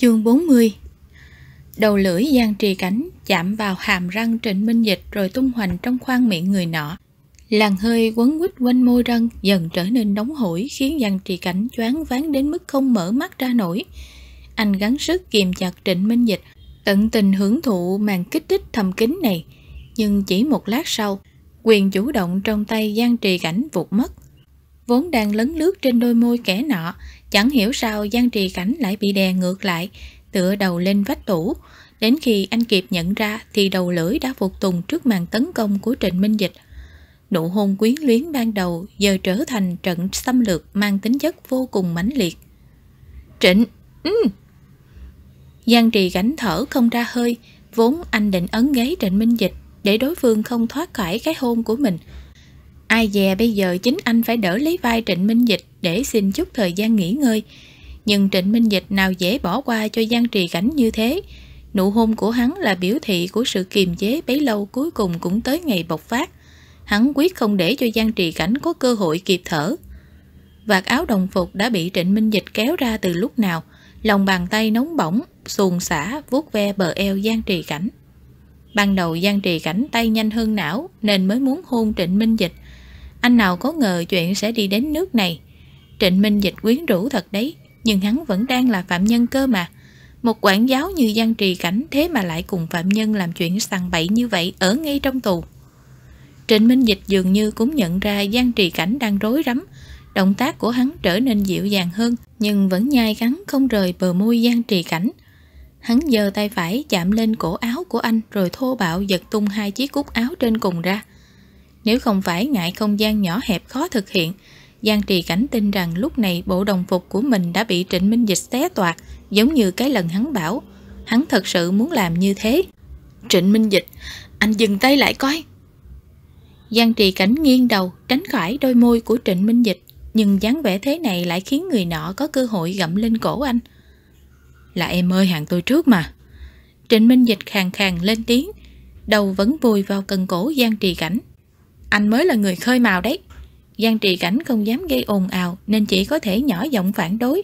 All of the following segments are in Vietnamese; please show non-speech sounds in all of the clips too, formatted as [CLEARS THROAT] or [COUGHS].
Chương 40 Đầu lưỡi Giang Trì Cánh chạm vào hàm răng Trịnh Minh Dịch rồi tung hoành trong khoang miệng người nọ. Làn hơi quấn quýt quanh môi răng dần trở nên nóng hổi khiến Giang Trì Cảnh choáng váng đến mức không mở mắt ra nổi. Anh gắng sức kìm chặt Trịnh Minh Dịch, tận tình hưởng thụ màn kích thích thầm kín này. Nhưng chỉ một lát sau, quyền chủ động trong tay Giang Trì Cảnh vụt mất. Vốn đang lấn lướt trên đôi môi kẻ nọ, chẳng hiểu sao Giang Trì Cảnh lại bị đè ngược lại, tựa đầu lên vách tủ. Đến khi anh kịp nhận ra thì đầu lưỡi đã phục tùng trước màn tấn công của Trịnh Minh Dịch. Nụ hôn quyến luyến ban đầu giờ trở thành trận xâm lược mang tính chất vô cùng mãnh liệt. Trịnh! Ừ. Giang trì gánh thở không ra hơi, vốn anh định ấn gáy Trịnh Minh Dịch để đối phương không thoát khỏi cái hôn của mình. Ai dè bây giờ chính anh phải đỡ lấy vai Trịnh Minh Dịch để xin chút thời gian nghỉ ngơi. Nhưng Trịnh Minh Dịch nào dễ bỏ qua cho Giang Trì Cảnh như thế. Nụ hôn của hắn là biểu thị của sự kiềm chế bấy lâu cuối cùng cũng tới ngày bộc phát. Hắn quyết không để cho Giang Trì Cảnh có cơ hội kịp thở. Vạt áo đồng phục đã bị Trịnh Minh Dịch kéo ra từ lúc nào, lòng bàn tay nóng bỏng, xuồng xả vuốt ve bờ eo Giang Trì Cảnh. Ban đầu Giang Trì Cảnh tay nhanh hơn não nên mới muốn hôn Trịnh Minh Dịch. Anh nào có ngờ chuyện sẽ đi đến nước này. Trịnh Minh Dịch quyến rũ thật đấy, nhưng hắn vẫn đang là phạm nhân cơ mà. Một quản giáo như Giang Trì Cảnh thế mà lại cùng phạm nhân làm chuyện sằng bậy như vậy ở ngay trong tù. Trịnh Minh Dịch dường như cũng nhận ra Giang Trì Cảnh đang rối rắm. Động tác của hắn trở nên dịu dàng hơn, nhưng vẫn nhai cắn không rời bờ môi Giang Trì Cảnh. Hắn giơ tay phải chạm lên cổ áo của anh rồi thô bạo giật tung hai chiếc cúc áo trên cùng ra. Nếu không phải ngại không gian nhỏ hẹp khó thực hiện, Giang Trì Cảnh tin rằng lúc này bộ đồng phục của mình đã bị Trịnh Minh Dịch xé toạc, giống như cái lần hắn bảo. Hắn thật sự muốn làm như thế. Trịnh Minh Dịch, anh dừng tay lại coi. Giang Trì Cảnh nghiêng đầu, tránh khỏi đôi môi của Trịnh Minh Dịch, nhưng dáng vẻ thế này lại khiến người nọ có cơ hội gặm lên cổ anh. Là em ơi hàng tôi trước mà. Trịnh Minh Dịch khàn khàn lên tiếng, đầu vẫn vùi vào cần cổ Giang Trì Cảnh. Anh mới là người khơi màu đấy. Giang Trì Cảnh không dám gây ồn ào nên chỉ có thể nhỏ giọng phản đối.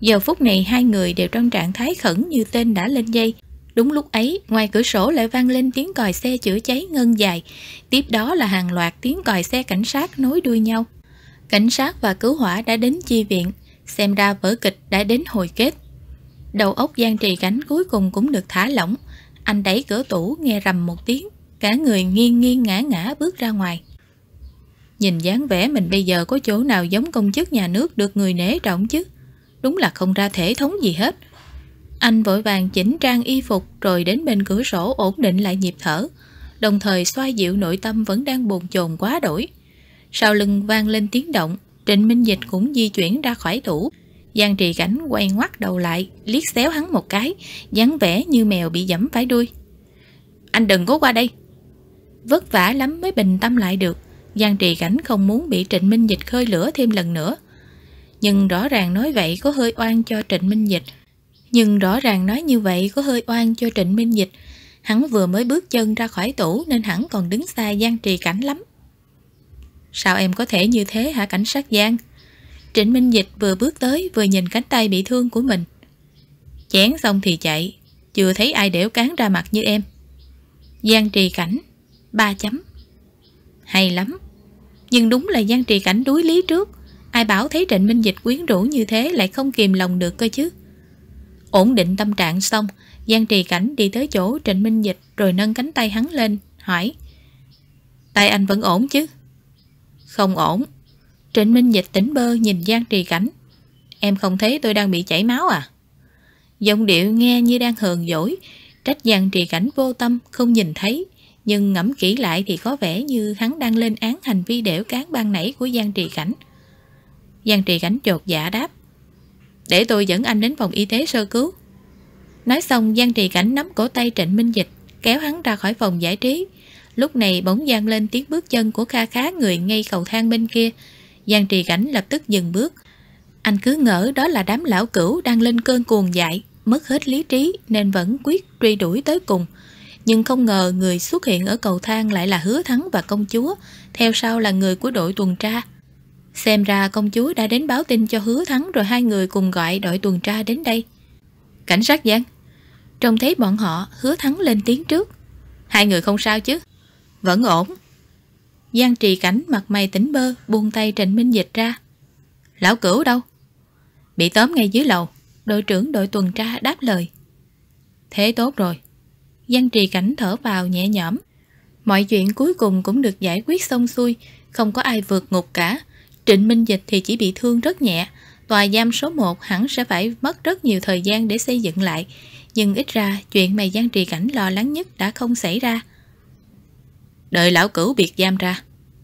Giờ phút này hai người đều trong trạng thái khẩn như tên đã lên dây. Đúng lúc ấy, ngoài cửa sổ lại vang lên tiếng còi xe chữa cháy ngân dài. Tiếp đó là hàng loạt tiếng còi xe cảnh sát nối đuôi nhau. Cảnh sát và cứu hỏa đã đến chi viện, xem ra vở kịch đã đến hồi kết. Đầu óc Giang Trì Cảnh cuối cùng cũng được thả lỏng. Anh đẩy cửa tủ nghe rầm một tiếng, cả người nghiêng nghiêng ngã ngã bước ra ngoài. Nhìn dáng vẻ mình bây giờ có chỗ nào giống công chức nhà nước được người nể trọng chứ? Đúng là không ra thể thống gì hết. Anh vội vàng chỉnh trang y phục rồi đến bên cửa sổ ổn định lại nhịp thở, đồng thời xoa dịu nội tâm vẫn đang bồn chồn quá đổi. Sau lưng vang lên tiếng động, Trịnh Minh Dịch cũng di chuyển ra khỏi tủ. Giang Trì Cảnh quay ngoắt đầu lại, liếc xéo hắn một cái, dáng vẻ như mèo bị dẫm phải đuôi. Anh đừng có qua đây. Vất vả lắm mới bình tâm lại được. Giang Trì Cảnh không muốn bị Trịnh Minh Dịch khơi lửa thêm lần nữa. Nhưng rõ ràng nói vậy có hơi oan cho Trịnh Minh Dịch. Nhưng rõ ràng nói như vậy có hơi oan cho Trịnh Minh Dịch. Hắn vừa mới bước chân ra khỏi tủ nên hắn còn đứng xa Giang Trì Cảnh lắm. Sao em có thể như thế hả cảnh sát Giang? Trịnh Minh Dịch vừa bước tới vừa nhìn cánh tay bị thương của mình. Chén xong thì chạy, chưa thấy ai đẻo cán ra mặt như em. Giang Trì Cảnh, ba chấm. Hay lắm. Nhưng đúng là Giang Trì Cảnh đuối lý trước. Ai bảo thấy Trịnh Minh Dịch quyến rũ như thế lại không kìm lòng được cơ chứ. Ổn định tâm trạng xong, Giang Trì Cảnh đi tới chỗ Trịnh Minh Dịch rồi nâng cánh tay hắn lên, hỏi Tay anh vẫn ổn chứ? Không ổn. Trịnh Minh Dịch tỉnh bơ nhìn Giang Trì Cảnh. Em không thấy tôi đang bị chảy máu à? Giọng điệu nghe như đang hờn dỗi, trách Giang Trì Cảnh vô tâm, không nhìn thấy. Nhưng ngẫm kỹ lại thì có vẻ như hắn đang lên án hành vi đẻo cán ban nãy của Giang Trì Cảnh. Giang Trì Cảnh chột dạ đáp. Để tôi dẫn anh đến phòng y tế sơ cứu. Nói xong Giang Trì Cảnh nắm cổ tay Trịnh Minh Dịch, kéo hắn ra khỏi phòng giải trí. Lúc này bỗng gian lên tiếng bước chân của Kha Khá người ngay cầu thang bên kia. Giang Trì Cảnh lập tức dừng bước. Anh cứ ngỡ đó là đám lão cửu đang lên cơn cuồng dại, mất hết lý trí nên vẫn quyết truy đuổi tới cùng. Nhưng không ngờ người xuất hiện ở cầu thang lại là Hứa Thắng và công chúa, theo sau là người của đội tuần tra. Xem ra công chúa đã đến báo tin cho Hứa Thắng rồi hai người cùng gọi đội tuần tra đến đây. Cảnh sát Giang. Trông thấy bọn họ hứa thắng lên tiếng trước. Hai người không sao chứ? Vẫn ổn. Giang trì cảnh mặt mày tỉnh bơ Buông tay Trịnh Minh Dịch ra. Lão cửu đâu? Bị tóm ngay dưới lầu Đội trưởng đội tuần tra đáp lời. Thế tốt rồi. Giang trì cảnh thở vào nhẹ nhõm. Mọi chuyện cuối cùng cũng được giải quyết xong xuôi Không có ai vượt ngục cả. Trịnh Minh Dịch thì chỉ bị thương rất nhẹ. Tòa giam số 1 hẳn sẽ phải mất rất nhiều thời gian để xây dựng lại. Nhưng ít ra chuyện mà Giang Trì Cảnh lo lắng nhất đã không xảy ra. Đợi lão cửu biệt giam ra.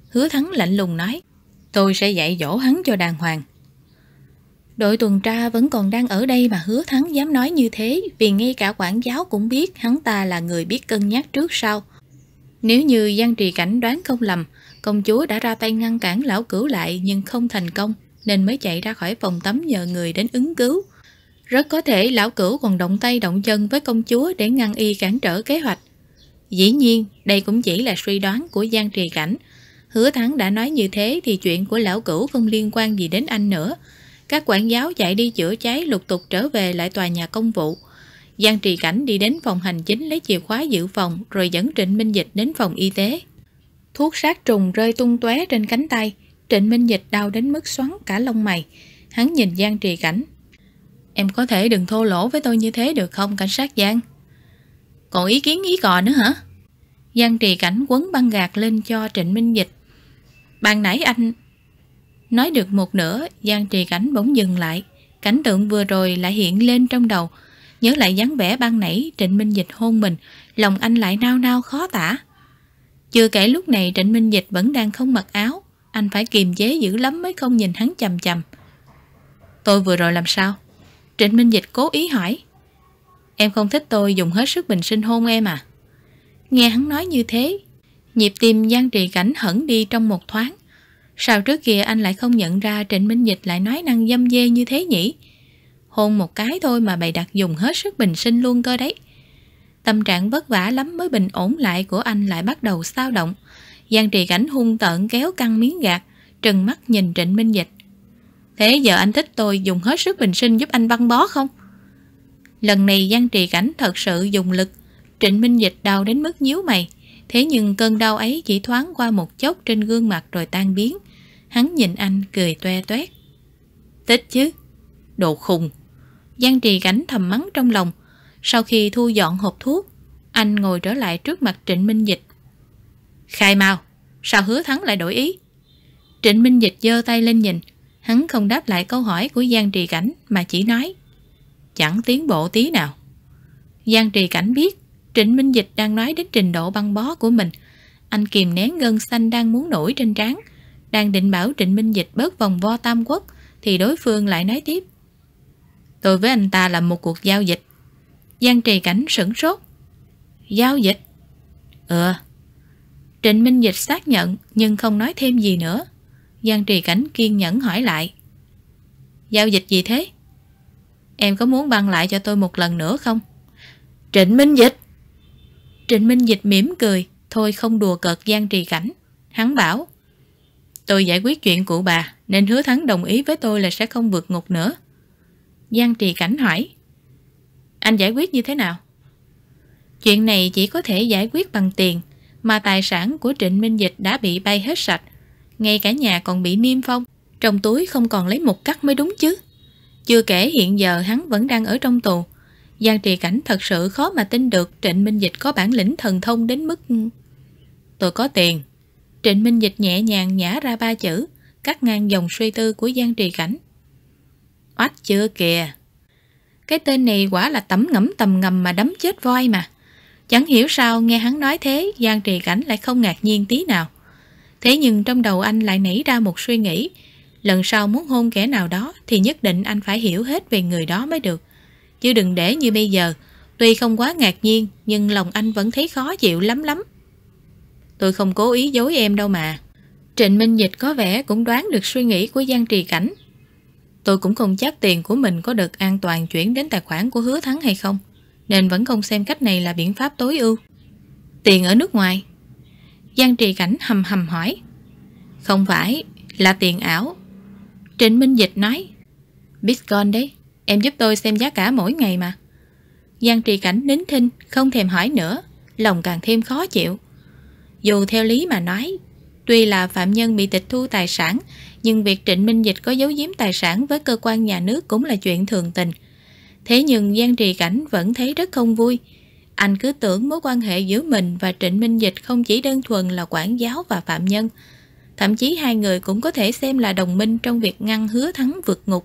Hứa Thắng lạnh lùng nói Tôi sẽ dạy dỗ hắn cho đàng hoàng Đội tuần tra vẫn còn đang ở đây mà hứa thắng dám nói như thế vì ngay cả quản giáo cũng biết hắn ta là người biết cân nhắc trước sau. Nếu như Giang Trì Cảnh đoán không lầm, công chúa đã ra tay ngăn cản lão cửu lại nhưng không thành công nên mới chạy ra khỏi phòng tắm nhờ người đến ứng cứu. Rất có thể lão cửu còn động tay động chân với công chúa để ngăn y cản trở kế hoạch. Dĩ nhiên, đây cũng chỉ là suy đoán của Giang Trì Cảnh. Hứa Thắng đã nói như thế thì chuyện của lão cửu không liên quan gì đến anh nữa. Các quản giáo chạy đi chữa cháy, lục tục trở về lại tòa nhà công vụ. Giang Trì Cảnh đi đến phòng hành chính lấy chìa khóa giữ phòng, rồi dẫn Trịnh Minh Dịch đến phòng y tế. Thuốc sát trùng rơi tung tóe trên cánh tay. Trịnh Minh Dịch đau đến mức xoắn cả lông mày. Hắn nhìn Giang Trì Cảnh. Em có thể đừng thô lỗ với tôi như thế được không, cảnh sát Giang? Còn ý kiến ý cò nữa hả? Giang Trì Cảnh quấn băng gạt lên cho Trịnh Minh Dịch. Ban nãy anh... Nói được một nửa, Giang Trì Cảnh bỗng dừng lại. Cảnh tượng vừa rồi lại hiện lên trong đầu. Nhớ lại dáng vẻ ban nãy Trịnh Minh Dịch hôn mình, lòng anh lại nao nao khó tả. Chưa kể lúc này Trịnh Minh Dịch vẫn đang không mặc áo, anh phải kiềm chế dữ lắm mới không nhìn hắn chầm chầm. Tôi vừa rồi làm sao? Trịnh Minh Dịch cố ý hỏi. Em không thích tôi dùng hết sức bình sinh hôn em à? Nghe hắn nói như thế, nhịp tim Giang Trì Cảnh hẳn đi trong một thoáng. Sao trước kia anh lại không nhận ra Trịnh Minh Dịch lại nói năng dâm dê như thế nhỉ? Hôn một cái thôi mà bày đặt dùng hết sức bình sinh luôn cơ đấy. Tâm trạng vất vả lắm mới bình ổn lại của anh lại bắt đầu sao động. Giang trì cảnh hung tợn kéo căng miếng gạt, trừng mắt nhìn Trịnh Minh Dịch. Thế giờ anh thích tôi dùng hết sức bình sinh giúp anh băng bó không? Lần này Giang trì cảnh thật sự dùng lực, Trịnh Minh Dịch đau đến mức nhíu mày. Thế nhưng cơn đau ấy chỉ thoáng qua một chốc trên gương mặt rồi tan biến. Hắn nhìn anh cười toe toét. Tích chứ? Đồ khùng. Giang trì cảnh thầm mắng trong lòng. Sau khi thu dọn hộp thuốc, anh ngồi trở lại trước mặt Trịnh Minh Dịch. Khai mau, sao hứa thắng lại đổi ý? Trịnh Minh Dịch giơ tay lên nhìn, hắn không đáp lại câu hỏi của Giang Trì Cảnh mà chỉ nói Chẳng tiến bộ tí nào. Giang Trì Cảnh biết Trịnh Minh Dịch đang nói đến trình độ băng bó của mình. Anh kìm nén gân xanh đang muốn nổi trên trán, đang định bảo Trịnh Minh Dịch bớt vòng vo tam quốc thì đối phương lại nói tiếp. Tôi với anh ta làm một cuộc giao dịch. Giang Trì Cảnh sửng sốt. Giao dịch? Ừ. Trịnh Minh Dịch xác nhận nhưng không nói thêm gì nữa. Giang Trì Cảnh kiên nhẫn hỏi lại. Giao dịch gì thế? Em có muốn băng lại cho tôi một lần nữa không? Trịnh Minh Dịch! Trịnh Minh Dịch mỉm cười, thôi không đùa cợt Giang Trì Cảnh. Hắn bảo, tôi giải quyết chuyện của bà, nên hứa thắng đồng ý với tôi là sẽ không vượt ngục nữa. Giang Trì Cảnh hỏi, anh giải quyết như thế nào? Chuyện này chỉ có thể giải quyết bằng tiền, mà tài sản của Trịnh Minh Dịch đã bị bay hết sạch, ngay cả nhà còn bị niêm phong, trong túi không còn lấy một cắt mới đúng chứ. Chưa kể hiện giờ hắn vẫn đang ở trong tù, Giang Trì Cảnh thật sự khó mà tin được Trịnh Minh Dịch có bản lĩnh thần thông đến mức... Tôi có tiền. Trịnh Minh Dịch nhẹ nhàng nhả ra ba chữ, cắt ngang dòng suy tư của Giang Trì Cảnh. Oách chưa kìa. Cái tên này quả là tẩm ngẫm tầm ngầm mà đấm chết voi mà. Chẳng hiểu sao nghe hắn nói thế, Giang Trì Cảnh lại không ngạc nhiên tí nào. Thế nhưng trong đầu anh lại nảy ra một suy nghĩ, lần sau muốn hôn kẻ nào đó thì nhất định anh phải hiểu hết về người đó mới được. Chứ đừng để như bây giờ Tuy không quá ngạc nhiên Nhưng lòng anh vẫn thấy khó chịu lắm lắm Tôi không cố ý dối em đâu mà. Trịnh Minh Dịch có vẻ cũng đoán được suy nghĩ của Giang Trì Cảnh. Tôi cũng không chắc tiền của mình có được an toàn chuyển đến tài khoản của hứa thắng hay không Nên vẫn không xem cách này là biện pháp tối ưu. Tiền ở nước ngoài? Giang Trì Cảnh hầm hầm hỏi. Không phải, là tiền ảo. Trịnh Minh Dịch nói. Bitcoin đấy Em giúp tôi xem giá cả mỗi ngày mà. Giang trì cảnh nín thinh, không thèm hỏi nữa, lòng càng thêm khó chịu. Dù theo lý mà nói, tuy là phạm nhân bị tịch thu tài sản, nhưng việc Trịnh Minh Dịch có giấu giếm tài sản với cơ quan nhà nước cũng là chuyện thường tình. Thế nhưng Giang Trì Cảnh vẫn thấy rất không vui. Anh cứ tưởng mối quan hệ giữa mình và Trịnh Minh Dịch không chỉ đơn thuần là quản giáo và phạm nhân. Thậm chí hai người cũng có thể xem là đồng minh trong việc ngăn hứa thắng vượt ngục.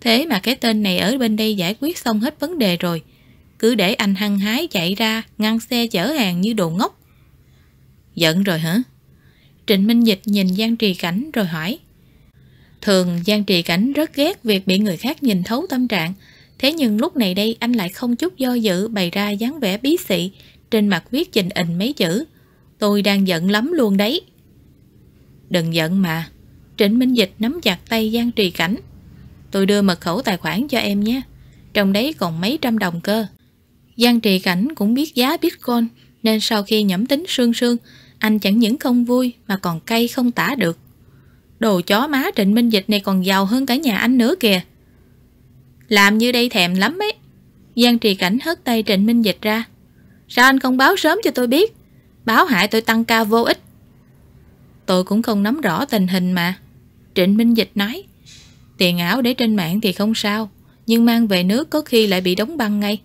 Thế mà cái tên này ở bên đây giải quyết xong hết vấn đề rồi. Cứ để anh hăng hái chạy ra ngăn xe chở hàng như đồ ngốc. Giận rồi hả? Trịnh Minh Dịch nhìn Giang Trì Cảnh rồi hỏi. Thường Giang Trì Cảnh rất ghét việc bị người khác nhìn thấu tâm trạng. Thế nhưng lúc này đây anh lại không chút do dự bày ra dáng vẻ bí xị, trên mặt viết trình ình mấy chữ. Tôi đang giận lắm luôn đấy. Đừng giận mà. Trịnh Minh Dịch nắm chặt tay Giang Trì Cảnh. Tôi đưa mật khẩu tài khoản cho em nhé. Trong đấy còn mấy trăm đồng cơ. Giang Trì Cảnh cũng biết giá Bitcoin nên sau khi nhẩm tính sương sương, anh chẳng những không vui mà còn cay không tả được. Đồ chó má Trịnh Minh Dịch này còn giàu hơn cả nhà anh nữa kìa. Làm như đây thèm lắm ấy. Giang Trì Cảnh hất tay Trịnh Minh Dịch ra. Sao anh không báo sớm cho tôi biết? Báo hại tôi tăng ca vô ích. Tôi cũng không nắm rõ tình hình mà. Trịnh Minh Dịch nói. Tiền ảo để trên mạng thì không sao, nhưng mang về nước có khi lại bị đóng băng ngay.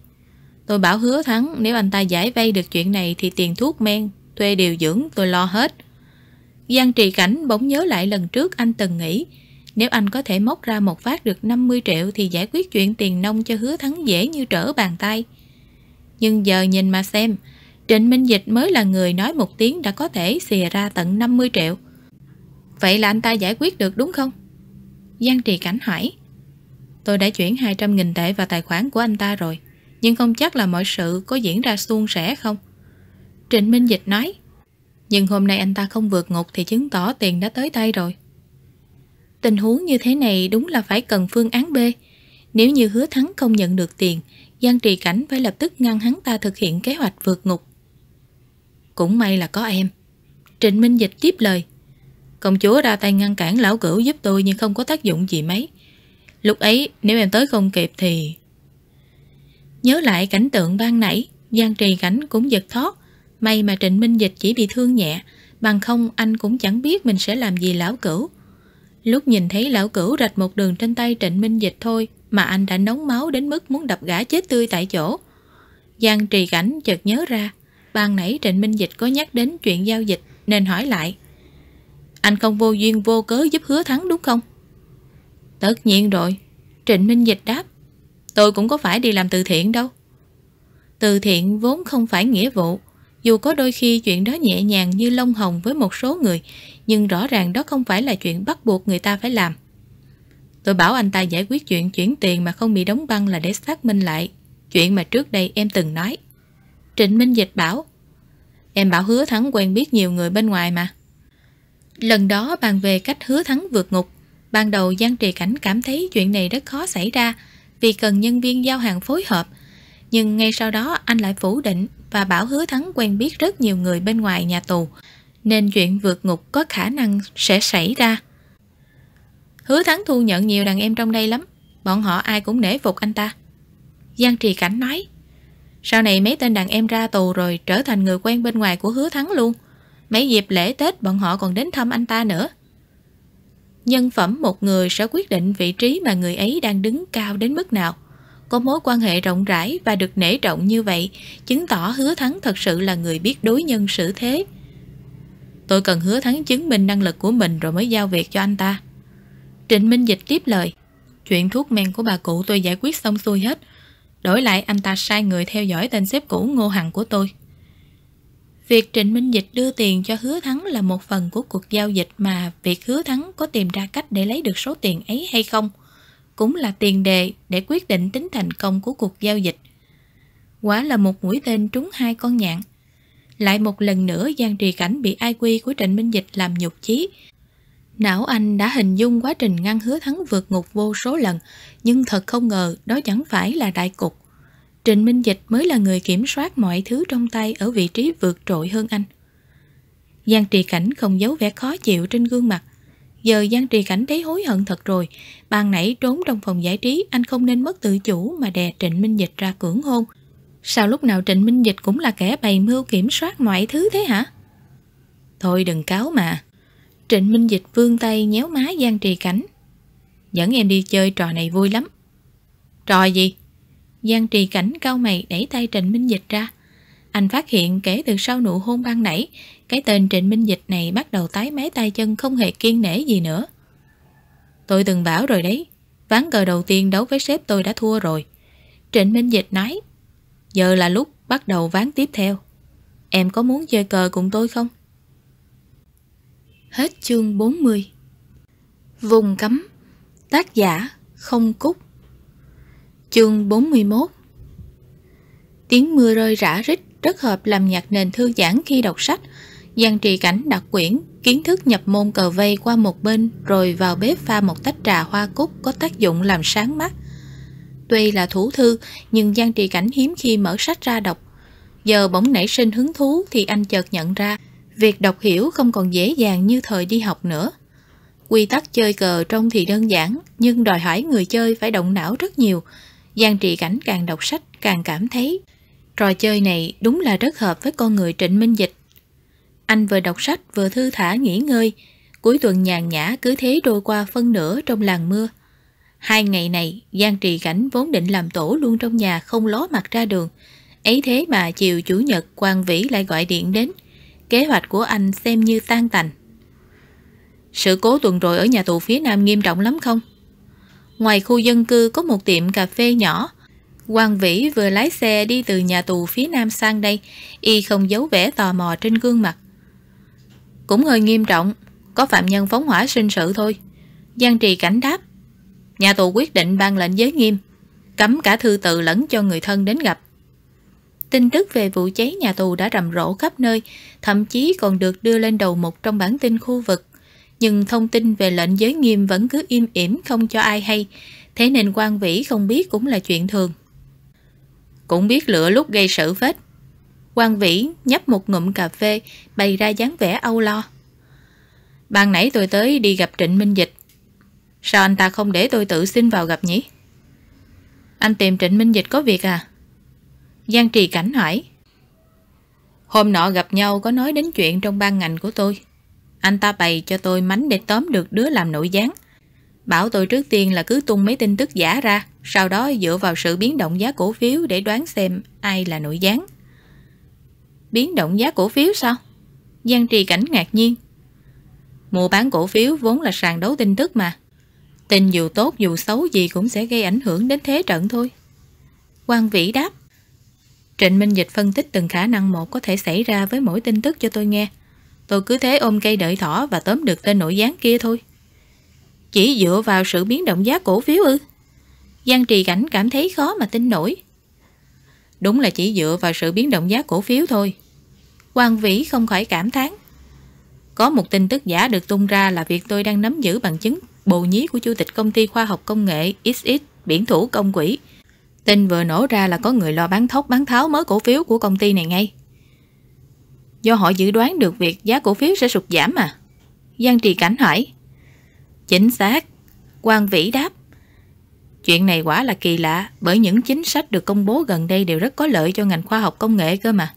Tôi bảo hứa thắng nếu anh ta giải vay được chuyện này thì tiền thuốc men, thuê điều dưỡng tôi lo hết. Giang trì cảnh bỗng nhớ lại lần trước anh từng nghĩ nếu anh có thể móc ra một phát được 50 triệu thì giải quyết chuyện tiền nông cho hứa thắng dễ như trở bàn tay. Nhưng giờ nhìn mà xem, Trịnh Minh Dịch mới là người nói một tiếng đã có thể xìa ra tận 50 triệu. Vậy là anh ta giải quyết được đúng không? Giang Trì Cảnh hỏi. Tôi đã chuyển 200.000 tệ vào tài khoản của anh ta rồi, nhưng không chắc là mọi sự có diễn ra suôn sẻ không? Trịnh Minh Dịch nói. Nhưng hôm nay anh ta không vượt ngục thì chứng tỏ tiền đã tới tay rồi. Tình huống như thế này đúng là phải cần phương án B. Nếu như hứa thắng không nhận được tiền, Giang Trì Cảnh phải lập tức ngăn hắn ta thực hiện kế hoạch vượt ngục. Cũng may là có em. Trịnh Minh Dịch tiếp lời. Công chúa ra tay ngăn cản lão cửu giúp tôi nhưng không có tác dụng gì mấy. Lúc ấy nếu em tới không kịp thì... Nhớ lại cảnh tượng ban nãy, Giang Trì Cảnh cũng giật thoát. May mà Trịnh Minh Dịch chỉ bị thương nhẹ, bằng không anh cũng chẳng biết mình sẽ làm gì lão cửu. Lúc nhìn thấy lão cửu rạch một đường trên tay Trịnh Minh Dịch thôi mà anh đã nóng máu đến mức muốn đập gã chết tươi tại chỗ. Giang Trì Cảnh chợt nhớ ra, ban nãy Trịnh Minh Dịch có nhắc đến chuyện giao dịch nên hỏi lại. Anh không vô duyên vô cớ giúp hứa thắng đúng không? Tất nhiên rồi. Trịnh Minh Dịch đáp. Tôi cũng có phải đi làm từ thiện đâu. Từ thiện vốn không phải nghĩa vụ. Dù có đôi khi chuyện đó nhẹ nhàng như lông hồng với một số người, nhưng rõ ràng đó không phải là chuyện bắt buộc người ta phải làm. Tôi bảo anh ta giải quyết chuyện chuyển tiền mà không bị đóng băng là để xác minh lại chuyện mà trước đây em từng nói. Trịnh Minh Dịch bảo Em bảo hứa thắng quen biết nhiều người bên ngoài mà. Lần đó bàn về cách hứa thắng vượt ngục, ban đầu Giang Trì Cảnh cảm thấy chuyện này rất khó xảy ra vì cần nhân viên giao hàng phối hợp. Nhưng ngay sau đó anh lại phủ định và bảo hứa thắng quen biết rất nhiều người bên ngoài nhà tù, nên chuyện vượt ngục có khả năng sẽ xảy ra. Hứa thắng thu nhận nhiều đàn em trong đây lắm, bọn họ ai cũng nể phục anh ta. Giang Trì Cảnh nói, sau này mấy tên đàn em ra tù rồi trở thành người quen bên ngoài của hứa thắng luôn. Mấy dịp lễ Tết bọn họ còn đến thăm anh ta nữa. Nhân phẩm một người sẽ quyết định vị trí mà người ấy đang đứng cao đến mức nào. Có mối quan hệ rộng rãi và được nể trọng như vậy, chứng tỏ hứa thắng thật sự là người biết đối nhân xử thế. Tôi cần hứa thắng chứng minh năng lực của mình rồi mới giao việc cho anh ta. Trịnh Minh Dịch tiếp lời. Chuyện thuốc men của bà cụ tôi giải quyết xong xuôi hết. Đổi lại anh ta sai người theo dõi tên xếp cũ Ngô Hằng của tôi. Việc Trịnh Minh Dịch đưa tiền cho Hứa Thắng là một phần của cuộc giao dịch mà việc Hứa Thắng có tìm ra cách để lấy được số tiền ấy hay không cũng là tiền đề để quyết định tính thành công của cuộc giao dịch. Quả là một mũi tên trúng hai con nhạn. Lại một lần nữa Giang Trì Cảnh bị ai quy của Trịnh Minh Dịch làm nhục chí. Não anh đã hình dung quá trình ngăn hứa thắng vượt ngục vô số lần, nhưng thật không ngờ đó chẳng phải là đại cục. Trịnh Minh Dịch mới là người kiểm soát mọi thứ trong tay ở vị trí vượt trội hơn anh. Giang Trì Cảnh không giấu vẻ khó chịu trên gương mặt. Giờ Giang Trì Cảnh thấy hối hận thật rồi. Ban nãy trốn trong phòng giải trí, anh không nên mất tự chủ mà đè Trịnh Minh Dịch ra cưỡng hôn. Sao lúc nào Trịnh Minh Dịch cũng là kẻ bày mưu kiểm soát mọi thứ thế hả? Thôi đừng cáo mà. Trịnh Minh Dịch vươn tay nhéo má Giang Trì Cảnh. Dẫn em đi chơi trò này vui lắm. Trò gì? Giang Trì Cảnh cao mày đẩy tay Trịnh Minh Dịch ra. Anh phát hiện kể từ sau nụ hôn ban nãy, cái tên Trịnh Minh Dịch này bắt đầu tái máy tay chân không hề kiên nể gì nữa. Tôi từng bảo rồi đấy, ván cờ đầu tiên đấu với sếp tôi đã thua rồi. Trịnh Minh Dịch nói, giờ là lúc bắt đầu ván tiếp theo. Em có muốn chơi cờ cùng tôi không? Hết chương 40 Vùng cấm Tác giả Không Cúc Chương 41 Tiếng mưa rơi rã rít rất hợp làm nhạc nền thư giãn khi đọc sách. Giang trì cảnh đặt quyển, kiến thức nhập môn cờ vây qua một bên rồi vào bếp pha một tách trà hoa cúc có tác dụng làm sáng mắt. Tuy là thủ thư, nhưng Giang trì cảnh hiếm khi mở sách ra đọc. Giờ bỗng nảy sinh hứng thú thì anh chợt nhận ra việc đọc hiểu không còn dễ dàng như thời đi học nữa. Quy tắc chơi cờ trông thì đơn giản, nhưng đòi hỏi người chơi phải động não rất nhiều. Giang trì cảnh càng đọc sách càng cảm thấy Trò chơi này đúng là rất hợp với con người Trịnh Minh Dịch. Anh vừa đọc sách vừa thư thả nghỉ ngơi, cuối tuần nhàn nhã cứ thế trôi qua phân nửa trong làng mưa. Hai ngày này, Giang Trì Cảnh vốn định làm tổ luôn trong nhà không ló mặt ra đường. Ấy thế mà chiều Chủ nhật Quang Vĩ lại gọi điện đến. Kế hoạch của anh xem như tan tành. Sự cố tuần rồi ở nhà tù phía Nam nghiêm trọng lắm không? Ngoài khu dân cư có một tiệm cà phê nhỏ, Quang Vĩ vừa lái xe đi từ nhà tù phía nam sang đây, y không giấu vẻ tò mò trên gương mặt. Cũng hơi nghiêm trọng, có phạm nhân phóng hỏa sinh sự thôi. Giang trì cảnh đáp. Nhà tù quyết định ban lệnh giới nghiêm, cấm cả thư tự lẫn cho người thân đến gặp. Tin tức về vụ cháy nhà tù đã rầm rộ khắp nơi, thậm chí còn được đưa lên đầu một trong bản tin khu vực. Nhưng thông tin về lệnh giới nghiêm vẫn cứ im ỉm không cho ai hay, thế nên quan vĩ không biết cũng là chuyện thường. Cũng biết lửa lúc gây sự phết. Quang Vĩ nhấp một ngụm cà phê, bày ra dáng vẻ âu lo. Ban nãy tôi tới đi gặp Trịnh Minh Dịch. Sao anh ta không để tôi tự xin vào gặp nhỉ? Anh tìm Trịnh Minh Dịch có việc à? Giang Trì Cảnh hỏi. Hôm nọ gặp nhau có nói đến chuyện trong ban ngành của tôi. Anh ta bày cho tôi mánh để tóm được đứa làm nội gián. Bảo tôi trước tiên là cứ tung mấy tin tức giả ra, sau đó dựa vào sự biến động giá cổ phiếu để đoán xem ai là nội gián. Biến động giá cổ phiếu sao? Giang trì cảnh ngạc nhiên. Mua bán cổ phiếu vốn là sàn đấu tin tức mà. Tin dù tốt dù xấu gì cũng sẽ gây ảnh hưởng đến thế trận thôi. Quang Vĩ đáp. Trịnh Minh Dịch phân tích từng khả năng một có thể xảy ra với mỗi tin tức cho tôi nghe. Tôi cứ thế ôm cây đợi thỏ và tóm được tên nội gián kia thôi. Chỉ dựa vào sự biến động giá cổ phiếu ư? Giang Trì Cảnh cảm thấy khó mà tin nổi. Đúng là chỉ dựa vào sự biến động giá cổ phiếu thôi. Quang Vĩ không khỏi cảm thán. Có một tin tức giả được tung ra là việc tôi đang nắm giữ bằng chứng bồ nhí của Chủ tịch Công ty Khoa học Công nghệ XX biển thủ công quỹ. Tin vừa nổ ra là có người lo bán thóc, bán tháo mới cổ phiếu của công ty này ngay. Do họ dự đoán được việc giá cổ phiếu sẽ sụt giảm mà. Giang Trì Cảnh hỏi. Chính xác. Quang Vĩ đáp. Chuyện này quả là kỳ lạ bởi những chính sách được công bố gần đây đều rất có lợi cho ngành khoa học công nghệ cơ mà.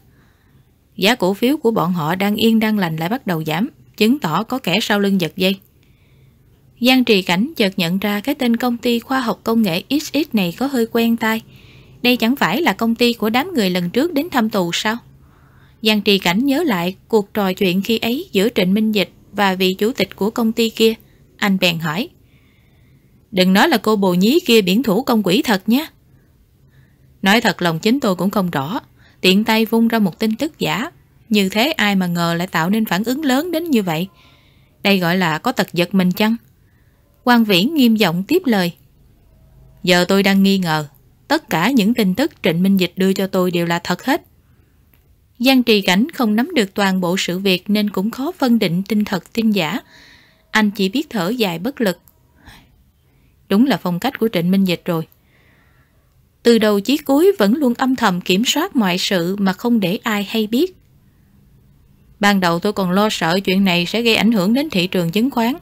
Giá cổ phiếu của bọn họ đang yên đang lành lại bắt đầu giảm, chứng tỏ có kẻ sau lưng giật dây. Giang Trì Cảnh chợt nhận ra cái tên công ty khoa học công nghệ XX này có hơi quen tai. Đây chẳng phải là công ty của đám người lần trước đến thăm tù sao? Giang Trì Cảnh nhớ lại cuộc trò chuyện khi ấy giữa Trịnh Minh Dịch và vị chủ tịch của công ty kia. Anh bèn hỏi. Đừng nói là cô bồ nhí kia biển thủ công quỷ thật nhé. Nói thật lòng chính tôi cũng không rõ. Tiện tay vung ra một tin tức giả. Như thế ai mà ngờ lại tạo nên phản ứng lớn đến như vậy. Đây gọi là có tật giật mình chăng? Quan Viễn nghiêm giọng tiếp lời. Giờ tôi đang nghi ngờ. Tất cả những tin tức Trịnh Minh Dịch đưa cho tôi đều là thật hết. Giang Trì Cảnh không nắm được toàn bộ sự việc nên cũng khó phân định tin thật tin giả. Anh chỉ biết thở dài bất lực. Đúng là phong cách của Trịnh Minh Dịch rồi. Từ đầu chí cuối vẫn luôn âm thầm kiểm soát mọi sự mà không để ai hay biết. Ban đầu tôi còn lo sợ chuyện này sẽ gây ảnh hưởng đến thị trường chứng khoán.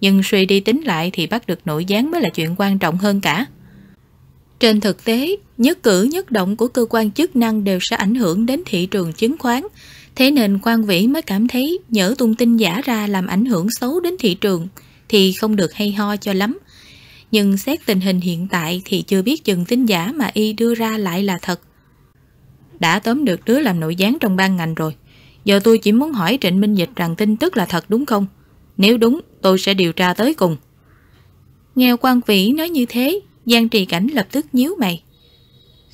nhưng suy đi tính lại thì bắt được nội gián mới là chuyện quan trọng hơn cả. Trên thực tế, nhất cử nhất động của cơ quan chức năng đều sẽ ảnh hưởng đến thị trường chứng khoán, thế nên quan vĩ mới cảm thấy nhỡ tung tin giả ra làm ảnh hưởng xấu đến thị trường thì không được hay ho cho lắm. Nhưng xét tình hình hiện tại thì chưa biết chừng tin giả mà y đưa ra lại là thật. Đã tóm được đứa làm nội gián trong ban ngành rồi. Giờ tôi chỉ muốn hỏi Trịnh Minh Dịch rằng tin tức là thật đúng không? Nếu đúng, tôi sẽ điều tra tới cùng. Nghe quan vĩ nói như thế, Giang Trì Cảnh lập tức nhíu mày.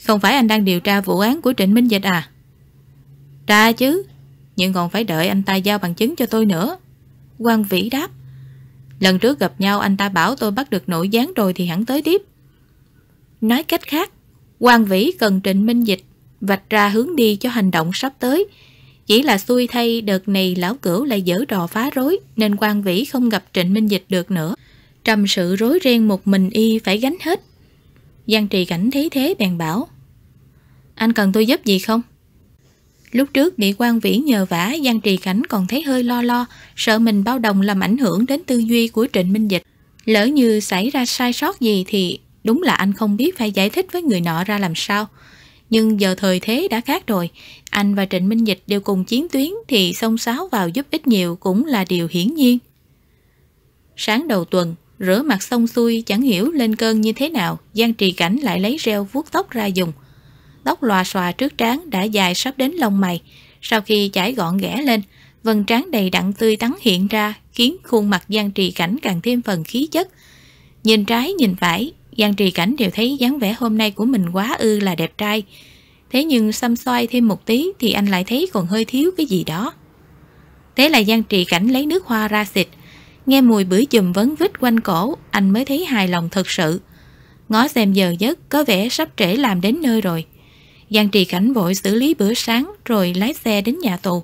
Không phải anh đang điều tra vụ án của Trịnh Minh Dịch à? Tra chứ, nhưng còn phải đợi anh ta giao bằng chứng cho tôi nữa. Quan Vĩ đáp. Lần trước gặp nhau anh ta bảo tôi bắt được nội gián rồi thì hẳn tới tiếp. Nói cách khác, Quan Vĩ cần Trịnh Minh Dịch vạch ra hướng đi cho hành động sắp tới. Chỉ là xui thay đợt này lão cửu lại dở trò phá rối nên Quan Vĩ không gặp Trịnh Minh Dịch được nữa. Trầm sự rối ren một mình y phải gánh hết. Giang trì cảnh thấy thế bèn bảo Anh cần tôi giúp gì không? Lúc trước bị quan vĩ nhờ vả, Giang trì cảnh còn thấy hơi lo lo, Sợ mình bao đồng làm ảnh hưởng đến tư duy của Trịnh Minh Dịch. Lỡ như xảy ra sai sót gì thì Đúng là anh không biết phải giải thích với người nọ ra làm sao. Nhưng giờ thời thế đã khác rồi, Anh và Trịnh Minh Dịch đều cùng chiến tuyến Thì xông xáo vào giúp ít nhiều cũng là điều hiển nhiên. Sáng đầu tuần, Rửa mặt xong xuôi chẳng hiểu lên cơn như thế nào, Giang trì cảnh lại lấy reo vuốt tóc ra dùng. Tóc lòa xòa trước trán đã dài sắp đến lông mày. Sau khi chải gọn ghẽ lên vầng trán đầy đặn tươi tắn hiện ra Khiến khuôn mặt Giang trì cảnh càng thêm phần khí chất. Nhìn trái nhìn phải Giang trì cảnh đều thấy dáng vẻ hôm nay của mình quá ư là đẹp trai. Thế nhưng xăm xoay thêm một tí Thì anh lại thấy còn hơi thiếu cái gì đó. Thế là Giang trì cảnh lấy nước hoa ra xịt. Nghe mùi bưởi chùm vấn vít quanh cổ, anh mới thấy hài lòng thật sự. Ngó xem giờ giấc có vẻ sắp trễ làm đến nơi rồi. Giang Trì Cảnh vội xử lý bữa sáng rồi lái xe đến nhà tù.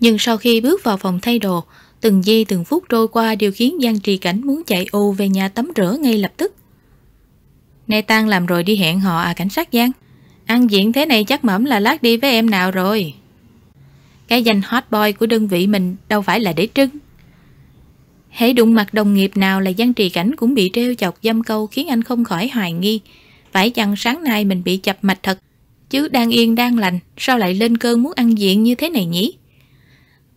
Nhưng sau khi bước vào phòng thay đồ, từng giây từng phút trôi qua đều khiến Giang Trì Cảnh muốn chạy ô về nhà tắm rửa ngay lập tức. Nay Tăng làm rồi đi hẹn họ à cảnh sát Giang. Ăn diện thế này chắc mẩm là lát đi với em nào rồi. Cái danh hot boy của đơn vị mình đâu phải là để trưng Hãy đụng mặt đồng nghiệp nào là Giang Trì Cảnh cũng bị treo chọc dâm câu khiến anh không khỏi hoài nghi. Phải chăng sáng nay mình bị chập mạch thật, chứ đang yên đang lành, sao lại lên cơn muốn ăn diện như thế này nhỉ?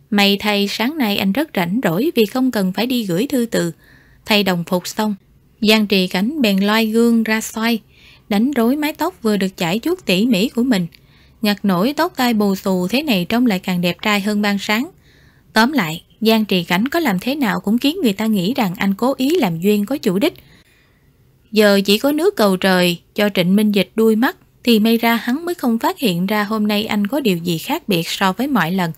May thay sáng nay anh rất rảnh rỗi vì không cần phải đi gửi thư từ. Thay đồng phục xong, Giang Trì Cảnh bèn loi gương ra xoay, đánh rối mái tóc vừa được chải chuốt tỉ mỉ của mình. Ngặt nổi tóc tai bù xù thế này trông lại càng đẹp trai hơn ban sáng. Tóm lại, Giang Trì Cảnh có làm thế nào cũng khiến người ta nghĩ rằng anh cố ý làm duyên có chủ đích. Giờ chỉ có nước cầu trời cho Trịnh Minh Dịch đuôi mắt thì may ra hắn mới không phát hiện ra hôm nay anh có điều gì khác biệt so với mọi lần.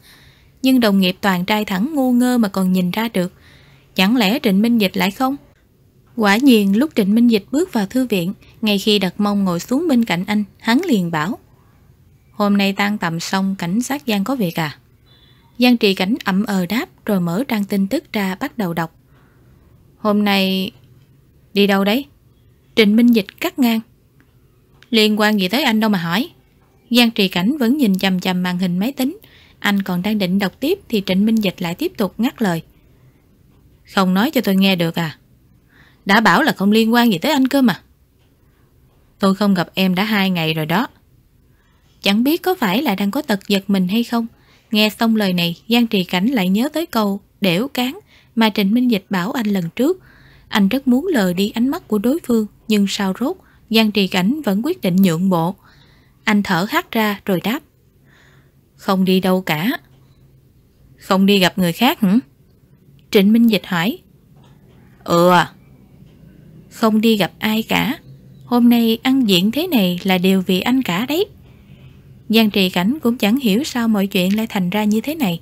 Nhưng đồng nghiệp toàn trai thẳng ngu ngơ mà còn nhìn ra được. Chẳng lẽ Trịnh Minh Dịch lại không? Quả nhiên lúc Trịnh Minh Dịch bước vào thư viện, ngay khi đặt mông ngồi xuống bên cạnh anh, hắn liền bảo Hôm nay tan tầm xong cảnh sát Giang có việc à? Giang Trì Cảnh ậm ờ đáp rồi mở trang tin tức ra bắt đầu đọc. Hôm nay... Đi đâu đấy? Trịnh Minh Dịch cắt ngang. Liên quan gì tới anh đâu mà hỏi. Giang Trì Cảnh vẫn nhìn chầm chầm màn hình máy tính. Anh còn đang định đọc tiếp thì Trịnh Minh Dịch lại tiếp tục ngắt lời. Không nói cho tôi nghe được à? Đã bảo là không liên quan gì tới anh cơ mà. Tôi không gặp em đã hai ngày rồi đó. Chẳng biết có phải là đang có tật giật mình hay không Nghe xong lời này, Giang Trì Cảnh lại nhớ tới câu đẻo cán mà Trịnh Minh Dịch bảo anh lần trước. Anh rất muốn lờ đi ánh mắt của đối phương, nhưng sao rốt, Giang Trì Cảnh vẫn quyết định nhượng bộ. Anh thở hắt ra rồi đáp. Không đi đâu cả. Không đi gặp người khác hả? Trịnh Minh Dịch hỏi. Ừ à. Không đi gặp ai cả. Hôm nay ăn diện thế này là đều vì anh cả đấy. Giang Trì Cảnh cũng chẳng hiểu sao mọi chuyện lại thành ra như thế này.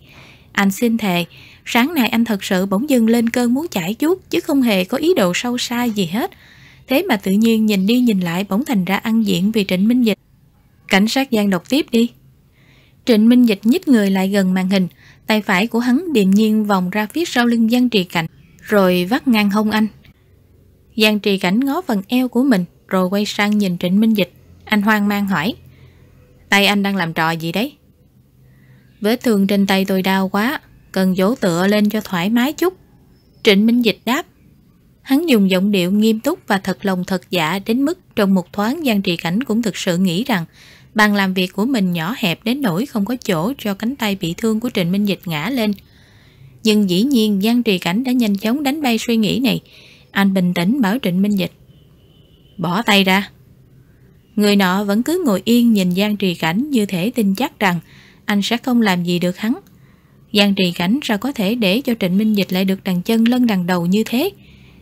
Anh xin thề, sáng nay anh thật sự bỗng dưng lên cơn muốn chảy chút chứ không hề có ý đồ sâu xa gì hết. Thế mà tự nhiên nhìn đi nhìn lại bỗng thành ra ăn diện vì Trịnh Minh Dịch. Cảnh sát Giang đọc tiếp đi. Trịnh Minh Dịch nhích người lại gần màn hình, tay phải của hắn điềm nhiên vòng ra phía sau lưng Giang Trì Cảnh, rồi vắt ngang hông anh. Giang Trì Cảnh ngó phần eo của mình, rồi quay sang nhìn Trịnh Minh Dịch. Anh hoang mang hỏi. Tay anh đang làm trò gì đấy? Vết thương trên tay tôi đau quá, cần dỗ tựa lên cho thoải mái chút. Trịnh Minh Dịch đáp. Hắn dùng giọng điệu nghiêm túc và thật lòng thật dạ đến mức trong một thoáng Giang Trì Cảnh cũng thực sự nghĩ rằng bàn làm việc của mình nhỏ hẹp đến nỗi không có chỗ cho cánh tay bị thương của Trịnh Minh Dịch ngã lên. Nhưng dĩ nhiên Giang Trì Cảnh đã nhanh chóng đánh bay suy nghĩ này. Anh bình tĩnh bảo Trịnh Minh Dịch. Bỏ tay ra. Người nọ vẫn cứ ngồi yên nhìn Giang Trì Cảnh như thể tin chắc rằng anh sẽ không làm gì được hắn. Giang Trì Cảnh sao có thể để cho Trịnh Minh Dịch lại được đằng chân lân đằng đầu như thế?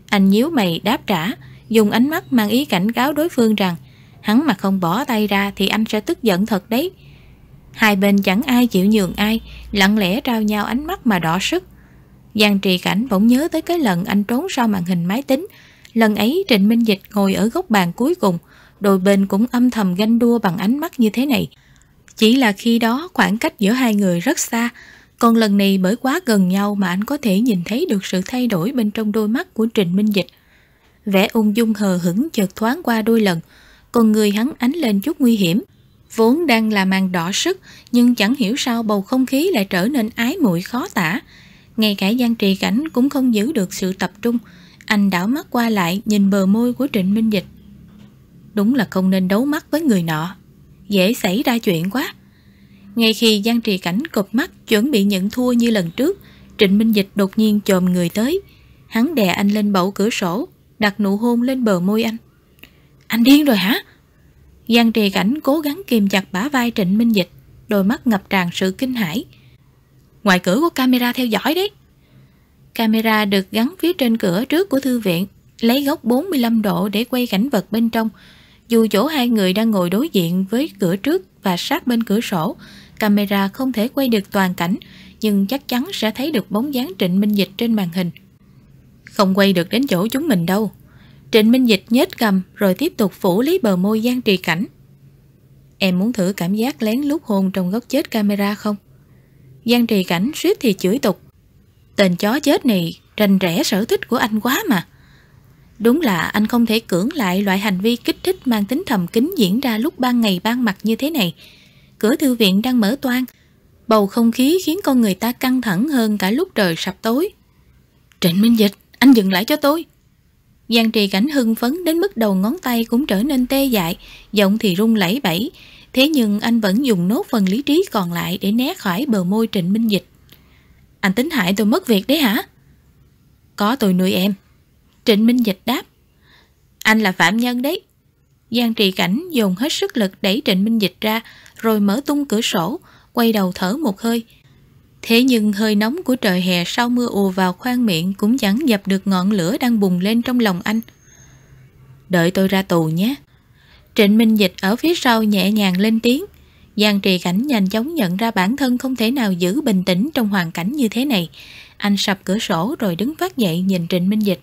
Anh nhíu mày đáp trả, dùng ánh mắt mang ý cảnh cáo đối phương rằng hắn mà không bỏ tay ra thì anh sẽ tức giận thật đấy. Hai bên chẳng ai chịu nhường ai, lặng lẽ trao nhau ánh mắt mà đỏ sức. Giang Trì Cảnh bỗng nhớ tới cái lần anh trốn sau màn hình máy tính. Lần ấy Trịnh Minh Dịch ngồi ở góc bàn cuối cùng, đôi bên cũng âm thầm ganh đua bằng ánh mắt như thế này. Chỉ là khi đó khoảng cách giữa hai người rất xa, còn lần này bởi quá gần nhau mà anh có thể nhìn thấy được sự thay đổi bên trong đôi mắt của Trịnh Minh Dịch. Vẻ ung dung hờ hững chợt thoáng qua đôi lần, còn người hắn ánh lên chút nguy hiểm. Vốn đang là màn đỏ sức, nhưng chẳng hiểu sao bầu không khí lại trở nên ái muội khó tả. Ngay cả Giang Trì Cảnh cũng không giữ được sự tập trung. Anh đảo mắt qua lại nhìn bờ môi của Trịnh Minh Dịch. Đúng là không nên đấu mắt với người nọ. Dễ xảy ra chuyện quá. Ngay khi Giang Trì Cảnh cụp mắt chuẩn bị nhận thua như lần trước, Trịnh Minh Dịch đột nhiên chồm người tới. Hắn đè anh lên bậu cửa sổ, đặt nụ hôn lên bờ môi anh. Anh điên rồi hả? Giang Trì Cảnh cố gắng kìm chặt bả vai Trịnh Minh Dịch, đôi mắt ngập tràn sự kinh hãi. Ngoài cửa có camera theo dõi đấy. Camera được gắn phía trên cửa trước của thư viện, lấy góc 45 độ để quay cảnh vật bên trong. Dù chỗ hai người đang ngồi đối diện với cửa trước và sát bên cửa sổ, camera không thể quay được toàn cảnh, nhưng chắc chắn sẽ thấy được bóng dáng Trịnh Minh Dịch trên màn hình. Không quay được đến chỗ chúng mình đâu. Trịnh Minh Dịch nhếch cầm rồi tiếp tục phủ lấy bờ môi Giang Trì Cảnh. Em muốn thử cảm giác lén lút hôn trong góc chết camera không? Giang Trì Cảnh suýt thì chửi tục. Tên chó chết này rành rẽ sở thích của anh quá mà. Đúng là anh không thể cưỡng lại loại hành vi kích thích mang tính thầm kín diễn ra lúc ban ngày ban mặt như thế này. Cửa thư viện đang mở toang Bầu không khí khiến con người ta căng thẳng hơn cả lúc trời sập tối. Trịnh Minh Dịch, anh dừng lại cho tôi. Giang trì cảnh hưng phấn đến mức đầu ngón tay cũng trở nên tê dại, giọng thì rung lẩy bẩy. Thế nhưng anh vẫn dùng nốt phần lý trí còn lại để né khỏi bờ môi Trịnh Minh Dịch. Anh tính hại tôi mất việc đấy hả? Có tôi nuôi em. Trịnh Minh Dịch đáp. Anh là phạm nhân đấy. Giang trì cảnh dùng hết sức lực đẩy Trịnh Minh Dịch ra, rồi mở tung cửa sổ, quay đầu thở một hơi. Thế nhưng hơi nóng của trời hè sau mưa ùa vào khoang miệng cũng chẳng dập được ngọn lửa đang bùng lên trong lòng anh. Đợi tôi ra tù nhé. Trịnh Minh Dịch ở phía sau nhẹ nhàng lên tiếng. Giang trì cảnh nhanh chóng nhận ra bản thân không thể nào giữ bình tĩnh trong hoàn cảnh như thế này. Anh sập cửa sổ rồi đứng phát dậy nhìn Trịnh Minh Dịch.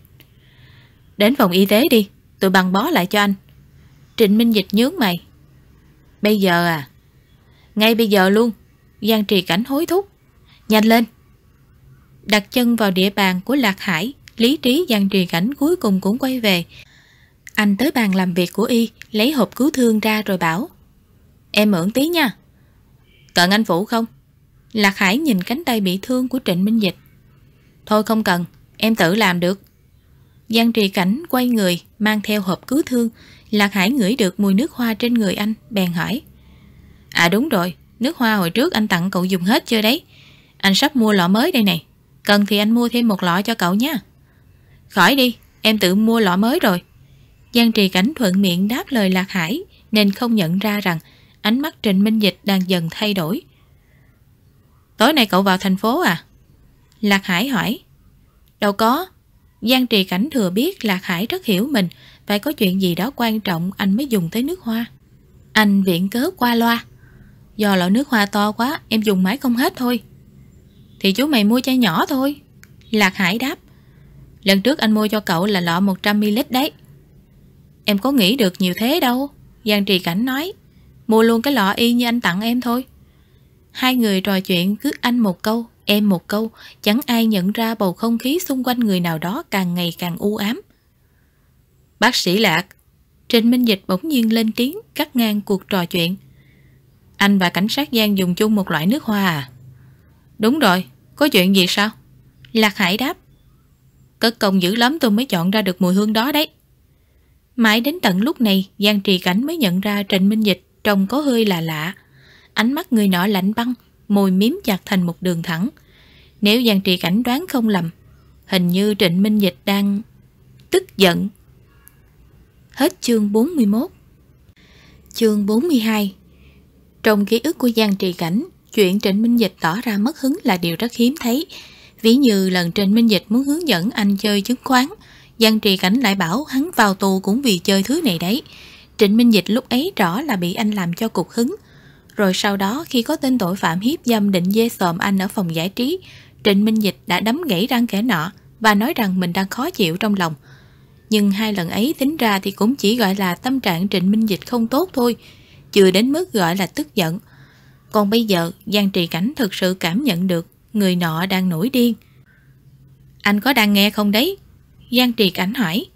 Đến phòng y tế đi, tôi băng bó lại cho anh. Trịnh Minh Dịch nhướng mày. Bây giờ à? Ngay bây giờ luôn. Giang trì cảnh hối thúc. Nhanh lên. Đặt chân vào địa bàn của Lạc Hải, lý trí Giang trì cảnh cuối cùng cũng quay về. Anh tới bàn làm việc của y, lấy hộp cứu thương ra rồi bảo. Em mượn tí nha. Cần anh vũ không? Lạc Hải nhìn cánh tay bị thương của Trịnh Minh Dịch. Thôi không cần, em tự làm được. Giang trì cảnh quay người, mang theo hộp cứu thương. Lạc Hải ngửi được mùi nước hoa trên người anh, bèn hỏi. À đúng rồi, nước hoa hồi trước anh tặng cậu dùng hết chưa đấy? Anh sắp mua lọ mới đây này. Cần thì anh mua thêm một lọ cho cậu nha. Khỏi đi, em tự mua lọ mới rồi. Giang trì cảnh thuận miệng đáp lời Lạc Hải nên không nhận ra rằng ánh mắt Trịnh Minh Dịch đang dần thay đổi. Tối nay cậu vào thành phố à? Lạc Hải hỏi. Đâu có, Giang Trì Cảnh thừa biết Lạc Hải rất hiểu mình, phải có chuyện gì đó quan trọng anh mới dùng tới nước hoa. Anh viện cớ qua loa. Do lọ nước hoa to quá, em dùng mãi không hết thôi. Thì chú mày mua chai nhỏ thôi. Lạc Hải đáp. Lần trước anh mua cho cậu là lọ 100ml đấy. Em có nghĩ được nhiều thế đâu. Giang Trì Cảnh nói. Mua luôn cái lọ y như anh tặng em thôi. Hai người trò chuyện cứ anh một câu, Em một câu, chẳng ai nhận ra bầu không khí xung quanh người nào đó càng ngày càng u ám. Bác sĩ Lạc, Trịnh Minh Dịch bỗng nhiên lên tiếng cắt ngang cuộc trò chuyện. Anh và cảnh sát Giang dùng chung một loại nước hoa à? Đúng rồi, có chuyện gì sao? Lạc Hải đáp. Cất công dữ lắm tôi mới chọn ra được mùi hương đó đấy. Mãi đến tận lúc này, Giang Trì Cảnh mới nhận ra Trịnh Minh Dịch trông có hơi là lạ. Ánh mắt người nọ lạnh băng, môi miếm chặt thành một đường thẳng. Nếu Giang Trì Cảnh đoán không lầm, hình như Trịnh Minh Dịch đang tức giận. Hết chương 41 Chương 42 trong ký ức của Giang Trì Cảnh, chuyện Trịnh Minh Dịch tỏ ra mất hứng là điều rất hiếm thấy. Ví như lần Trịnh Minh Dịch muốn hướng dẫn anh chơi chứng khoán, Giang Trì Cảnh lại bảo hắn vào tù cũng vì chơi thứ này đấy. Trịnh Minh Dịch lúc ấy rõ là bị anh làm cho cục hứng. Rồi sau đó khi có tên tội phạm hiếp dâm định dê sòm anh ở phòng giải trí, Trịnh Minh Dịch đã đấm gãy răng kẻ nọ và nói rằng mình đang khó chịu trong lòng. Nhưng hai lần ấy tính ra thì cũng chỉ gọi là tâm trạng Trịnh Minh Dịch không tốt thôi, chưa đến mức gọi là tức giận. Còn bây giờ, Giang Trì Cảnh thực sự cảm nhận được người nọ đang nổi điên. Anh có đang nghe không đấy? Giang Trì Cảnh hỏi.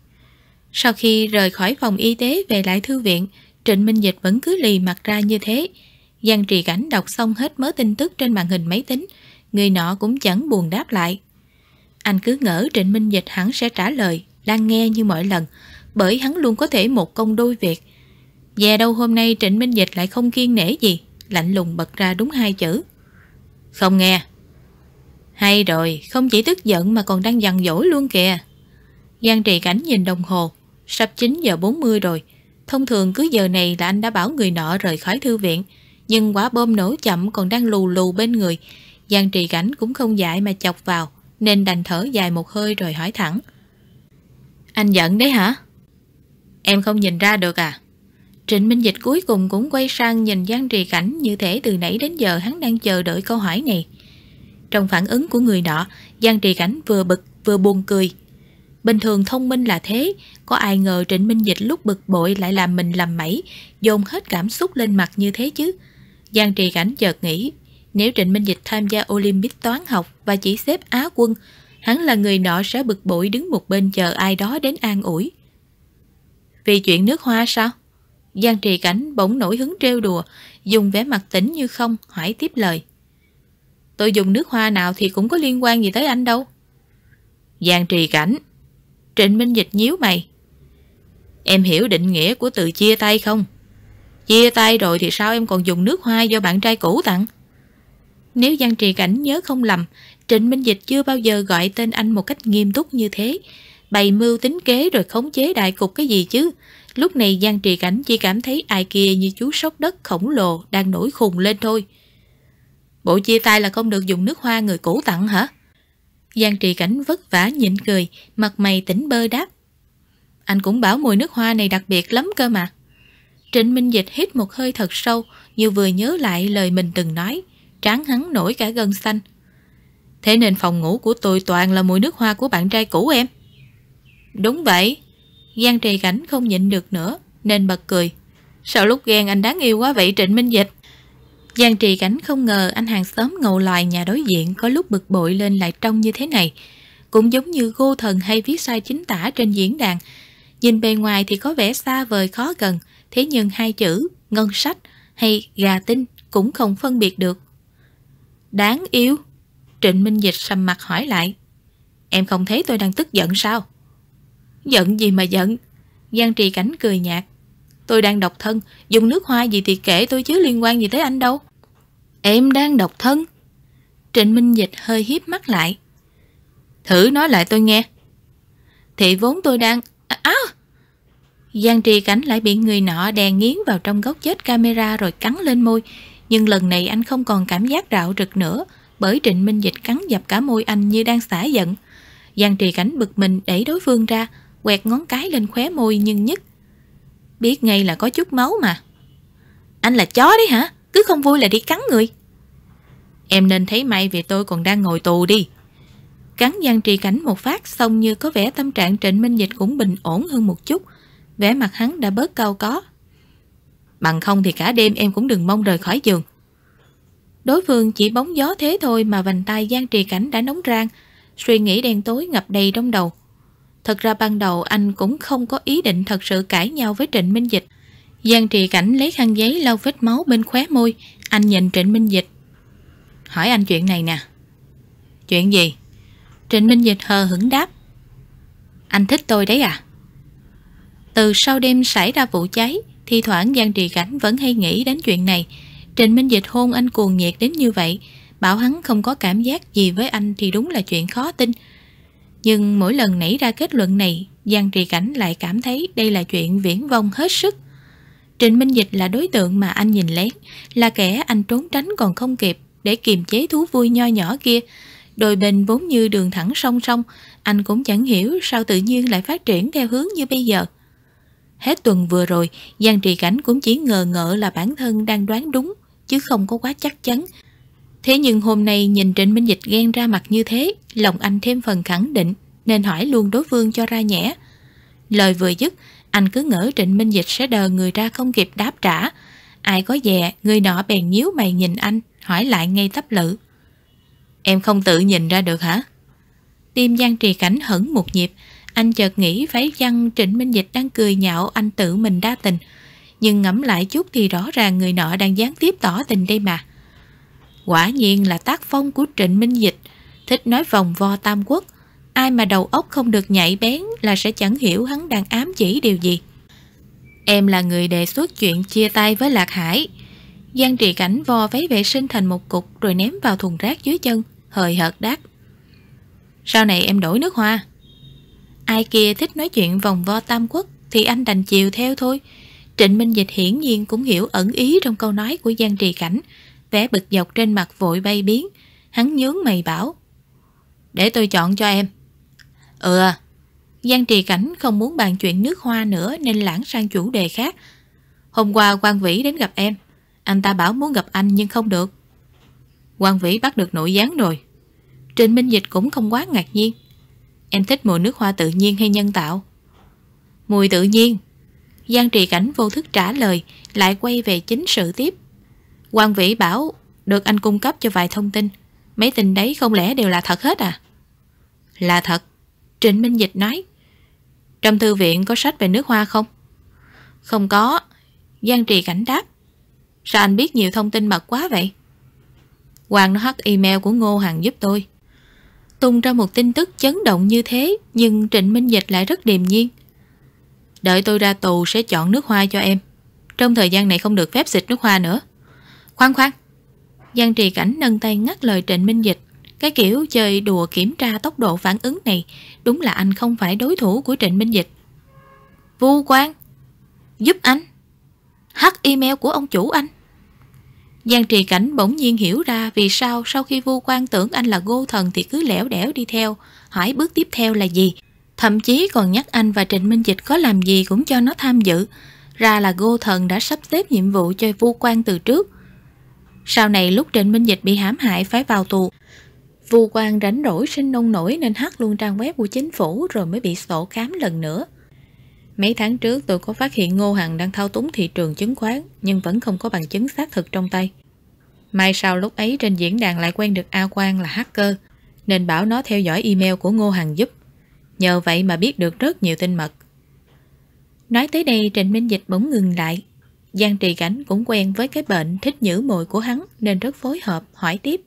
Sau khi rời khỏi phòng y tế về lại thư viện, Trịnh Minh Dịch vẫn cứ lì mặt ra như thế. Giang Trì Cảnh đọc xong hết mớ tin tức trên màn hình máy tính, người nọ cũng chẳng buồn đáp lại. Anh cứ ngỡ Trịnh Minh Dịch hẳn sẽ trả lời, đang nghe như mọi lần, bởi hắn luôn có thể một công đôi việc. Về đâu hôm nay Trịnh Minh Dịch lại không kiên nể gì, lạnh lùng bật ra đúng hai chữ. Không nghe. Hay rồi, không chỉ tức giận mà còn đang dằn dỗi luôn kìa. Giang Trì Cảnh nhìn đồng hồ, sắp 9 giờ 40 rồi. Thông thường cứ giờ này là anh đã bảo người nọ rời khỏi thư viện, nhưng quả bom nổ chậm còn đang lù lù bên người. Giang Trì Cảnh cũng không dại mà chọc vào, nên đành thở dài một hơi rồi hỏi thẳng. Anh giận đấy hả? Em không nhìn ra được à? Trịnh Minh Dịch cuối cùng cũng quay sang nhìn Giang Trì Cảnh như thể từ nãy đến giờ hắn đang chờ đợi câu hỏi này. Trong phản ứng của người nọ, Giang Trì Cảnh vừa bực vừa buồn cười. Bình thường thông minh là thế, có ai ngờ Trịnh Minh Dịch lúc bực bội lại làm mình làm mẩy, dồn hết cảm xúc lên mặt như thế chứ. Giang Trì Cảnh chợt nghĩ, nếu Trịnh Minh Dịch tham gia Olympic toán học và chỉ xếp Á quân, hắn là người nọ sẽ bực bội đứng một bên chờ ai đó đến an ủi. Vì chuyện nước hoa sao? Giang Trì Cảnh bỗng nổi hứng trêu đùa, dùng vẻ mặt tỉnh như không, hỏi tiếp lời. Tôi dùng nước hoa nào thì cũng có liên quan gì tới anh đâu. Giang Trì Cảnh Trịnh Minh Dịch nhíu mày. Em hiểu định nghĩa của từ chia tay không? Chia tay rồi thì sao em còn dùng nước hoa do bạn trai cũ tặng? Nếu Giang Trì Cảnh nhớ không lầm, Trịnh Minh Dịch chưa bao giờ gọi tên anh một cách nghiêm túc như thế. Bày mưu tính kế rồi khống chế đại cục cái gì chứ? Lúc này Giang Trì Cảnh chỉ cảm thấy ai kia như chú sóc đất khổng lồ đang nổi khùng lên thôi. Bộ chia tay là không được dùng nước hoa người cũ tặng hả? Giang Trì Cảnh vất vả nhịn cười, mặt mày tỉnh bơ đáp. Anh cũng bảo mùi nước hoa này đặc biệt lắm cơ mà. Trịnh Minh Dịch hít một hơi thật sâu như vừa nhớ lại lời mình từng nói, trán hắn nổi cả gân xanh. Thế nên phòng ngủ của tôi toàn là mùi nước hoa của bạn trai cũ em. Đúng vậy. Giang Trì Cảnh không nhịn được nữa, nên bật cười. Sao lúc ghen anh đáng yêu quá vậy Trịnh Minh Dịch? Giang Trì Cảnh không ngờ anh hàng xóm ngầu loài nhà đối diện có lúc bực bội lên lại trông như thế này. Cũng giống như gô thần hay viết sai chính tả trên diễn đàn. Nhìn bề ngoài thì có vẻ xa vời khó gần, thế nhưng hai chữ ngân sách hay gà tinh cũng không phân biệt được. Đáng yêu? Trịnh Minh Dịch sầm mặt hỏi lại. Em không thấy tôi đang tức giận sao? Giận gì mà giận? Giang Trì Cảnh cười nhạt. Tôi đang độc thân, dùng nước hoa gì thì kể tôi chứ liên quan gì tới anh đâu. Em đang độc thân. Trịnh Minh Dịch hơi hiếp mắt lại. Thử nói lại tôi nghe. Thì vốn tôi đang... À! à! Giang trì cảnh lại bị người nọ đè nghiến vào trong góc chết camera rồi cắn lên môi. Nhưng lần này anh không còn cảm giác rạo rực nữa bởi Trịnh Minh Dịch cắn dập cả môi anh như đang xả giận. Giang trì cảnh bực mình đẩy đối phương ra, quẹt ngón cái lên khóe môi nhưng nhất. Biết ngay là có chút máu mà. Anh là chó đấy hả? Cứ không vui là đi cắn người. Em nên thấy may vì tôi còn đang ngồi tù đi. Cắn Giang Trì Cảnh một phát xong như có vẻ tâm trạng Trịnh Minh Dịch cũng bình ổn hơn một chút. Vẻ mặt hắn đã bớt cao có. Bằng không thì cả đêm em cũng đừng mong rời khỏi giường. Đối phương chỉ bóng gió thế thôi mà vành tay Giang Trì Cảnh đã nóng rang, suy nghĩ đen tối ngập đầy trong đầu. Thật ra ban đầu anh cũng không có ý định thật sự cãi nhau với Trịnh Minh Dịch. Giang Trì Cảnh lấy khăn giấy lau vết máu bên khóe môi, anh nhìn Trịnh Minh Dịch. Hỏi anh chuyện này nè. Chuyện gì? Trịnh Minh Dịch hờ hững đáp. Anh thích tôi đấy à? Từ sau đêm xảy ra vụ cháy, thi thoảng Giang Trì Cảnh vẫn hay nghĩ đến chuyện này. Trịnh Minh Dịch hôn anh cuồng nhiệt đến như vậy, bảo hắn không có cảm giác gì với anh thì đúng là chuyện khó tin. Nhưng mỗi lần nảy ra kết luận này, Giang Trì Cảnh lại cảm thấy đây là chuyện viễn vông hết sức. Trịnh Minh Dịch là đối tượng mà anh nhìn lén, là kẻ anh trốn tránh còn không kịp để kiềm chế thú vui nho nhỏ kia. Đôi bên vốn như đường thẳng song song, anh cũng chẳng hiểu sao tự nhiên lại phát triển theo hướng như bây giờ. Hết tuần vừa rồi, Giang Trì Cảnh cũng chỉ ngờ ngợ là bản thân đang đoán đúng, chứ không có quá chắc chắn. Thế nhưng hôm nay nhìn Trịnh Minh Dịch ghen ra mặt như thế, lòng anh thêm phần khẳng định, nên hỏi luôn đối phương cho ra nhẽ. Lời vừa dứt, anh cứ ngỡ Trịnh Minh Dịch sẽ đờ người ra không kịp đáp trả. Ai có dè, người nọ bèn nhíu mày nhìn anh, hỏi lại ngay tấp lự. Em không tự nhìn ra được hả? Tim Giang Trì Cảnh hững một nhịp, anh chợt nghĩ phải chăng Trịnh Minh Dịch đang cười nhạo anh tự mình đa tình. Nhưng ngẫm lại chút thì rõ ràng người nọ đang gián tiếp tỏ tình đây mà. Quả nhiên là tác phong của Trịnh Minh Dịch, thích nói vòng vo tam quốc. Ai mà đầu óc không được nhạy bén là sẽ chẳng hiểu hắn đang ám chỉ điều gì. Em là người đề xuất chuyện chia tay với Lạc Hải. Giang trì cảnh vo váy vệ sinh thành một cục rồi ném vào thùng rác dưới chân, hời hợt đáp. Sau này em đổi nước hoa. Ai kia thích nói chuyện vòng vo tam quốc thì anh đành chiều theo thôi. Trịnh Minh Dịch hiển nhiên cũng hiểu ẩn ý trong câu nói của Giang Trì Cảnh. Vẻ bực dọc trên mặt vội bay biến. Hắn nhướng mày bảo. Để tôi chọn cho em. Ừ à. Giang Trì Cảnh không muốn bàn chuyện nước hoa nữa nên lãng sang chủ đề khác. Hôm qua Quan Vĩ đến gặp em. Anh ta bảo muốn gặp anh nhưng không được. Quan Vĩ bắt được nội gián rồi. Trình Minh Dịch cũng không quá ngạc nhiên. Em thích mùi nước hoa tự nhiên hay nhân tạo? Mùi tự nhiên. Giang Trì Cảnh vô thức trả lời, lại quay về chính sự tiếp. Quang Vĩ bảo, được anh cung cấp cho vài thông tin. Mấy tin đấy không lẽ đều là thật hết à? Là thật. Trịnh Minh Dịch nói. Trong thư viện có sách về nước hoa không? Không có. Giang Trì Cảnh đáp. Sao anh biết nhiều thông tin mật quá vậy? Hoàng nó hắt email của Ngô Hằng giúp tôi. Tung ra một tin tức chấn động như thế, nhưng Trịnh Minh Dịch lại rất điềm nhiên. Đợi tôi ra tù sẽ chọn nước hoa cho em. Trong thời gian này không được phép xịt nước hoa nữa. Khoan khoan. Giang Trì Cảnh nâng tay ngắt lời Trịnh Minh Dịch. Cái kiểu chơi đùa kiểm tra tốc độ phản ứng này đúng là anh không phải đối thủ của Trịnh Minh Dịch. Vu Quang, giúp anh. Hắt email của ông chủ anh. Giang Trì Cảnh bỗng nhiên hiểu ra vì sao sau khi Vu Quang tưởng anh là gô thần thì cứ lẻo đẻo đi theo, hỏi bước tiếp theo là gì. Thậm chí còn nhắc anh và Trịnh Minh Dịch có làm gì cũng cho nó tham dự. Ra là gô thần đã sắp xếp nhiệm vụ cho Vu Quang từ trước. Sau này lúc Trịnh Minh Dịch bị hãm hại phải vào tù, Vu Quang rảnh rỗi sinh nông nổi nên hát luôn trang web của chính phủ rồi mới bị sổ khám lần nữa. Mấy tháng trước tôi có phát hiện Ngô Hằng đang thao túng thị trường chứng khoán nhưng vẫn không có bằng chứng xác thực trong tay. Mai sau lúc ấy trên diễn đàn lại quen được A Quang là hacker nên bảo nó theo dõi email của Ngô Hằng giúp. Nhờ vậy mà biết được rất nhiều tin mật. Nói tới đây Trịnh Minh Dịch bỗng ngừng lại. Giang Trì Cảnh cũng quen với cái bệnh thích nhử mồi của hắn nên rất phối hợp, hỏi tiếp.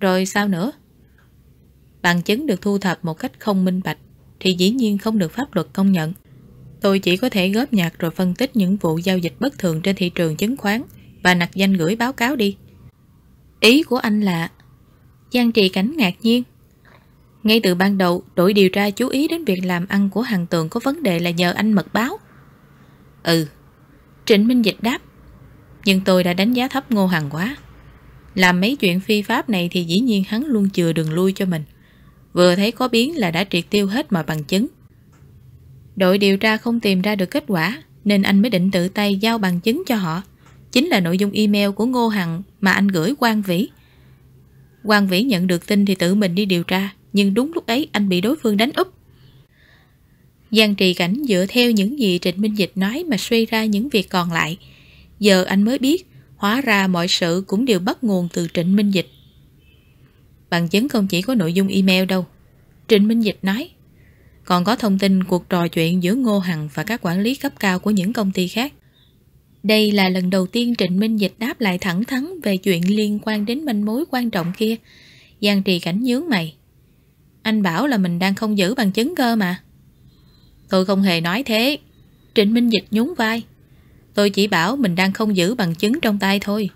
Rồi sao nữa? Bằng chứng được thu thập một cách không minh bạch thì dĩ nhiên không được pháp luật công nhận. Tôi chỉ có thể góp nhặt rồi phân tích những vụ giao dịch bất thường trên thị trường chứng khoán và nặc danh gửi báo cáo đi. Ý của anh là, Giang trì cảnh ngạc nhiên Ngay từ ban đầu, đội điều tra chú ý đến việc làm ăn của hàng tường có vấn đề là nhờ anh mật báo Ừ Trịnh Minh Dịch đáp, Nhưng tôi đã đánh giá thấp Ngô Hằng quá. Làm mấy chuyện phi pháp này thì dĩ nhiên hắn luôn chừa đường lui cho mình. Vừa thấy có biến là đã triệt tiêu hết mọi bằng chứng. Đội điều tra không tìm ra được kết quả, Nên anh mới định tự tay giao bằng chứng cho họ. Chính là nội dung email của Ngô Hằng Mà anh gửi Quang Vĩ. Quang Vĩ nhận được tin thì tự mình đi điều tra, Nhưng đúng lúc ấy anh bị đối phương đánh úp. Giang trì cảnh dựa theo những gì Trịnh Minh Dịch nói Mà suy ra những việc còn lại Giờ anh mới biết, Hóa ra mọi sự cũng đều bắt nguồn từ Trịnh Minh Dịch Bằng chứng không chỉ có nội dung email đâu Trịnh Minh Dịch nói, còn có thông tin cuộc trò chuyện giữa Ngô Hằng và các quản lý cấp cao của những công ty khác. Đây là lần đầu tiên Trịnh Minh Dịch đáp lại thẳng thắn về chuyện liên quan đến manh mối quan trọng kia. Giang trì cảnh nhướng mày. Anh bảo là mình đang không giữ bằng chứng cơ mà. Tôi không hề nói thế. Trịnh Minh Dịch nhún vai. Tôi chỉ bảo mình đang không giữ bằng chứng trong tay thôi.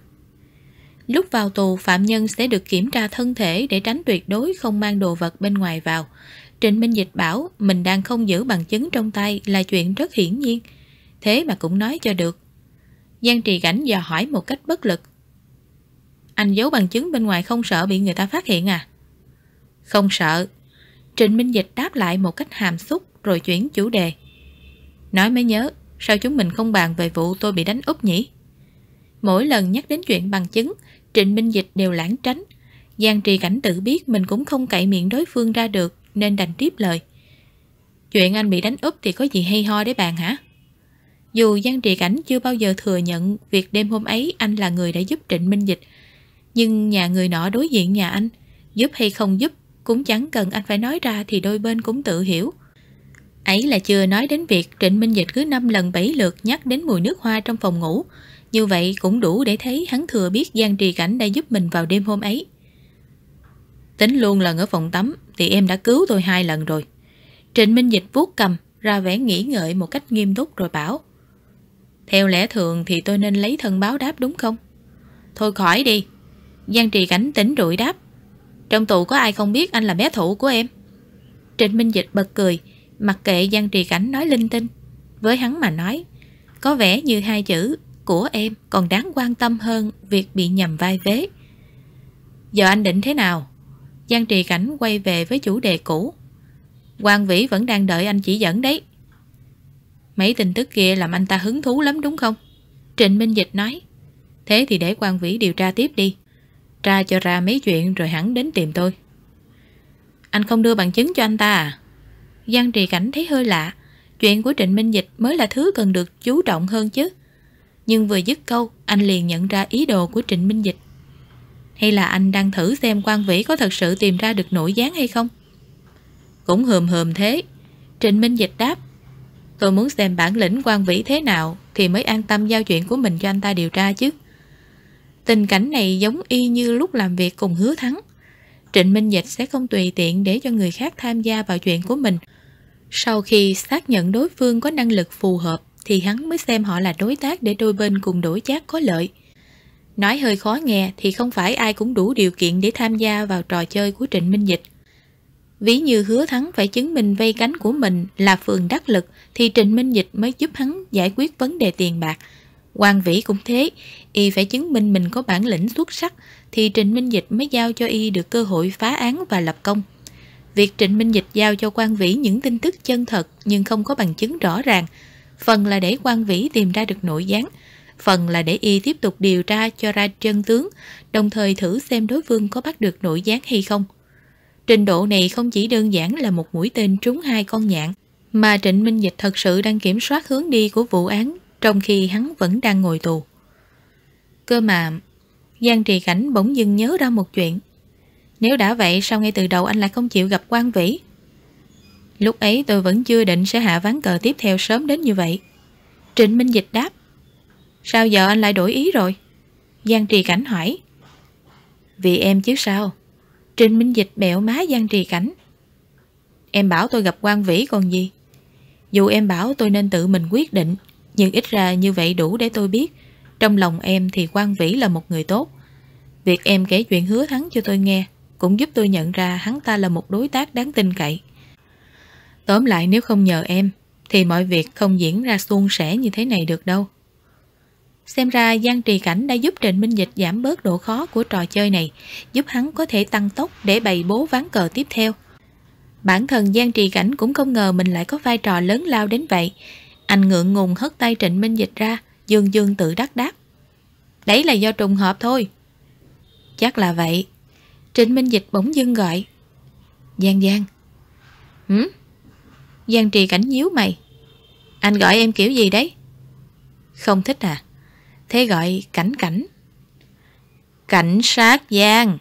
Lúc vào tù, phạm nhân sẽ được kiểm tra thân thể để tránh tuyệt đối không mang đồ vật bên ngoài vào. Trịnh Minh Dịch bảo mình đang không giữ bằng chứng trong tay là chuyện rất hiển nhiên. Thế mà cũng nói cho được. Giang Trì Cảnh dò hỏi một cách bất lực. Anh giấu bằng chứng bên ngoài không sợ bị người ta phát hiện à? Không sợ. Trịnh Minh Dịch đáp lại một cách hàm xúc rồi chuyển chủ đề. Nói mới nhớ, sao chúng mình không bàn về vụ tôi bị đánh úp nhỉ? Mỗi lần nhắc đến chuyện bằng chứng, Trịnh Minh Dịch đều lãng tránh. Giang Trì Cảnh tự biết mình cũng không cậy miệng đối phương ra được nên đành tiếp lời. Chuyện anh bị đánh úp thì có gì hay ho để bàn hả? Dù Giang Trì Cảnh chưa bao giờ thừa nhận việc đêm hôm ấy anh là người đã giúp Trịnh Minh Dịch, nhưng nhà người nọ đối diện nhà anh, giúp hay không giúp cũng chẳng cần anh phải nói ra thì đôi bên cũng tự hiểu. Ấy là chưa nói đến việc Trịnh Minh Dịch cứ 5 lần 7 lượt nhắc đến mùi nước hoa trong phòng ngủ, như vậy cũng đủ để thấy hắn thừa biết Giang Trì Cảnh đã giúp mình vào đêm hôm ấy. Tính luôn lần ở phòng tắm thì em đã cứu tôi hai lần rồi. Trịnh Minh Dịch vuốt cầm ra vẻ nghĩ ngợi một cách nghiêm túc rồi bảo Theo lẽ thường thì tôi nên lấy thân báo đáp đúng không? Thôi khỏi đi. Giang Trì Cảnh tỉnh rụi đáp Trong tù có ai không biết anh là bé thủ của em? Trịnh Minh Dịch bật cười Mặc kệ Giang Trì Cảnh nói linh tinh, Với hắn mà nói, Có vẻ như hai chữ của em còn đáng quan tâm hơn việc bị nhầm vai vế. Giờ anh định thế nào? Giang Trì Cảnh quay về với chủ đề cũ. Quang Vĩ vẫn đang đợi anh chỉ dẫn đấy. Mấy tin tức kia làm anh ta hứng thú lắm đúng không? Trịnh Minh Dịch nói. Thế thì để Quang Vĩ điều tra tiếp đi. Tra cho ra mấy chuyện rồi hẳn đến tìm tôi. Anh không đưa bằng chứng cho anh ta à? Giang Trì Cảnh thấy hơi lạ. Chuyện của Trịnh Minh Dịch mới là thứ cần được chú trọng hơn chứ. Nhưng vừa dứt câu, anh liền nhận ra ý đồ của Trịnh Minh Dịch. Hay là anh đang thử xem quan vĩ có thật sự tìm ra được nổi gián hay không? Cũng hườm hườm thế. Trịnh Minh Dịch đáp. Tôi muốn xem bản lĩnh quan vĩ thế nào thì mới an tâm giao chuyện của mình cho anh ta điều tra chứ. Tình cảnh này giống y như lúc làm việc cùng hứa thắng. Trịnh Minh Dịch sẽ không tùy tiện để cho người khác tham gia vào chuyện của mình. Sau khi xác nhận đối phương có năng lực phù hợp thì hắn mới xem họ là đối tác để đôi bên cùng đổi chác có lợi. Nói hơi khó nghe thì không phải ai cũng đủ điều kiện để tham gia vào trò chơi của Trịnh Minh Dịch. Ví như hứa thắng phải chứng minh vây cánh của mình là phường đắc lực thì Trịnh Minh Dịch mới giúp hắn giải quyết vấn đề tiền bạc. Hoàng Vĩ cũng thế, y phải chứng minh mình có bản lĩnh xuất sắc thì Trịnh Minh Dịch mới giao cho y được cơ hội phá án và lập công. Việc Trịnh Minh Dịch giao cho quan Vĩ những tin tức chân thật nhưng không có bằng chứng rõ ràng phần là để quan vĩ tìm ra được nội gián, phần là để y tiếp tục điều tra cho ra chân tướng, đồng thời thử xem đối phương có bắt được nội gián hay không. Trình độ này không chỉ đơn giản là một mũi tên trúng hai con nhạn, mà Trịnh Minh Dịch thật sự đang kiểm soát hướng đi của vụ án trong khi hắn vẫn đang ngồi tù. Cơ mà, Giang Trì Cảnh bỗng dưng nhớ ra một chuyện. Nếu đã vậy sao ngay từ đầu anh lại không chịu gặp quan vĩ? Lúc ấy tôi vẫn chưa định sẽ hạ ván cờ tiếp theo sớm đến như vậy. Trịnh Minh Dịch đáp. Sao giờ anh lại đổi ý rồi? Giang Trì Cảnh hỏi. Vì em chứ sao? Trịnh Minh Dịch bẹo má Giang Trì Cảnh. Em bảo tôi gặp quan vĩ còn gì? Dù em bảo tôi nên tự mình quyết định, nhưng ít ra như vậy đủ để tôi biết trong lòng em thì quan vĩ là một người tốt. Việc em kể chuyện hứa thắng cho tôi nghe cũng giúp tôi nhận ra hắn ta là một đối tác đáng tin cậy. Tóm lại nếu không nhờ em thì mọi việc không diễn ra suôn sẻ như thế này được đâu. Xem ra Giang Trì Cảnh đã giúp Trịnh Minh Dịch giảm bớt độ khó của trò chơi này, giúp hắn có thể tăng tốc để bày bố ván cờ tiếp theo. Bản thân Giang Trì Cảnh cũng không ngờ mình lại có vai trò lớn lao đến vậy. Anh ngượng ngùng hất tay Trịnh Minh Dịch ra, dương dương tự đắc đáp. Đấy là do trùng hợp thôi. Chắc là vậy. Trịnh Minh Dịch bỗng dưng gọi. Giang Giang. Hử? Giang trì cảnh nhíu mày. Anh gọi em kiểu gì đấy? Không thích à? Thế gọi cảnh cảnh. Cảnh sát Giang.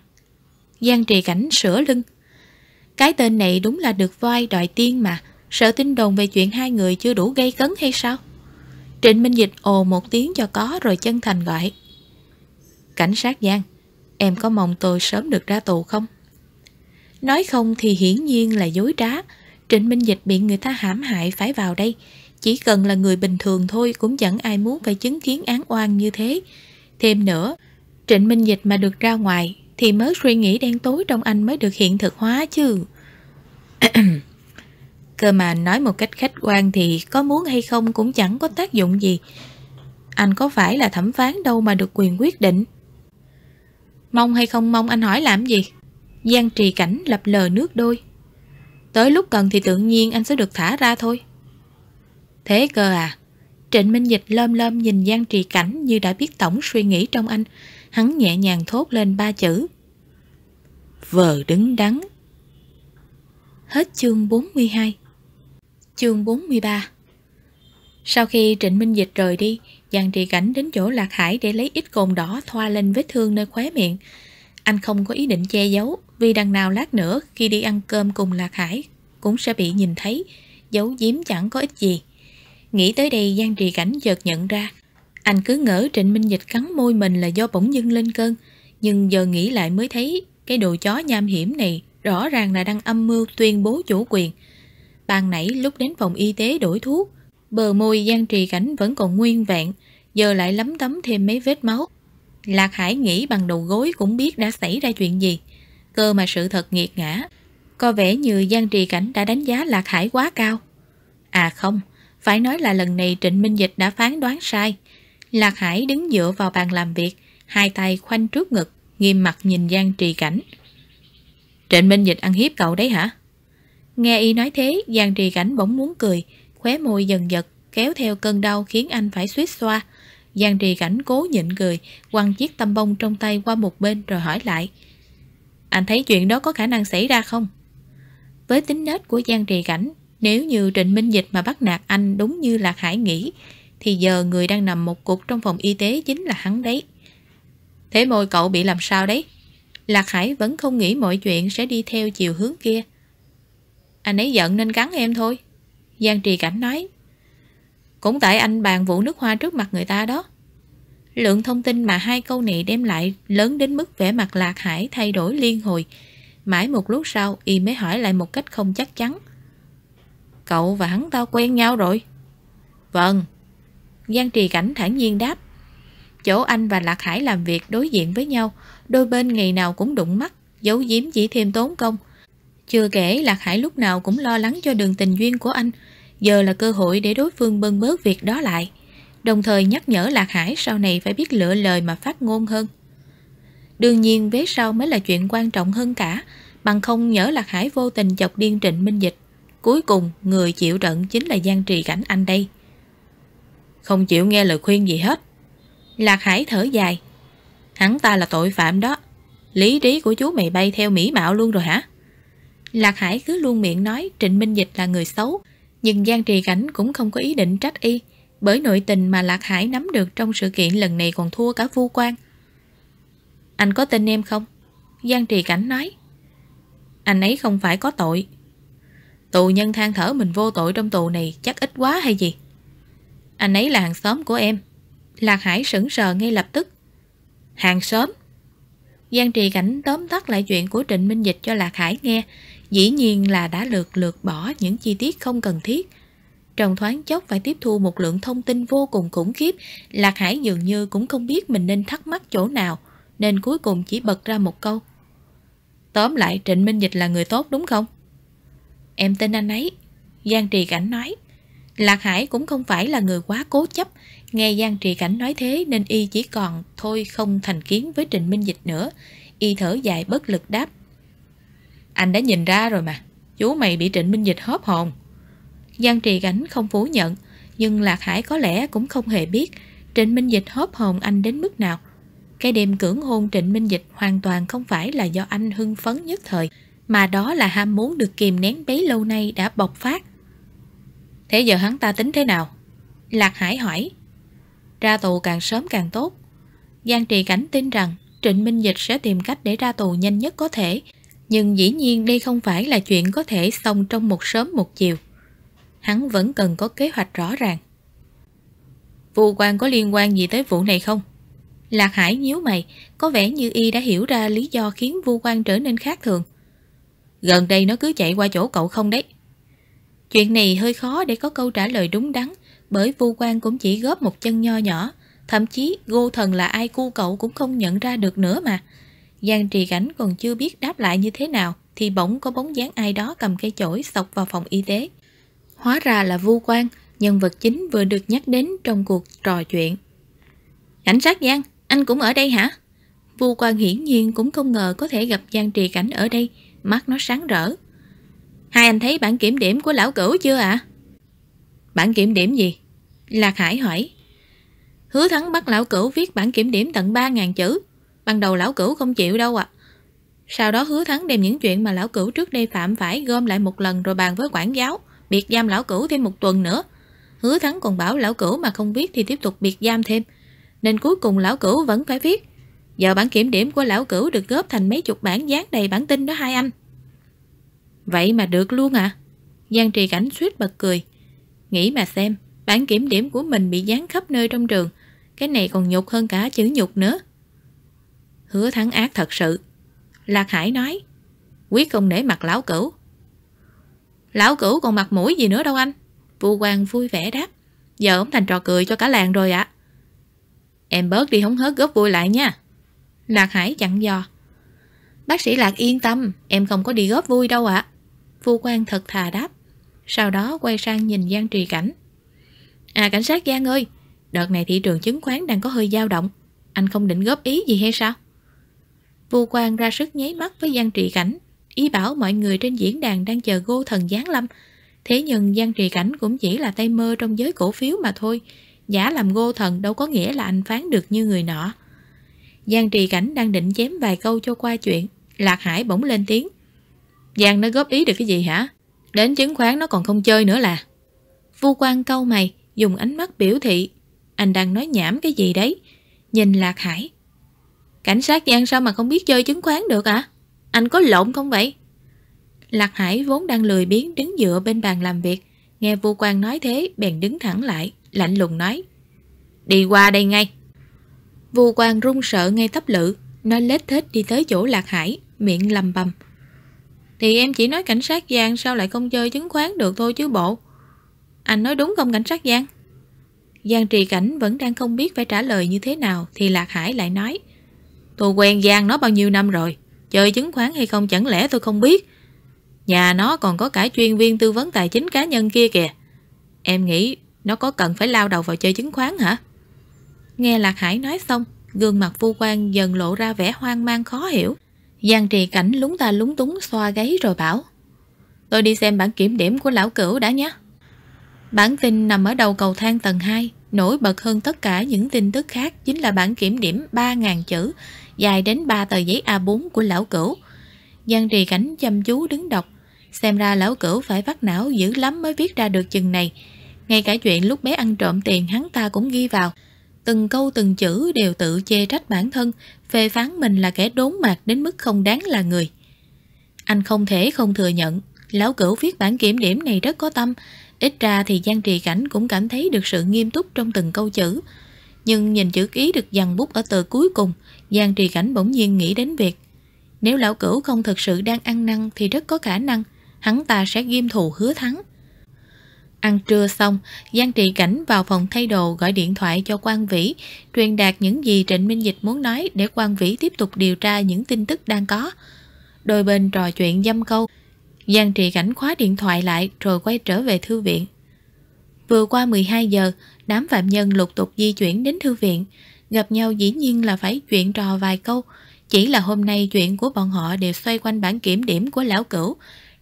Giang trì cảnh sửa lưng. Cái tên này đúng là được voi đòi tiên mà. Sợ tin đồn về chuyện hai người chưa đủ gây cấn hay sao? Trịnh Minh Dịch ồ một tiếng cho có rồi chân thành gọi. Cảnh sát Giang. Em có mong tôi sớm được ra tù không? Nói không thì hiển nhiên là dối trá Trịnh Minh Dịch bị người ta hãm hại phải vào đây. Chỉ cần là người bình thường thôi cũng chẳng ai muốn phải chứng kiến án oan như thế. Thêm nữa, Trịnh Minh Dịch mà được ra ngoài thì mới suy nghĩ đen tối trong anh mới được hiện thực hóa chứ. [CLEARS THROAT] Cơ mà nói một cách khách quan thì có muốn hay không cũng chẳng có tác dụng gì. Anh có phải là thẩm phán đâu mà được quyền quyết định. Mong hay không mong anh hỏi làm gì? Giang trì cảnh lập lờ nước đôi. Tới lúc cần thì tự nhiên anh sẽ được thả ra thôi. Thế cơ à? Trịnh Minh Dịch lơm lơm nhìn Giang trì cảnh như đã biết tổng suy nghĩ trong anh. Hắn nhẹ nhàng thốt lên ba chữ. Vờ đứng đắn. Hết chương 42 Chương 43 Sau khi Trịnh Minh Dịch rời đi, Giang Trì Cảnh đến chỗ Lạc Hải để lấy ít cồn đỏ thoa lên vết thương nơi khóe miệng. Anh không có ý định che giấu, vì đằng nào lát nữa khi đi ăn cơm cùng Lạc Hải cũng sẽ bị nhìn thấy, giấu giếm chẳng có ích gì. Nghĩ tới đây Giang Trì Cảnh chợt nhận ra, anh cứ ngỡ Trịnh Minh Dịch cắn môi mình là do bỗng dưng lên cơn, nhưng giờ nghĩ lại mới thấy cái đồ chó nham hiểm này rõ ràng là đang âm mưu tuyên bố chủ quyền. Ban nãy lúc đến phòng y tế đổi thuốc, bờ môi Giang Trì Cảnh vẫn còn nguyên vẹn, giờ lại lấm tấm thêm mấy vết máu. Lạc Hải nghĩ bằng đầu gối cũng biết đã xảy ra chuyện gì. Cơ mà sự thật nghiệt ngã. Có vẻ như Giang Trì Cảnh đã đánh giá Lạc Hải quá cao. À không, phải nói là lần này Trịnh Minh Dịch đã phán đoán sai. Lạc Hải đứng dựa vào bàn làm việc, hai tay khoanh trước ngực, nghiêm mặt nhìn Giang Trì Cảnh. Trịnh Minh Dịch ăn hiếp cậu đấy hả? Nghe y nói thế, Giang Trì Cảnh bỗng muốn cười, khóe môi dần giật, kéo theo cơn đau khiến anh phải suýt xoa. Giang Trì Cảnh cố nhịn cười, quăng chiếc tăm bông trong tay qua một bên rồi hỏi lại. Anh thấy chuyện đó có khả năng xảy ra không? Với tính nết của Giang Trì Cảnh, nếu như Trịnh Minh Dịch mà bắt nạt anh đúng như Lạc Hải nghĩ, thì giờ người đang nằm một cục trong phòng y tế chính là hắn đấy. Thế môi cậu bị làm sao đấy? Lạc Hải vẫn không nghĩ mọi chuyện sẽ đi theo chiều hướng kia. Anh ấy giận nên cắn em thôi. Giang Trì Cảnh nói. Cũng tại anh bàn vụ nước hoa trước mặt người ta đó. Lượng thông tin mà hai câu này đem lại lớn đến mức vẻ mặt Lạc Hải thay đổi liên hồi. Mãi một lúc sau, y mới hỏi lại một cách không chắc chắn. Cậu và hắn tao quen nhau rồi. Vâng. Giang Trì Cảnh thản nhiên đáp. Chỗ anh và Lạc Hải làm việc đối diện với nhau, đôi bên ngày nào cũng đụng mắt, giấu giếm chỉ thêm tốn công. Chưa kể Lạc Hải lúc nào cũng lo lắng cho đường tình duyên của anh, giờ là cơ hội để đối phương bưng bớt việc đó lại. Đồng thời nhắc nhở Lạc Hải sau này phải biết lựa lời mà phát ngôn hơn. Đương nhiên vế sau mới là chuyện quan trọng hơn cả, bằng không nhớ Lạc Hải vô tình chọc điên Trịnh Minh Dịch. Cuối cùng, người chịu trận chính là Giang Trì Cảnh Anh đây. Không chịu nghe lời khuyên gì hết. Lạc Hải thở dài. Hắn ta là tội phạm đó. Lý trí của chú mày bay theo mỹ mạo luôn rồi hả? Lạc Hải cứ luôn miệng nói Trịnh Minh Dịch là người xấu, nhưng Giang Trì Cảnh cũng không có ý định trách y, bởi nội tình mà Lạc Hải nắm được trong sự kiện lần này còn thua cả vu quan. Anh có tin em không? Giang Trì Cảnh nói. Anh ấy không phải có tội. Tù nhân than thở mình vô tội trong tù này chắc ít quá hay gì? Anh ấy là hàng xóm của em. Lạc Hải sững sờ ngay lập tức. Hàng xóm? Giang Trì Cảnh tóm tắt lại chuyện của Trịnh Minh Dịch cho Lạc Hải nghe, dĩ nhiên là đã lượt lượt bỏ những chi tiết không cần thiết. Trong thoáng chốc phải tiếp thu một lượng thông tin vô cùng khủng khiếp, Lạc Hải dường như cũng không biết mình nên thắc mắc chỗ nào, nên cuối cùng chỉ bật ra một câu. Tóm lại Trịnh Minh Dịch là người tốt đúng không? Em tin anh ấy. Giang Trì Cảnh nói. Lạc Hải cũng không phải là người quá cố chấp. Nghe Giang Trì Cảnh nói thế nên y chỉ còn thôi không thành kiến với Trịnh Minh Dịch nữa. Y thở dài bất lực đáp. Anh đã nhìn ra rồi mà. Chú mày bị Trịnh Minh Dịch hớp hồn. Giang Trì Cảnh không phủ nhận. Nhưng Lạc Hải có lẽ cũng không hề biết Trịnh Minh Dịch hớp hồn anh đến mức nào. Cái đêm cưỡng hôn Trịnh Minh Dịch hoàn toàn không phải là do anh hưng phấn nhất thời, mà đó là ham muốn được kìm nén bấy lâu nay đã bộc phát. Thế giờ hắn ta tính thế nào? Lạc Hải hỏi. Ra tù càng sớm càng tốt. Giang Trì Cảnh tin rằng Trịnh Minh Dịch sẽ tìm cách để ra tù nhanh nhất có thể, nhưng dĩ nhiên đây không phải là chuyện có thể xong trong một sớm một chiều. Hắn vẫn cần có kế hoạch rõ ràng. Vụ quan có liên quan gì tới vụ này không? Lạc Hải nhíu mày, có vẻ như y đã hiểu ra lý do khiến vu quan trở nên khác thường. Gần đây nó cứ chạy qua chỗ cậu không đấy. Chuyện này hơi khó để có câu trả lời đúng đắn, bởi vu quan cũng chỉ góp một chân nho nhỏ, thậm chí gô thần là ai cu cậu cũng không nhận ra được nữa mà. Giang trì cảnh còn chưa biết đáp lại như thế nào, thì bỗng có bóng dáng ai đó cầm cây chổi sọc vào phòng y tế. Hóa ra là vu quan, nhân vật chính vừa được nhắc đến trong cuộc trò chuyện. Cảnh sát Giang, anh cũng ở đây hả? Vu quan hiển nhiên cũng không ngờ có thể gặp Giang Trì Cảnh ở đây, mắt nó sáng rỡ. Hai anh thấy bản kiểm điểm của lão cửu chưa ạ? À? Bản kiểm điểm gì? Lạc Hải hỏi. Hứa thắng bắt lão cửu viết bản kiểm điểm tận 3.000 chữ. Ban đầu lão cửu không chịu đâu ạ. À. Sau đó hứa thắng đem những chuyện mà lão cửu trước đây phạm phải gom lại một lần rồi bàn với quản giáo, biệt giam lão cửu thêm một tuần nữa. Hứa thắng còn bảo lão cửu mà không viết thì tiếp tục biệt giam thêm. Nên cuối cùng lão cửu vẫn phải viết. Giờ bản kiểm điểm của lão cửu được góp thành mấy chục bản dán đầy bản tin đó hai anh. Vậy mà được luôn à? Giang trì cảnh suýt bật cười. Nghĩ mà xem, bản kiểm điểm của mình bị dán khắp nơi trong trường. Cái này còn nhục hơn cả chữ nhục nữa. Hứa thắng ác thật sự. Lạc Hải nói, quyết không để mặt lão cửu. Lão cửu còn mặt mũi gì nữa đâu anh. Vu Quang vui vẻ đáp. Giờ ông thành trò cười cho cả làng rồi ạ. Em bớt đi hóng hớt góp vui lại nha. Lạc Hải chặn dò. Bác sĩ Lạc yên tâm, em không có đi góp vui đâu ạ. À. quang thật thà đáp. Sau đó quay sang nhìn Giang Trì Cảnh. À cảnh sát Giang ơi, đợt này thị trường chứng khoán đang có hơi dao động. Anh không định góp ý gì hay sao? Vô quan ra sức nháy mắt với Giang Trì Cảnh, ý bảo mọi người trên diễn đàn đang chờ gô thần Giáng Lâm. Thế nhưng Giang Trì Cảnh cũng chỉ là tay mơ trong giới cổ phiếu mà thôi. Giả làm gô thần đâu có nghĩa là anh phán được như người nọ. Giang Trì Cảnh đang định chém vài câu cho qua chuyện. Lạc Hải bỗng lên tiếng. Giang nó góp ý được cái gì hả? Đến chứng khoán nó còn không chơi nữa là. Vu quan câu mày, dùng ánh mắt biểu thị. Anh đang nói nhảm cái gì đấy? Nhìn Lạc Hải. Cảnh sát Giang sao mà không biết chơi chứng khoán được à? Anh có lộn không vậy? Lạc Hải vốn đang lười biếng đứng dựa bên bàn làm việc. Nghe vu quan nói thế, bèn đứng thẳng lại, lạnh lùng nói. Đi qua đây ngay. Vu quan run sợ ngay tấp lự, nó lết thết đi tới chỗ Lạc Hải, miệng lầm bầm. Thì em chỉ nói cảnh sát Giang sao lại không chơi chứng khoán được thôi chứ bộ. Anh nói đúng không cảnh sát Giang? Giang trì cảnh vẫn đang không biết phải trả lời như thế nào thì Lạc Hải lại nói. Tôi quen Giang nó bao nhiêu năm rồi, chơi chứng khoán hay không chẳng lẽ tôi không biết. Nhà nó còn có cả chuyên viên tư vấn tài chính cá nhân kia kìa. Em nghĩ nó có cần phải lao đầu vào chơi chứng khoán hả? Nghe Lạc Hải nói xong, gương mặt vu quan dần lộ ra vẻ hoang mang khó hiểu. Giang trì cảnh lúng ta lúng túng xoa gáy rồi bảo Tôi đi xem bản kiểm điểm của lão cửu đã nhé. Bản tin nằm ở đầu cầu thang tầng 2, nổi bật hơn tất cả những tin tức khác chính là bản kiểm điểm 3.000 chữ, dài đến 3 tờ giấy A4 của lão cửu. Giang trì cảnh chăm chú đứng đọc, xem ra lão cửu phải vắt não dữ lắm mới viết ra được chừng này. Ngay cả chuyện lúc bé ăn trộm tiền hắn ta cũng ghi vào, từng câu từng chữ đều tự chê trách bản thân, phê phán mình là kẻ đốn mạc đến mức không đáng là người. Anh không thể không thừa nhận, lão cửu viết bản kiểm điểm này rất có tâm, ít ra thì Giang Trì Cảnh cũng cảm thấy được sự nghiêm túc trong từng câu chữ. Nhưng nhìn chữ ký được dằn bút ở tờ cuối cùng, Giang Trì Cảnh bỗng nhiên nghĩ đến việc nếu lão cửu không thực sự đang ăn năn thì rất có khả năng hắn ta sẽ ghim thù hứa thắng. Ăn trưa xong, Giang Trị Cảnh vào phòng thay đồ gọi điện thoại cho Quang Vĩ, truyền đạt những gì Trịnh Minh Dịch muốn nói để Quang Vĩ tiếp tục điều tra những tin tức đang có. Đôi bên trò chuyện dâm câu, Giang Trị Cảnh khóa điện thoại lại rồi quay trở về thư viện. Vừa qua 12 giờ, đám phạm nhân lục tục di chuyển đến thư viện. Gặp nhau dĩ nhiên là phải chuyện trò vài câu. Chỉ là hôm nay chuyện của bọn họ đều xoay quanh bản kiểm điểm của lão cửu.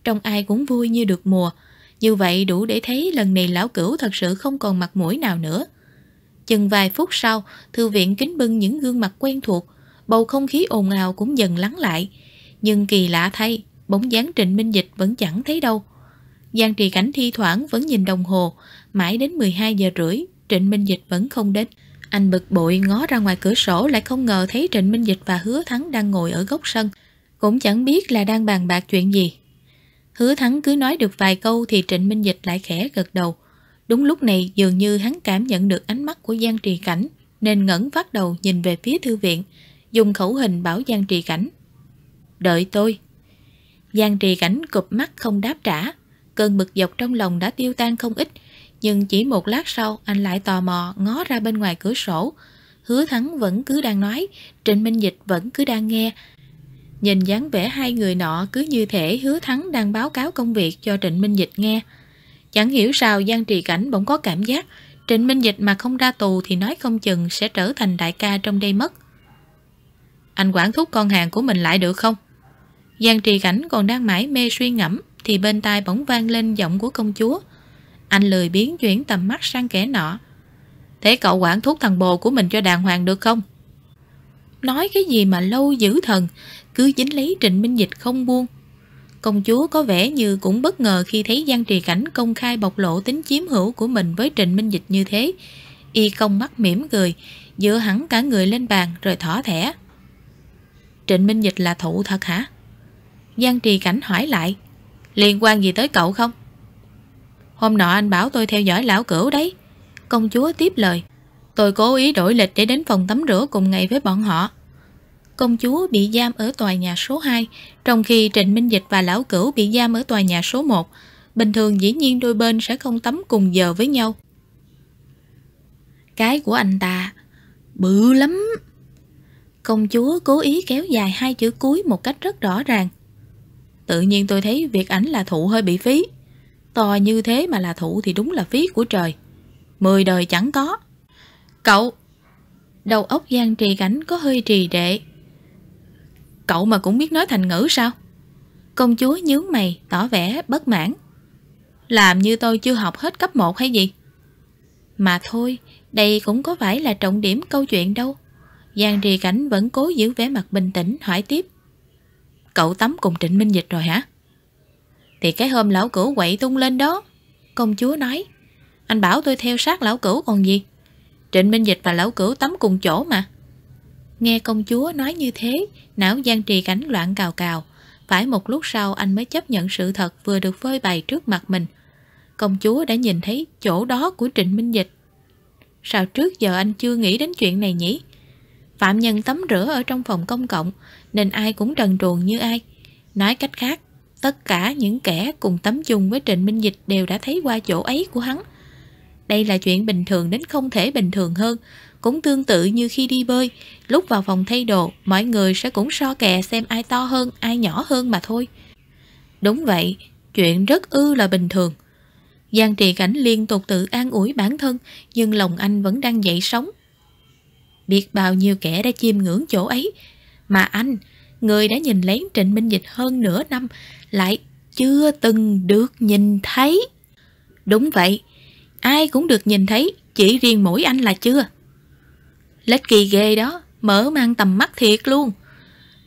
Trong ai cũng vui như được mùa. Như vậy đủ để thấy lần này lão cửu thật sự không còn mặt mũi nào nữa. Chừng vài phút sau, thư viện kính bưng những gương mặt quen thuộc, bầu không khí ồn ào cũng dần lắng lại. Nhưng kỳ lạ thay, bóng dáng Trịnh Minh Dịch vẫn chẳng thấy đâu. Giang Trì Cảnh thi thoảng vẫn nhìn đồng hồ, mãi đến 12 giờ rưỡi, Trịnh Minh Dịch vẫn không đến. Anh bực bội ngó ra ngoài cửa sổ lại không ngờ thấy Trịnh Minh Dịch và Hứa Thắng đang ngồi ở góc sân. Cũng chẳng biết là đang bàn bạc chuyện gì. Hứa thắng cứ nói được vài câu thì Trịnh Minh Dịch lại khẽ gật đầu. Đúng lúc này dường như hắn cảm nhận được ánh mắt của Giang Trì Cảnh nên ngẩn phát đầu nhìn về phía thư viện, dùng khẩu hình bảo Giang Trì Cảnh. Đợi tôi. Giang Trì Cảnh cụp mắt không đáp trả. cơn bực dọc trong lòng đã tiêu tan không ít, nhưng chỉ một lát sau anh lại tò mò ngó ra bên ngoài cửa sổ. Hứa Thắng vẫn cứ đang nói, Trịnh Minh Dịch vẫn cứ đang nghe. Nhìn dáng vẻ hai người nọ cứ như thể Hứa Thắng đang báo cáo công việc cho Trịnh Minh Dịch nghe. Chẳng hiểu sao Giang Trì Cảnh bỗng có cảm giác Trịnh Minh Dịch mà không ra tù thì nói không chừng sẽ trở thành đại ca trong đây mất. Anh quản thúc con hàng của mình lại được không? Giang Trì Cảnh còn đang mãi mê suy ngẫm thì bên tai bỗng vang lên giọng của công chúa. Anh lười biến chuyển tầm mắt sang kẻ nọ. Thế cậu quản thuốc thằng bồ của mình cho đàng hoàng được không? Nói cái gì mà lâu dữ thần, cứ dính lấy Trịnh Minh Dịch không buông. Công chúa có vẻ như cũng bất ngờ khi thấy Giang Trì Cảnh công khai bộc lộ tính chiếm hữu của mình với Trịnh Minh Dịch như thế. Y công mắt mỉm cười, dựa hẳn cả người lên bàn rồi thỏ thẻ. Trịnh Minh Dịch là thụ thật hả? Giang Trì Cảnh hỏi lại, liên quan gì tới cậu không? Hôm nọ anh bảo tôi theo dõi lão cửu đấy. Công chúa tiếp lời, tôi cố ý đổi lịch để đến phòng tắm rửa cùng ngày với bọn họ công chúa bị giam ở tòa nhà số 2, trong khi Trịnh Minh Dịch và Lão Cửu bị giam ở tòa nhà số 1. Bình thường dĩ nhiên đôi bên sẽ không tắm cùng giờ với nhau. Cái của anh ta bự lắm. Công chúa cố ý kéo dài hai chữ cuối một cách rất rõ ràng. Tự nhiên tôi thấy việc ảnh là thụ hơi bị phí. To như thế mà là thụ thì đúng là phí của trời. Mười đời chẳng có. Cậu! Đầu óc Giang trì cảnh có hơi trì đệ Cậu mà cũng biết nói thành ngữ sao? Công chúa nhướng mày, tỏ vẻ bất mãn. Làm như tôi chưa học hết cấp 1 hay gì? Mà thôi, đây cũng có phải là trọng điểm câu chuyện đâu. Giang Trì Cảnh vẫn cố giữ vẻ mặt bình tĩnh hỏi tiếp. Cậu tắm cùng Trịnh Minh Dịch rồi hả? Thì cái hôm lão cửu quậy tung lên đó. Công chúa nói. Anh bảo tôi theo sát lão cửu còn gì? Trịnh Minh Dịch và lão cửu tắm cùng chỗ mà. Nghe công chúa nói như thế, não Giang Trì Cảnh loạn cào cào. Phải một lúc sau anh mới chấp nhận sự thật vừa được phơi bày trước mặt mình. Công chúa đã nhìn thấy chỗ đó của Trịnh Minh Dịch. Sao trước giờ anh chưa nghĩ đến chuyện này nhỉ? Phạm nhân tắm rửa ở trong phòng công cộng nên ai cũng trần truồng như ai. Nói cách khác, tất cả những kẻ cùng tắm chung với Trịnh Minh Dịch đều đã thấy qua chỗ ấy của hắn. Đây là chuyện bình thường đến không thể bình thường hơn, cũng tương tự như khi đi bơi, lúc vào phòng thay đồ, mọi người sẽ cũng so kè xem ai to hơn, ai nhỏ hơn mà thôi. Đúng vậy, chuyện rất ư là bình thường. Giang trì cảnh liên tục tự an ủi bản thân, nhưng lòng anh vẫn đang dậy sống. Biết bao nhiêu kẻ đã chiêm ngưỡng chỗ ấy, mà anh, người đã nhìn lén Trịnh Minh Dịch hơn nửa năm, lại chưa từng được nhìn thấy. Đúng vậy, ai cũng được nhìn thấy, chỉ riêng mỗi anh là chưa. Lết kỳ ghê đó, mở mang tầm mắt thiệt luôn.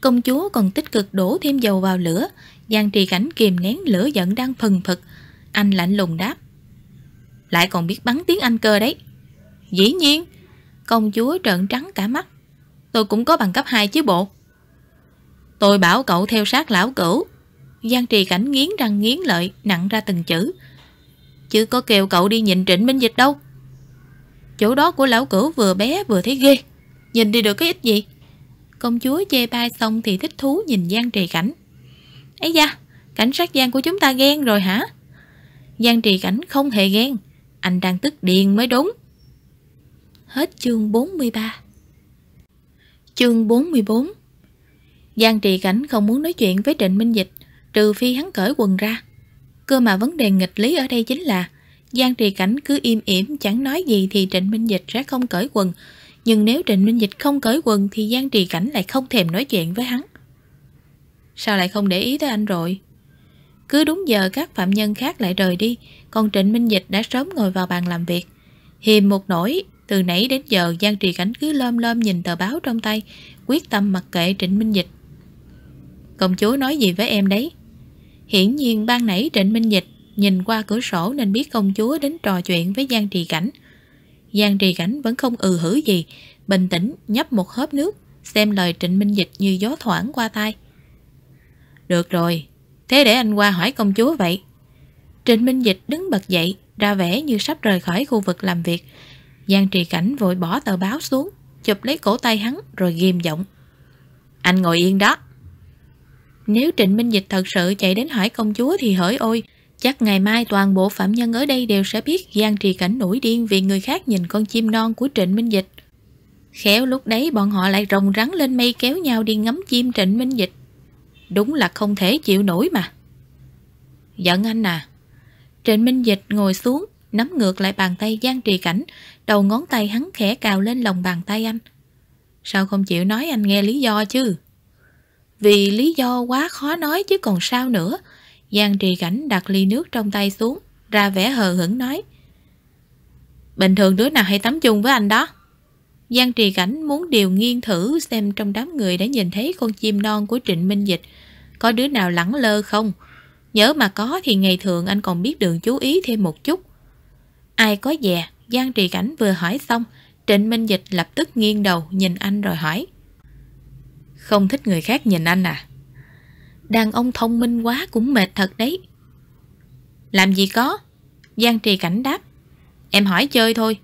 Công chúa còn tích cực đổ thêm dầu vào lửa, Giang trì cảnh kìm nén lửa giận đang phừng phực. Anh lạnh lùng đáp. Lại còn biết bắn tiếng Anh cơ đấy. Dĩ nhiên, công chúa trợn trắng cả mắt. Tôi cũng có bằng cấp 2 chứ bộ. Tôi bảo cậu theo sát lão cửu. Giang trì cảnh nghiến răng nghiến lợi, nặng ra từng chữ. Chứ có kêu cậu đi nhìn trịnh minh dịch đâu. Chỗ đó của lão cửu vừa bé vừa thấy ghê. Nhìn đi được cái ít gì? Công chúa chê bai xong thì thích thú nhìn Giang Trì Cảnh. Ấy da Cảnh sát Giang của chúng ta ghen rồi hả? Giang Trì Cảnh không hề ghen. Anh đang tức điên mới đúng Hết chương 43 Chương 44 Giang Trì Cảnh không muốn nói chuyện với Trịnh Minh Dịch. Trừ phi hắn cởi quần ra Cơ mà vấn đề nghịch lý ở đây chính là Giang Trì Cảnh cứ im ỉm chẳng nói gì thì Trịnh Minh Dịch sẽ không cởi quần. Nhưng nếu Trịnh Minh Dịch không cởi quần thì Giang Trì Cảnh lại không thèm nói chuyện với hắn. Sao lại không để ý tới anh rồi? Cứ đúng giờ các phạm nhân khác lại rời đi, còn Trịnh Minh Dịch đã sớm ngồi vào bàn làm việc. Hiềm một nỗi, từ nãy đến giờ Giang Trì Cảnh cứ lơm lơm nhìn tờ báo trong tay, quyết tâm mặc kệ Trịnh Minh Dịch. Công chúa nói gì với em đấy? Hiển nhiên ban nãy Trịnh Minh Dịch nhìn qua cửa sổ nên biết công chúa đến trò chuyện với Giang Trì Cảnh. Giang Trì Cảnh vẫn không ừ hử gì, bình tĩnh nhấp một hớp nước, xem lời Trịnh Minh Dịch như gió thoảng qua tai. Được rồi, thế để anh qua hỏi công chúa vậy. Trịnh Minh Dịch đứng bật dậy, ra vẻ như sắp rời khỏi khu vực làm việc. Giang Trì Cảnh vội bỏ tờ báo xuống, chụp lấy cổ tay hắn rồi ghim giọng. Anh ngồi yên đó. Nếu Trịnh Minh Dịch thật sự chạy đến hỏi công chúa thì hỡi ôi, Chắc ngày mai toàn bộ phạm nhân ở đây đều sẽ biết Giang Trì Cảnh nổi điên vì người khác nhìn con chim non của Trịnh Minh Dịch. Khéo lúc đấy bọn họ lại rồng rắn lên mây kéo nhau đi ngắm chim Trịnh Minh Dịch. Đúng là không thể chịu nổi mà. Giận anh à. Trịnh Minh Dịch ngồi xuống, nắm ngược lại bàn tay Giang Trì Cảnh, đầu ngón tay hắn khẽ cào lên lòng bàn tay anh. Sao không chịu nói anh nghe lý do chứ? Vì lý do quá khó nói chứ còn sao nữa. Giang Trì Cảnh đặt ly nước trong tay xuống, ra vẻ hờ hững nói. Bình thường đứa nào hay tắm chung với anh đó? Giang Trì Cảnh muốn điều nghiên thử xem trong đám người đã nhìn thấy con chim non của Trịnh Minh Dịch có đứa nào lẳng lơ không. Nhớ mà có thì ngày thường anh còn biết đường chú ý thêm một chút. Ai có dè, Giang Trì Cảnh vừa hỏi xong, Trịnh Minh Dịch lập tức nghiêng đầu nhìn anh rồi hỏi. Không thích người khác nhìn anh à? Đàn ông thông minh quá cũng mệt thật đấy. Làm gì có? Giang Trì Cảnh đáp. Em hỏi chơi thôi.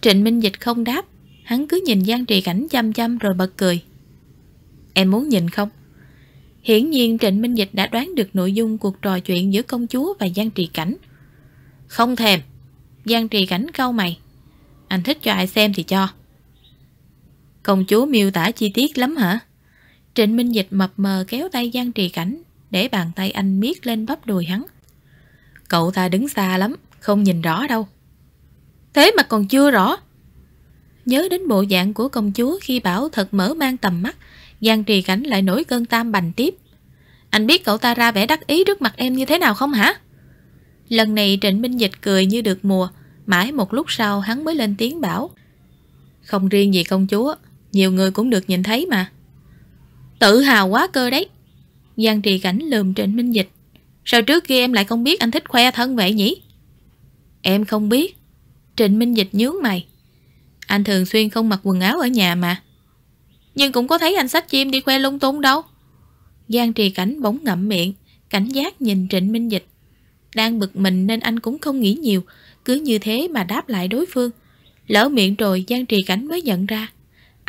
Trịnh Minh Dịch không đáp, hắn cứ nhìn Giang Trì Cảnh chăm chăm rồi bật cười. Em muốn nhìn không? Hiển nhiên Trịnh Minh Dịch đã đoán được nội dung cuộc trò chuyện giữa công chúa và Giang Trì Cảnh. Không thèm. Giang Trì Cảnh câu mày. Anh thích cho ai xem thì cho. Công chúa miêu tả chi tiết lắm hả? Trịnh Minh Dịch mập mờ kéo tay Giang Trì Cảnh để bàn tay anh miết lên bắp đùi hắn. Cậu ta đứng xa lắm, không nhìn rõ đâu. Thế mà còn chưa rõ. Nhớ đến bộ dạng của công chúa khi bảo thật mở mang tầm mắt, Giang Trì Cảnh lại nổi cơn tam bành tiếp. Anh biết cậu ta ra vẻ đắc ý trước mặt em như thế nào không hả? Lần này Trịnh Minh Dịch cười như được mùa, mãi một lúc sau hắn mới lên tiếng bảo. Không riêng gì công chúa, nhiều người cũng được nhìn thấy mà. Tự hào quá cơ đấy. Giang Trì Cảnh lườm Trịnh Minh Dịch. Sao trước kia em lại không biết anh thích khoe thân vậy nhỉ? Em không biết. Trịnh Minh Dịch nhướng mày. Anh thường xuyên không mặc quần áo ở nhà mà. Nhưng cũng có thấy anh sách chim đi khoe lung tung đâu. Giang Trì Cảnh bỗng ngậm miệng, cảnh giác nhìn Trịnh Minh Dịch. Đang bực mình nên anh cũng không nghĩ nhiều, cứ như thế mà đáp lại đối phương. Lỡ miệng rồi Giang Trì Cảnh mới nhận ra.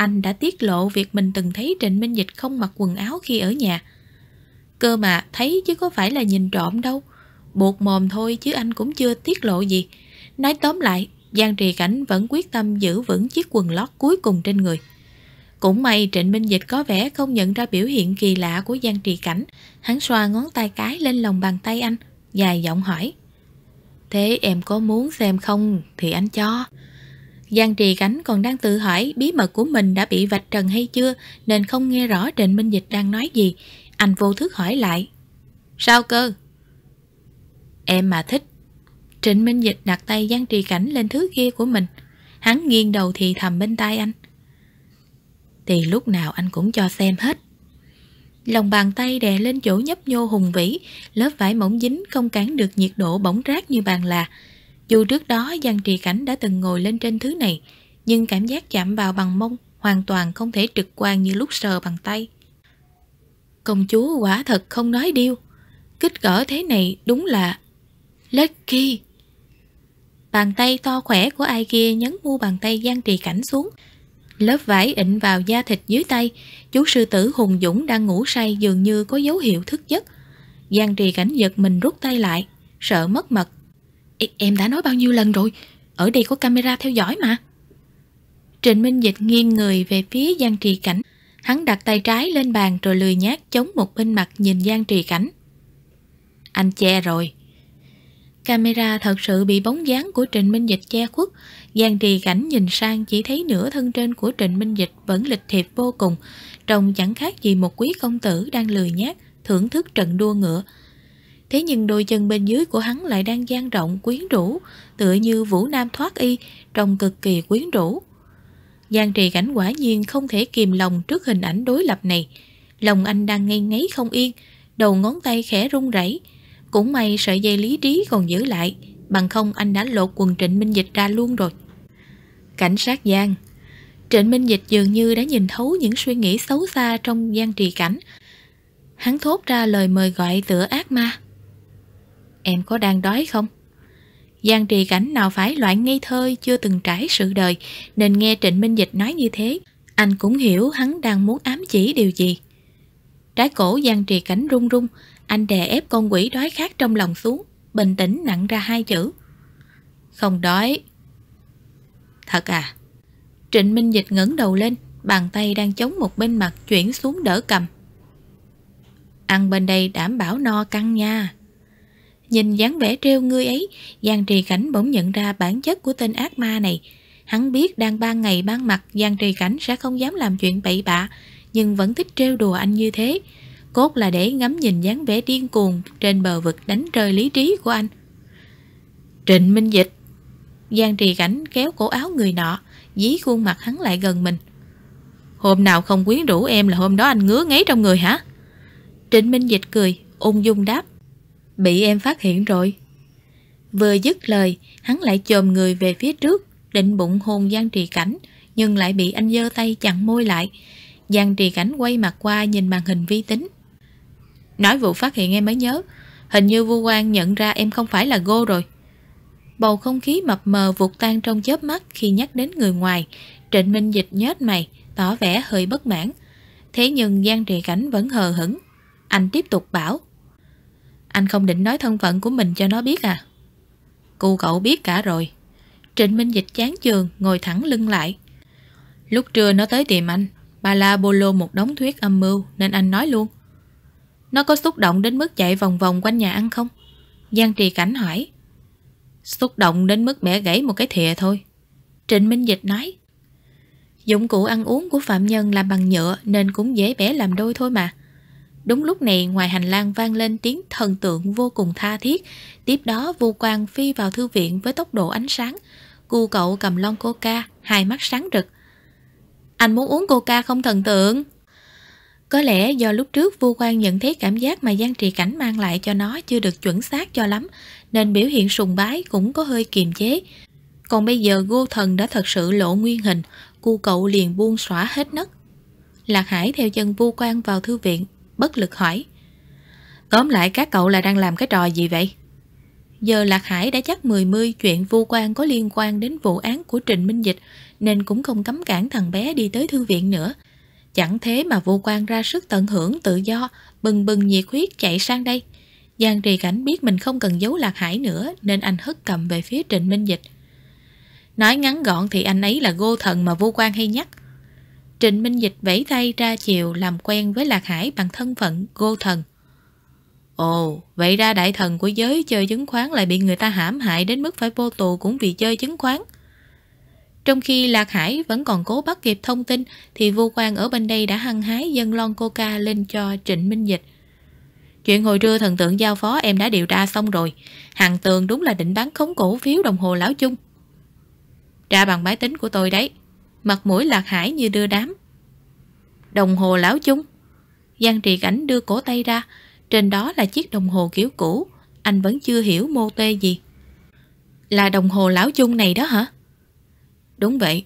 Anh đã tiết lộ việc mình từng thấy Trịnh Minh Dịch không mặc quần áo khi ở nhà. Cơ mà thấy chứ có phải là nhìn trộm đâu. Buộc mồm thôi chứ anh cũng chưa tiết lộ gì. Nói tóm lại, Giang Trì Cảnh vẫn quyết tâm giữ vững chiếc quần lót cuối cùng trên người. Cũng may Trịnh Minh Dịch có vẻ không nhận ra biểu hiện kỳ lạ của Giang Trì Cảnh. Hắn xoa ngón tay cái lên lòng bàn tay anh, dài giọng hỏi. Thế em có muốn xem không thì anh cho. Giang Trì Cảnh còn đang tự hỏi bí mật của mình đã bị vạch trần hay chưa nên không nghe rõ Trịnh Minh Dịch đang nói gì. Anh vô thức hỏi lại. Sao cơ? Em mà thích. Trịnh Minh Dịch đặt tay Giang Trì Cảnh lên thứ kia của mình. Hắn nghiêng đầu thì thầm bên tai anh. Thì lúc nào anh cũng cho xem hết. Lòng bàn tay đè lên chỗ nhấp nhô hùng vĩ, lớp vải mỏng dính không cản được nhiệt độ bỏng rát như bàn là. Dù trước đó Giang Trì Cảnh đã từng ngồi lên trên thứ này, nhưng cảm giác chạm vào bằng mông hoàn toàn không thể trực quan như lúc sờ bằng tay. Công chúa quả thật không nói điêu. Kích cỡ thế này đúng là... Lucky! Bàn tay to khỏe của ai kia nhấn mu bàn tay Giang Trì Cảnh xuống. Lớp vải ịnh vào da thịt dưới tay, chú sư tử hùng dũng đang ngủ say dường như có dấu hiệu thức giấc. Giang Trì Cảnh giật mình rút tay lại, sợ mất mật. Em đã nói bao nhiêu lần rồi, ở đây có camera theo dõi mà. Trịnh Minh Dịch nghiêng người về phía Giang Trì Cảnh, Hắn đặt tay trái lên bàn rồi lười nhát chống một bên mặt nhìn Giang Trì Cảnh. Anh che rồi. Camera thật sự bị bóng dáng của Trịnh Minh Dịch che khuất. Giang Trì Cảnh nhìn sang chỉ thấy nửa thân trên của Trịnh Minh Dịch vẫn lịch thiệp vô cùng. Trông chẳng khác gì một quý công tử đang lười nhát, thưởng thức trận đua ngựa. Thế nhưng đôi chân bên dưới của hắn lại đang dang rộng quyến rũ, tựa như vũ nam thoát y, trông cực kỳ quyến rũ. Giang trì cảnh quả nhiên không thể kìm lòng trước hình ảnh đối lập này. Lòng anh đang ngây ngấy không yên, đầu ngón tay khẽ run rẩy. Cũng may sợi dây lý trí còn giữ lại, bằng không anh đã lột quần Trịnh Minh Dịch ra luôn rồi. Cảnh sát Giang Trịnh Minh Dịch dường như đã nhìn thấu những suy nghĩ xấu xa trong Giang trì cảnh. Hắn thốt ra lời mời gọi tựa ác ma. Em có đang đói không? Giang trì cảnh nào phải loại ngây thơ chưa từng trải sự đời nên nghe Trịnh Minh Dịch nói như thế, anh cũng hiểu hắn đang muốn ám chỉ điều gì. Trái cổ Giang trì cảnh rung rung, anh đè ép con quỷ đói khát trong lòng xuống, bình tĩnh nặng ra hai chữ. Không đói. Thật à? Trịnh Minh Dịch ngẩng đầu lên, bàn tay đang chống một bên mặt chuyển xuống đỡ cầm. Ăn bên đây đảm bảo no căng nha. Nhìn dáng vẻ treo ngươi ấy, Giang Trì Cảnh bỗng nhận ra bản chất của tên ác ma này. Hắn biết đang ban ngày ban mặt Giang Trì Cảnh sẽ không dám làm chuyện bậy bạ, nhưng vẫn thích trêu đùa anh như thế. Cốt là để ngắm nhìn dáng vẻ điên cuồng trên bờ vực đánh rơi lý trí của anh. Trịnh Minh Dịch Giang Trì Cảnh kéo cổ áo người nọ, dí khuôn mặt hắn lại gần mình. Hôm nào không quyến rũ em là hôm đó anh ngứa ngáy trong người hả? Trịnh Minh Dịch cười, ung dung đáp. Bị em phát hiện rồi. Vừa dứt lời, hắn lại chồm người về phía trước, định bụng hôn Giang Trì Cảnh, nhưng lại bị anh giơ tay chặn môi lại. Giang Trì Cảnh quay mặt qua nhìn màn hình vi tính. Nói vụ phát hiện em mới nhớ, hình như Vu Quan nhận ra em không phải là Go rồi. Bầu không khí mập mờ vụt tan trong chớp mắt khi nhắc đến người ngoài, Trịnh Minh Dịch nhếch mày, tỏ vẻ hơi bất mãn. Thế nhưng Giang Trì Cảnh vẫn hờ hững. Anh tiếp tục bảo. Anh không định nói thân phận của mình cho nó biết à? Cô cậu biết cả rồi. Trịnh Minh Dịch chán trường, ngồi thẳng lưng lại. Lúc trưa nó tới tìm anh, bà la Bolo một đống thuyết âm mưu nên anh nói luôn. Nó có xúc động đến mức chạy vòng vòng quanh nhà ăn không? Giang Trì Cảnh hỏi. Xúc động đến mức bẻ gãy một cái thìa thôi. Trịnh Minh Dịch nói. Dụng cụ ăn uống của phạm nhân làm bằng nhựa nên cũng dễ bẻ làm đôi thôi mà. Đúng lúc này ngoài hành lang vang lên tiếng thần tượng vô cùng tha thiết. Tiếp đó vô quang phi vào thư viện với tốc độ ánh sáng. Cu cậu cầm lon coca, hai mắt sáng rực. Anh muốn uống coca không thần tượng? Có lẽ do lúc trước vô quang nhận thấy cảm giác mà Giang Trì Cảnh mang lại cho nó chưa được chuẩn xác cho lắm, nên biểu hiện sùng bái cũng có hơi kiềm chế. Còn bây giờ Gô Thần đã thật sự lộ nguyên hình, cu cậu liền buông xóa hết nấc. Lạc Hải theo chân vô quan vào thư viện, bất lực hỏi. Tóm lại các cậu là đang làm cái trò gì vậy? Giờ Lạc Hải đã chắc mười mươi chuyện vu quan có liên quan đến vụ án của Trình Minh Dịch nên cũng không cấm cản thằng bé đi tới thư viện nữa. Chẳng thế mà vô quan ra sức tận hưởng tự do, bừng bừng nhiệt huyết chạy sang đây. Giang Trì Cảnh biết mình không cần giấu Lạc Hải nữa nên anh hất cầm về phía Trịnh Minh Dịch. Nói ngắn gọn thì anh ấy là gô thần mà vô quan hay nhắc. Trịnh Minh Dịch vẫy tay ra chiều làm quen với Lạc Hải bằng thân phận gô thần. Ồ, vậy ra đại thần của giới chơi chứng khoán lại bị người ta hãm hại đến mức phải vô tù cũng vì chơi chứng khoán. Trong khi Lạc Hải vẫn còn cố bắt kịp thông tin thì vua quan ở bên đây đã hăng hái dâng lon coca lên cho Trịnh Minh Dịch. Chuyện hồi trưa thần tượng giao phó em đã điều tra xong rồi. Hàng tường đúng là định bán khống cổ phiếu đồng hồ lão chung. Tra bằng máy tính của tôi đấy. Mặt mũi Lạc Hải như đưa đám. Đồng hồ lão chung. Giang trì cảnh đưa cổ tay ra. Trên đó là chiếc đồng hồ kiểu cũ. Anh vẫn chưa hiểu mô tê gì. Là đồng hồ lão chung này đó hả? Đúng vậy.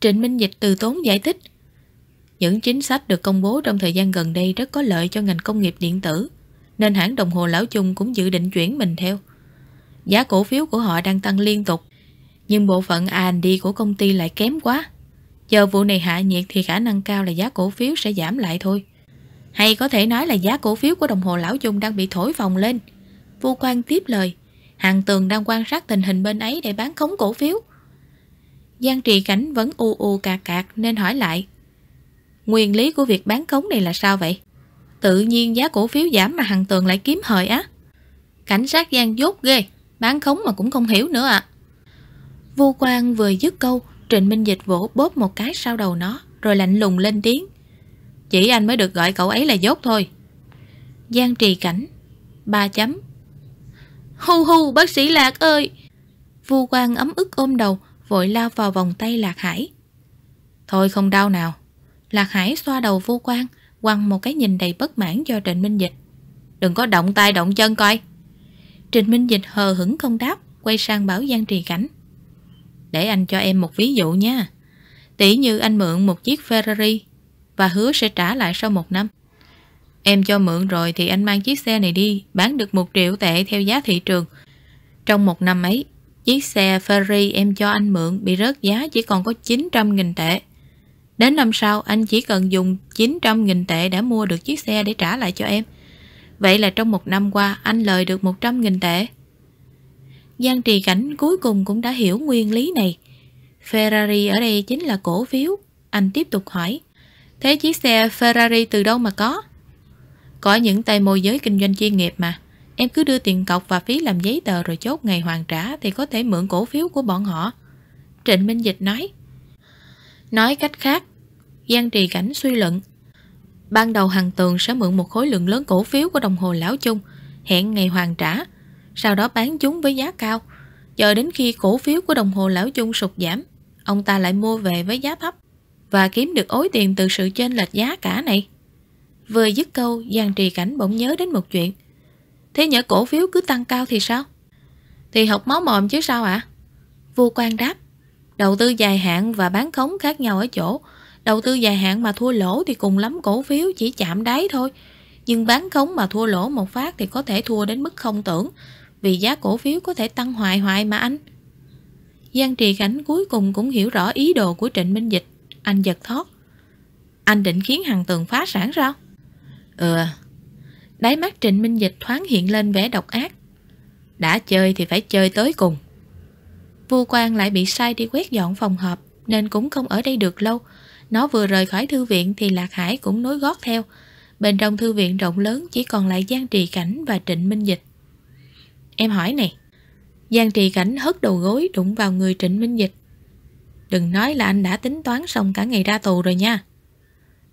Trịnh Minh Dịch từ tốn giải thích. Những chính sách được công bố trong thời gian gần đây rất có lợi cho ngành công nghiệp điện tử, nên hãng đồng hồ lão chung cũng dự định chuyển mình theo. Giá cổ phiếu của họ đang tăng liên tục, nhưng bộ phận R&D của công ty lại kém quá giờ vụ này hạ nhiệt thì khả năng cao là giá cổ phiếu sẽ giảm lại thôi. Hay có thể nói là giá cổ phiếu của đồng hồ lão chung đang bị thổi phồng lên. Vu quan tiếp lời, hàng tường đang quan sát tình hình bên ấy để bán khống cổ phiếu. Giang trì cảnh vẫn u u cà cạc nên hỏi lại. Nguyên lý của việc bán khống này là sao vậy? Tự nhiên giá cổ phiếu giảm mà hàng tường lại kiếm hời á. Cảnh sát Giang dốt ghê, bán khống mà cũng không hiểu nữa ạ. À. Vu quan vừa dứt câu, Trịnh Minh Dịch vỗ bóp một cái sau đầu nó, rồi lạnh lùng lên tiếng. Chỉ anh mới được gọi cậu ấy là dốt thôi. Giang trì cảnh, ba chấm. Hu hu, bác sĩ Lạc ơi! Vu Quang ấm ức ôm đầu, vội lao vào vòng tay Lạc Hải. Thôi không đau nào. Lạc Hải xoa đầu Vu Quang, quăng một cái nhìn đầy bất mãn cho Trịnh Minh Dịch. Đừng có động tay động chân coi. Trịnh Minh Dịch hờ hững không đáp, quay sang bảo Giang Trì Cảnh. Để anh cho em một ví dụ nha. Tỷ như anh mượn một chiếc Ferrari và hứa sẽ trả lại sau một năm. Em cho mượn rồi thì anh mang chiếc xe này đi, bán được một triệu tệ theo giá thị trường. Trong một năm ấy, Chiếc xe Ferrari em cho anh mượn bị rớt giá chỉ còn có 900.000 tệ. Đến năm sau anh chỉ cần dùng 900.000 tệ đã mua được chiếc xe để trả lại cho em. Vậy là trong một năm qua anh lời được 100.000 tệ. Giang Trì Cảnh cuối cùng cũng đã hiểu nguyên lý này. Ferrari ở đây chính là cổ phiếu. Anh tiếp tục hỏi. Thế chiếc xe Ferrari từ đâu mà có? Có những tay môi giới kinh doanh chuyên nghiệp mà. Em cứ đưa tiền cọc và phí làm giấy tờ rồi chốt ngày hoàn trả thì có thể mượn cổ phiếu của bọn họ. Trịnh Minh Dịch nói. Nói cách khác, Giang Trì Cảnh suy luận. Ban đầu Hằng Tường sẽ mượn một khối lượng lớn cổ phiếu của đồng hồ Lão Chung, hẹn ngày hoàn trả, sau đó bán chúng với giá cao. Chờ đến khi cổ phiếu của đồng hồ Lão Chung sụt giảm, ông ta lại mua về với giá thấp và kiếm được ối tiền từ sự chênh lệch giá cả này. Vừa dứt câu, Giang Trì Cảnh bỗng nhớ đến một chuyện. Thế nhỡ cổ phiếu cứ tăng cao thì sao? Thì học máu mồm chứ sao ạ? À? Vua quan đáp. Đầu tư dài hạn và bán khống khác nhau ở chỗ. Đầu tư dài hạn mà thua lỗ thì cùng lắm cổ phiếu chỉ chạm đáy thôi. Nhưng bán khống mà thua lỗ một phát thì có thể thua đến mức không tưởng. Vì giá cổ phiếu có thể tăng hoài hoài mà anh. Giang Trì Khánh cuối cùng cũng hiểu rõ ý đồ của Trịnh Minh Dịch. Anh giật thoát. Anh định khiến hàng Tường phá sản sao? Ừ. Đáy mắt Trịnh Minh Dịch thoáng hiện lên vẻ độc ác. Đã chơi thì phải chơi tới cùng. Vua Quang lại bị sai đi quét dọn phòng họp, nên cũng không ở đây được lâu. Nó vừa rời khỏi thư viện thì Lạc Hải cũng nối gót theo. Bên trong thư viện rộng lớn chỉ còn lại Giang Trì Cảnh và Trịnh Minh Dịch. Em hỏi này. Giang Trì Cảnh hất đầu gối đụng vào người Trịnh Minh Dịch. Đừng nói là anh đã tính toán xong cả ngày ra tù rồi nha.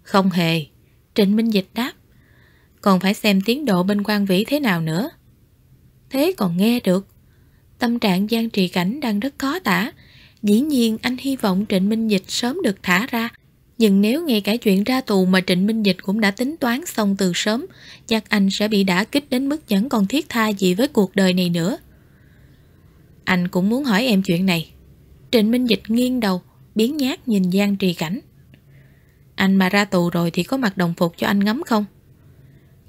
Không hề. Trịnh Minh Dịch đáp. Còn phải xem tiến độ bên quan vĩ thế nào nữa. Thế còn nghe được. Tâm trạng Giang Trì Cảnh đang rất khó tả. Dĩ nhiên anh hy vọng Trịnh Minh Dịch sớm được thả ra. Nhưng nếu ngay cả chuyện ra tù mà Trịnh Minh Dịch cũng đã tính toán xong từ sớm, chắc anh sẽ bị đả kích đến mức chẳng còn thiết tha gì với cuộc đời này nữa. Anh cũng muốn hỏi em chuyện này. Trịnh Minh Dịch nghiêng đầu, biến nhát nhìn Giang Trì Cảnh. Anh mà ra tù rồi thì có mặc đồng phục cho anh ngắm không?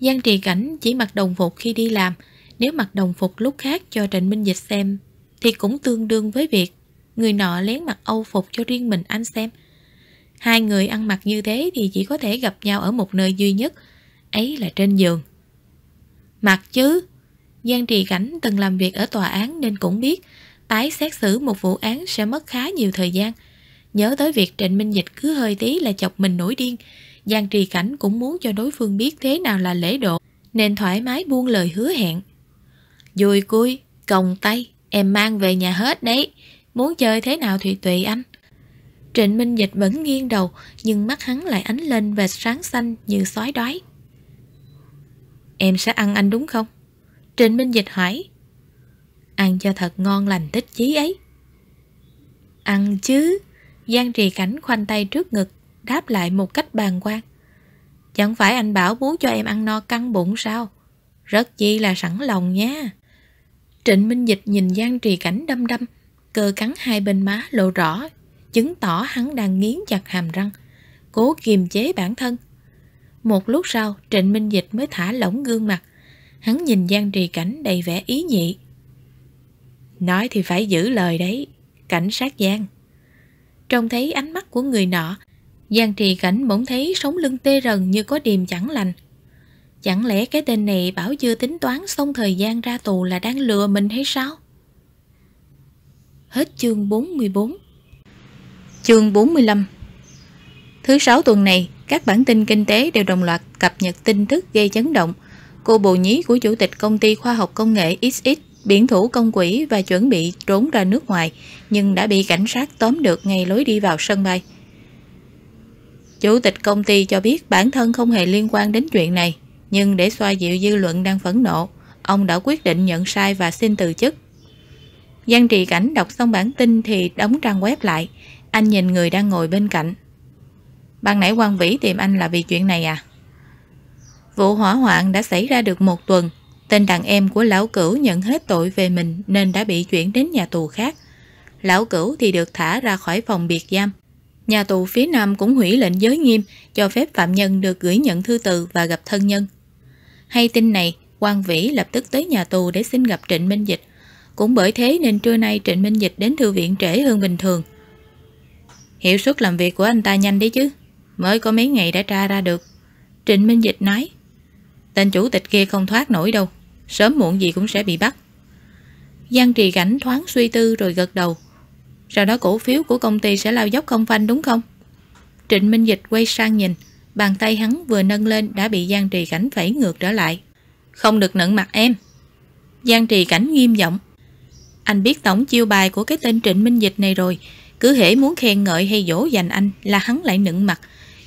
Giang Trì Cảnh chỉ mặc đồng phục khi đi làm, nếu mặc đồng phục lúc khác cho Trịnh Minh Dịch xem thì cũng tương đương với việc người nọ lén mặc âu phục cho riêng mình anh xem. Hai người ăn mặc như thế thì chỉ có thể gặp nhau ở một nơi duy nhất, ấy là trên giường. Mặc chứ, Giang Trì Cảnh từng làm việc ở tòa án nên cũng biết tái xét xử một vụ án sẽ mất khá nhiều thời gian. Nhớ tới việc Trịnh Minh Dịch cứ hơi tí là chọc mình nổi điên, Giang Trì Cảnh cũng muốn cho đối phương biết thế nào là lễ độ, nên thoải mái buông lời hứa hẹn. Dùi cui, còng tay, em mang về nhà hết đấy, muốn chơi thế nào thì tùy anh. Trịnh Minh Dịch vẫn nghiêng đầu, nhưng mắt hắn lại ánh lên vệt sáng xanh như sói đói. Em sẽ ăn anh đúng không? Trịnh Minh Dịch hỏi. Ăn cho thật ngon lành tích chí ấy. Ăn chứ. Giang trì cảnh khoanh tay trước ngực, đáp lại một cách bàng quan. Chẳng phải anh bảo muốn cho em ăn no căng bụng sao? Rất chi là sẵn lòng nha. Trịnh Minh Dịch nhìn Giang trì cảnh đâm đâm, cơ cắn hai bên má lộ rõ, chứng tỏ hắn đang nghiến chặt hàm răng, cố kiềm chế bản thân. Một lúc sau, Trịnh Minh Dịch mới thả lỏng gương mặt, hắn nhìn Giang trì cảnh đầy vẻ ý nhị. Nói thì phải giữ lời đấy, cảnh sát Giang. Trông thấy ánh mắt của người nọ, Giang trì cảnh bỗng thấy sống lưng tê rần như có điềm chẳng lành. Chẳng lẽ cái tên này bảo chưa tính toán xong thời gian ra tù là đang lừa mình hay sao? Hết chương 44 Chương 45 Thứ sáu tuần này, các bản tin kinh tế đều đồng loạt cập nhật tin tức gây chấn động. Cô bồ nhí của Chủ tịch Công ty Khoa học Công nghệ XX biển thủ công quỹ và chuẩn bị trốn ra nước ngoài, nhưng đã bị cảnh sát tóm được ngay lối đi vào sân bay. Chủ tịch công ty cho biết bản thân không hề liên quan đến chuyện này, nhưng để xoa dịu dư luận đang phẫn nộ, ông đã quyết định nhận sai và xin từ chức. Giang trì cảnh đọc xong bản tin thì đóng trang web lại, anh nhìn người đang ngồi bên cạnh. Ban nãy quan Vĩ tìm anh là vì chuyện này à? Vụ hỏa hoạn đã xảy ra được một tuần, Tên đàn em của lão cửu nhận hết tội về mình nên đã bị chuyển đến nhà tù khác. Lão cửu thì được thả ra khỏi phòng biệt giam. Nhà tù phía Nam cũng hủy lệnh giới nghiêm cho phép phạm nhân được gửi nhận thư từ và gặp thân nhân. Hay tin này, Quang Vĩ lập tức tới nhà tù để xin gặp Trịnh Minh Dịch. Cũng bởi thế nên trưa nay Trịnh Minh Dịch đến thư viện trễ hơn bình thường. Hiệu suất làm việc của anh ta nhanh đấy chứ. Mới có mấy ngày đã tra ra được. Trịnh Minh Dịch nói. Tên chủ tịch kia không thoát nổi đâu. Sớm muộn gì cũng sẽ bị bắt. Giang Trì Cảnh thoáng suy tư rồi gật đầu. Sau đó cổ phiếu của công ty sẽ lao dốc không phanh đúng không? Trịnh Minh Dịch quay sang nhìn, bàn tay hắn vừa nâng lên đã bị Giang Trì Cảnh phẩy ngược trở lại. Không được nận mặt em. Giang Trì Cảnh nghiêm giọng. Anh biết tổng chiêu bài của cái tên Trịnh Minh Dịch này rồi, cứ hễ muốn khen ngợi hay dỗ dành anh là hắn lại nựng mặt.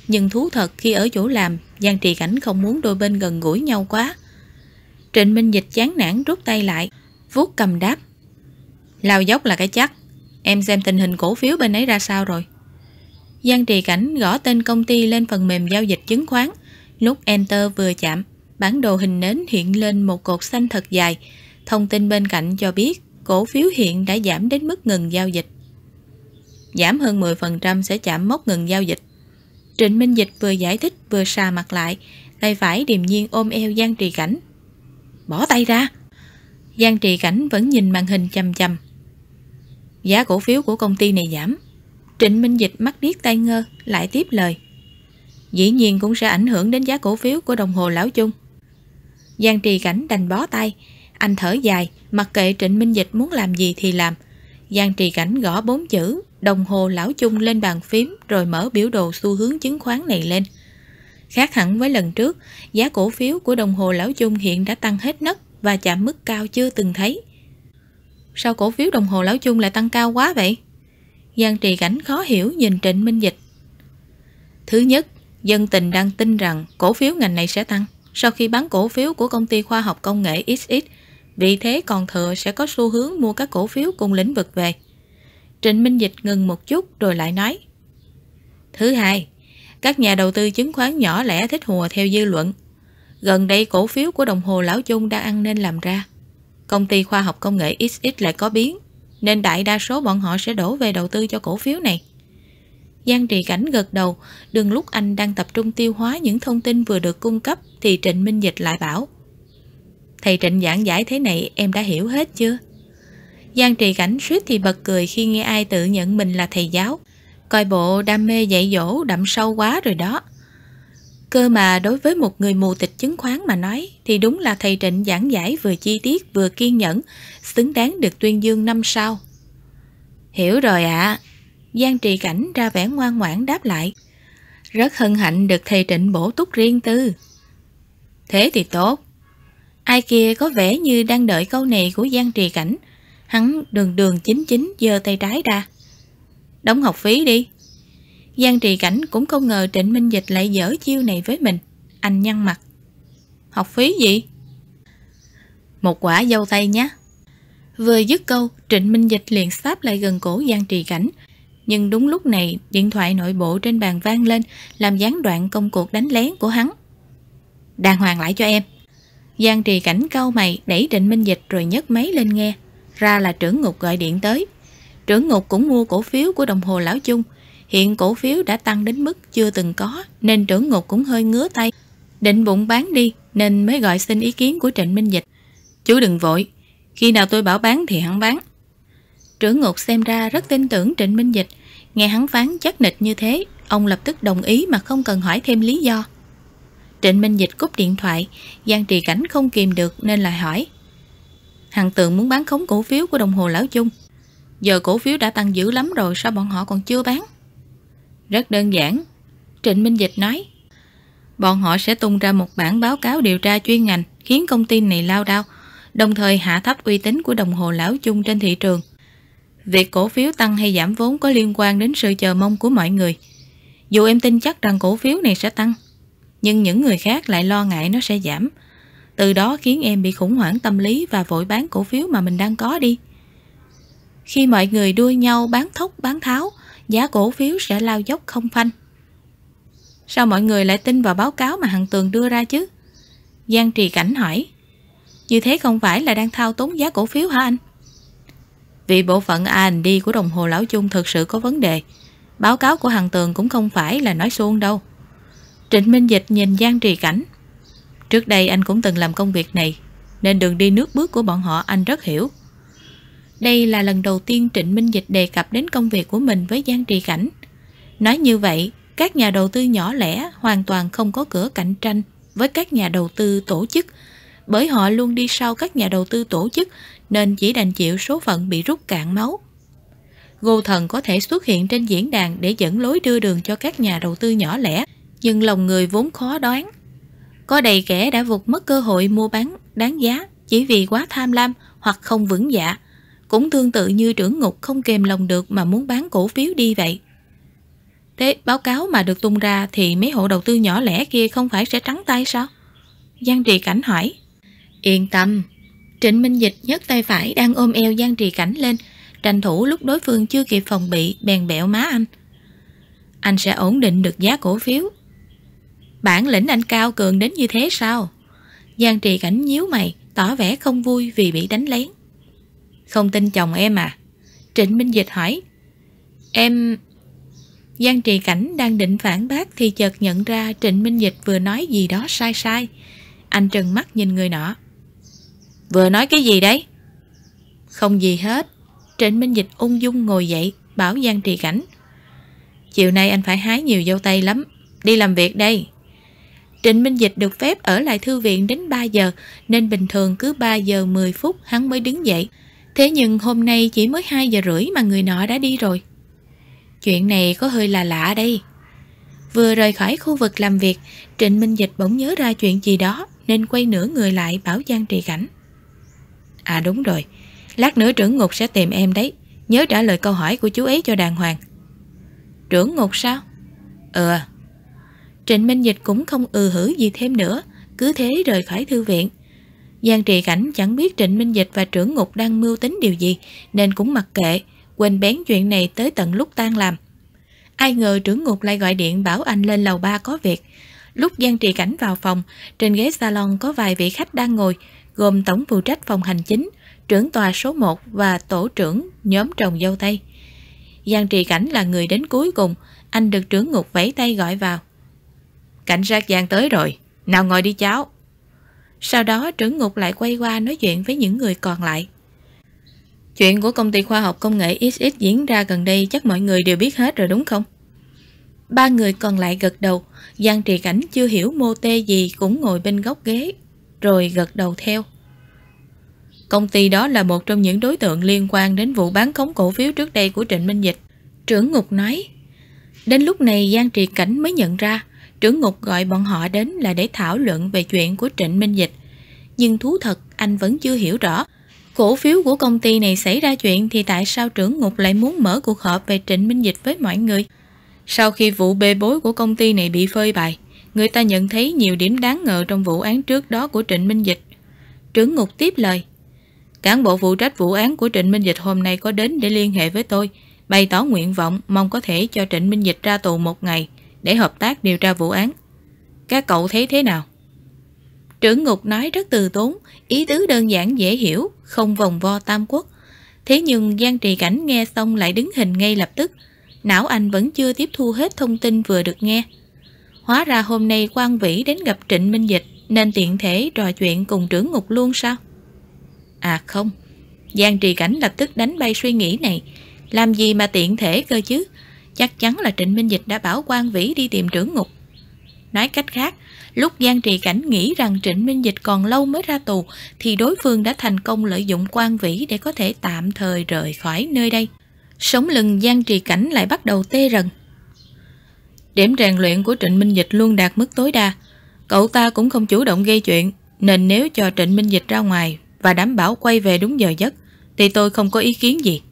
Nhưng thú thật khi ở chỗ làm, Giang Trì Cảnh không muốn đôi bên gần gũi nhau quá. Trịnh Minh Dịch chán nản rút tay lại, vuốt cầm đáp. Lao dốc là cái chắc, em xem tình hình cổ phiếu bên ấy ra sao rồi. Giang Trì Cảnh gõ tên công ty lên phần mềm giao dịch chứng khoán, nút Enter vừa chạm, bản đồ hình nến hiện lên một cột xanh thật dài, thông tin bên cạnh cho biết cổ phiếu hiện đã giảm đến mức ngừng giao dịch. Giảm hơn 10% sẽ chạm mốc ngừng giao dịch. Trịnh Minh Dịch vừa giải thích vừa xà mặt lại, tay phải điềm nhiên ôm eo Giang Trì Cảnh. Bỏ tay ra! Giang Trì Cảnh vẫn nhìn màn hình chầm chầm. Giá cổ phiếu của công ty này giảm. Trịnh Minh Dịch mắt điếc tay ngơ, lại tiếp lời. Dĩ nhiên cũng sẽ ảnh hưởng đến giá cổ phiếu của đồng hồ lão chung. Giang Trì Cảnh đành bó tay, anh thở dài, mặc kệ Trịnh Minh Dịch muốn làm gì thì làm. Giang Trì Cảnh gõ bốn chữ đồng hồ lão chung lên bàn phím rồi mở biểu đồ xu hướng chứng khoán này lên. Khác hẳn với lần trước, giá cổ phiếu của đồng hồ lão chung hiện đã tăng hết nấc và chạm mức cao chưa từng thấy. Sao cổ phiếu đồng hồ lão chung lại tăng cao quá vậy? Giang Trì Cảnh khó hiểu nhìn Trịnh Minh Dịch. Thứ nhất, dân tình đang tin rằng cổ phiếu ngành này sẽ tăng. Sau khi bán cổ phiếu của công ty khoa học công nghệ XX, vì thế còn thừa sẽ có xu hướng mua các cổ phiếu cùng lĩnh vực về. Trịnh Minh Dịch ngừng một chút rồi lại nói. Thứ hai, các nhà đầu tư chứng khoán nhỏ lẻ thích hùa theo dư luận. Gần đây cổ phiếu của đồng hồ Lão Chung đang ăn nên làm ra. Công ty khoa học công nghệ XX lại có biến, nên đại đa số bọn họ sẽ đổ về đầu tư cho cổ phiếu này. Giang Trì Cảnh gật đầu, đừng lúc anh đang tập trung tiêu hóa những thông tin vừa được cung cấp thì Trịnh Minh Dịch lại bảo. Thầy Trịnh giảng giải thế này em đã hiểu hết chưa? Giang Trì Cảnh suýt thì bật cười khi nghe ai tự nhận mình là thầy giáo. Coi bộ đam mê dạy dỗ đậm sâu quá rồi đó. Cơ mà đối với một người mù tịch chứng khoán mà nói thì đúng là thầy Trịnh giảng giải vừa chi tiết vừa kiên nhẫn, xứng đáng được tuyên dương năm sau. Hiểu rồi ạ. Giang Trì Cảnh ra vẻ ngoan ngoãn đáp lại. Rất hân hạnh được thầy Trịnh bổ túc riêng tư. Thế thì tốt. Ai kia có vẻ như đang đợi câu này của Giang Trì Cảnh. Hắn đường đường chính chính giơ tay trái ra. Đóng học phí đi. Giang Trì Cảnh cũng không ngờ Trịnh Minh Dịch lại dở chiêu này với mình. Anh nhăn mặt. Học phí gì? Một quả dâu tay nhé. Vừa dứt câu, Trịnh Minh Dịch liền sáp lại gần cổ Giang Trì Cảnh. Nhưng đúng lúc này, điện thoại nội bộ trên bàn vang lên, làm gián đoạn công cuộc đánh lén của hắn. Đàng hoàng lại cho em. Giang Trì Cảnh cau mày đẩy Trịnh Minh Dịch rồi nhấc máy lên nghe. Ra là trưởng ngục gọi điện tới. Trưởng ngục cũng mua cổ phiếu của đồng hồ Lão Chung. Hiện cổ phiếu đã tăng đến mức chưa từng có nên trưởng ngục cũng hơi ngứa tay. Định bụng bán đi nên mới gọi xin ý kiến của Trịnh Minh Dịch. Chú đừng vội, khi nào tôi bảo bán thì hắn bán. Trưởng ngục xem ra rất tin tưởng Trịnh Minh Dịch. Nghe hắn phán chắc nịch như thế, ông lập tức đồng ý mà không cần hỏi thêm lý do. Trịnh Minh Dịch cúp điện thoại, Giang Trì Cảnh không kìm được nên lại hỏi. Hằng Tường muốn bán khống cổ phiếu của đồng hồ Lão Chung. Giờ cổ phiếu đã tăng dữ lắm rồi sao bọn họ còn chưa bán? Rất đơn giản. Trịnh Minh Dịch nói. Bọn họ sẽ tung ra một bản báo cáo điều tra chuyên ngành khiến công ty này lao đao, đồng thời hạ thấp uy tín của đồng hồ Lão Chung trên thị trường. Việc cổ phiếu tăng hay giảm vốn có liên quan đến sự chờ mong của mọi người. Dù em tin chắc rằng cổ phiếu này sẽ tăng, nhưng những người khác lại lo ngại nó sẽ giảm. Từ đó khiến em bị khủng hoảng tâm lý và vội bán cổ phiếu mà mình đang có đi. Khi mọi người đua nhau bán thốc bán tháo, giá cổ phiếu sẽ lao dốc không phanh. Sao mọi người lại tin vào báo cáo mà Hằng Tường đưa ra chứ? Giang Trì Cảnh hỏi. Như thế không phải là đang thao túng giá cổ phiếu hả anh? Vì bộ phận A&D của đồng hồ Lão Chung thực sự có vấn đề. Báo cáo của Hằng Tường cũng không phải là nói suông đâu. Trịnh Minh Dịch nhìn Giang Trì Cảnh. Trước đây anh cũng từng làm công việc này, nên đường đi nước bước của bọn họ anh rất hiểu. Đây là lần đầu tiên Trịnh Minh Dịch đề cập đến công việc của mình với Giang Trì Cảnh. Nói như vậy, các nhà đầu tư nhỏ lẻ hoàn toàn không có cửa cạnh tranh với các nhà đầu tư tổ chức, bởi họ luôn đi sau các nhà đầu tư tổ chức nên chỉ đành chịu số phận bị rút cạn máu. Ngô Thần có thể xuất hiện trên diễn đàn để dẫn lối đưa đường cho các nhà đầu tư nhỏ lẻ, nhưng lòng người vốn khó đoán. Có đầy kẻ đã vụt mất cơ hội mua bán đáng giá chỉ vì quá tham lam hoặc không vững dạ, cũng tương tự như trưởng ngục không kềm lòng được mà muốn bán cổ phiếu đi vậy. Thế báo cáo mà được tung ra thì mấy hộ đầu tư nhỏ lẻ kia không phải sẽ trắng tay sao? Giang Trì Cảnh hỏi. Yên tâm. Trịnh Minh Dịch nhấc tay phải đang ôm eo Giang Trì Cảnh lên, tranh thủ lúc đối phương chưa kịp phòng bị bèn bẹo má anh. Anh sẽ ổn định được giá cổ phiếu. Bản lĩnh anh cao cường đến như thế sao? Giang Trì Cảnh nhíu mày, tỏ vẻ không vui vì bị đánh lén. Không tin chồng em à? Trịnh Minh Dịch hỏi. Em... Giang Trì Cảnh đang định phản bác thì chợt nhận ra Trịnh Minh Dịch vừa nói gì đó sai sai. Anh trừng mắt nhìn người nọ. Vừa nói cái gì đấy? Không gì hết. Trịnh Minh Dịch ung dung ngồi dậy, bảo Giang Trì Cảnh. Chiều nay anh phải hái nhiều dâu tây lắm. Đi làm việc đây. Trịnh Minh Dịch được phép ở lại thư viện đến 3 giờ, nên bình thường cứ 3 giờ 10 phút hắn mới đứng dậy. Thế nhưng hôm nay chỉ mới 2 giờ rưỡi mà người nọ đã đi rồi. Chuyện này có hơi là lạ đây. Vừa rời khỏi khu vực làm việc, Trịnh Minh Dịch bỗng nhớ ra chuyện gì đó nên quay nửa người lại bảo Giang Trì Cảnh. À đúng rồi, lát nữa trưởng ngục sẽ tìm em đấy, nhớ trả lời câu hỏi của chú ấy cho đàng hoàng. Trưởng ngục sao? Ừ. Trịnh Minh Dịch cũng không ừ hử gì thêm nữa, cứ thế rời khỏi thư viện. Giang Trì Cảnh chẳng biết Trịnh Minh Dịch và trưởng ngục đang mưu tính điều gì nên cũng mặc kệ, quên bén chuyện này tới tận lúc tan làm. Ai ngờ trưởng ngục lại gọi điện bảo anh lên lầu ba có việc. Lúc Giang Trì Cảnh vào phòng, trên ghế salon có vài vị khách đang ngồi, gồm tổng phụ trách phòng hành chính, trưởng tòa số 1 và tổ trưởng nhóm trồng dâu tây. Giang Trì Cảnh là người đến cuối cùng, anh được trưởng ngục vẫy tay gọi vào. Cảnh sát Giang tới rồi, nào ngồi đi cháu. Sau đó trưởng ngục lại quay qua nói chuyện với những người còn lại. Chuyện của công ty khoa học công nghệ XX diễn ra gần đây chắc mọi người đều biết hết rồi đúng không? Ba người còn lại gật đầu, Giang Trì Cảnh chưa hiểu mô tê gì cũng ngồi bên góc ghế, rồi gật đầu theo. Công ty đó là một trong những đối tượng liên quan đến vụ bán khống cổ phiếu trước đây của Trịnh Minh Dịch. Trưởng Ngục nói, đến lúc này Giang Trì Cảnh mới nhận ra, trưởng Ngục gọi bọn họ đến là để thảo luận về chuyện của Trịnh Minh Dịch. Nhưng thú thật anh vẫn chưa hiểu rõ cổ phiếu của công ty này xảy ra chuyện thì tại sao trưởng ngục lại muốn mở cuộc họp về Trịnh Minh Dịch với mọi người? Sau khi vụ bê bối của công ty này bị phơi bày, người ta nhận thấy nhiều điểm đáng ngờ trong vụ án trước đó của Trịnh Minh Dịch. Trưởng ngục tiếp lời. Cán bộ phụ trách vụ án của Trịnh Minh Dịch hôm nay có đến để liên hệ với tôi, bày tỏ nguyện vọng mong có thể cho Trịnh Minh Dịch ra tù một ngày để hợp tác điều tra vụ án. Các cậu thấy thế nào? Trưởng ngục nói rất từ tốn, ý tứ đơn giản dễ hiểu, không vòng vo tam quốc. Thế nhưng Giang Trì Cảnh nghe xong lại đứng hình ngay lập tức. Não anh vẫn chưa tiếp thu hết thông tin vừa được nghe. Hóa ra hôm nay Quan Vĩ đến gặp Trịnh Minh Dịch nên tiện thể trò chuyện cùng trưởng ngục luôn sao? À không, Giang Trì Cảnh lập tức đánh bay suy nghĩ này. Làm gì mà tiện thể cơ chứ? Chắc chắn là Trịnh Minh Dịch đã bảo Quan Vĩ đi tìm trưởng ngục. Nói cách khác, lúc Giang Trì Cảnh nghĩ rằng Trịnh Minh Dịch còn lâu mới ra tù thì đối phương đã thành công lợi dụng quan vĩ để có thể tạm thời rời khỏi nơi đây. Sống lưng Giang Trì Cảnh lại bắt đầu tê rần. Điểm rèn luyện của Trịnh Minh Dịch luôn đạt mức tối đa. Cậu ta cũng không chủ động gây chuyện, nên nếu cho Trịnh Minh Dịch ra ngoài và đảm bảo quay về đúng giờ giấc, thì tôi không có ý kiến gì.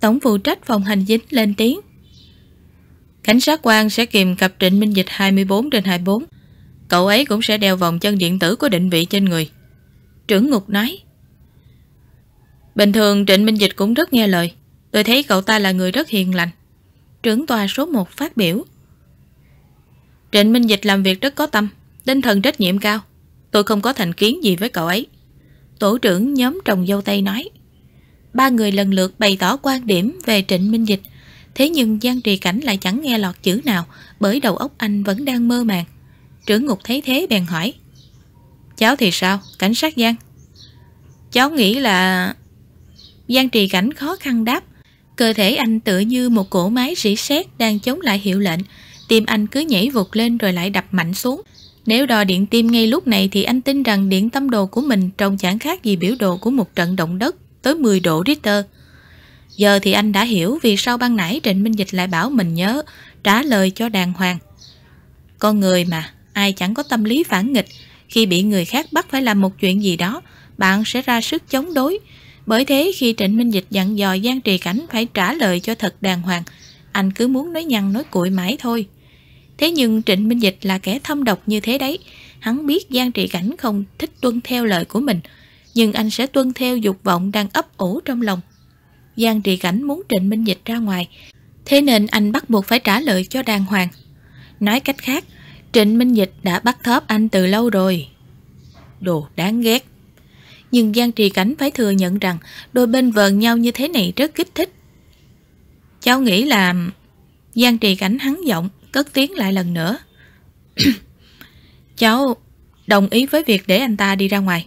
Tổng phụ trách phòng hành chính lên tiếng. Cảnh sát quan sẽ kìm cặp Trịnh Minh Dịch 24 trên 24. Cậu ấy cũng sẽ đeo vòng chân điện tử có định vị trên người. Trưởng ngục nói. Bình thường Trịnh Minh Dịch cũng rất nghe lời. Tôi thấy cậu ta là người rất hiền lành. Trưởng tòa số 1 phát biểu. Trịnh Minh Dịch làm việc rất có tâm, tinh thần trách nhiệm cao. Tôi không có thành kiến gì với cậu ấy. Tổ trưởng nhóm trồng dâu tây nói. Ba người lần lượt bày tỏ quan điểm về Trịnh Minh Dịch Thế nhưng Giang Trì Cảnh lại chẳng nghe lọt chữ nào, bởi đầu óc anh vẫn đang mơ màng. Trưởng ngục thấy thế bèn hỏi. Cháu thì sao? Cảnh sát Giang? Cháu nghĩ là... Giang Trì Cảnh khó khăn đáp. Cơ thể anh tựa như một cỗ máy rỉ sét đang chống lại hiệu lệnh. Tim anh cứ nhảy vụt lên rồi lại đập mạnh xuống. Nếu đo điện tim ngay lúc này thì anh tin rằng điện tâm đồ của mình trông chẳng khác gì biểu đồ của một trận động đất tới 10 độ Richter. Giờ thì anh đã hiểu vì sao ban nãy Trịnh Minh Dịch lại bảo mình nhớ trả lời cho đàng hoàng. Con người mà, ai chẳng có tâm lý phản nghịch, khi bị người khác bắt phải làm một chuyện gì đó, bạn sẽ ra sức chống đối. Bởi thế khi Trịnh Minh Dịch dặn dò Giang Trì Cảnh phải trả lời cho thật đàng hoàng, anh cứ muốn nói nhăn nói cuội mãi thôi. Thế nhưng Trịnh Minh Dịch là kẻ thâm độc như thế đấy, hắn biết Giang Trì Cảnh không thích tuân theo lời của mình, nhưng anh sẽ tuân theo dục vọng đang ấp ủ trong lòng. Giang Trì Cảnh muốn Trịnh Minh Dịch ra ngoài, thế nên anh bắt buộc phải trả lời cho đàng hoàng. Nói cách khác, Trịnh Minh Dịch đã bắt thóp anh từ lâu rồi. Đồ đáng ghét. Nhưng Giang Trì Cảnh phải thừa nhận rằng đôi bên vờn nhau như thế này rất kích thích. Cháu nghĩ là... Giang Trì Cảnh hắn giọng, cất tiếng lại lần nữa. [COUGHS] cháu đồng ý với việc để anh ta đi ra ngoài.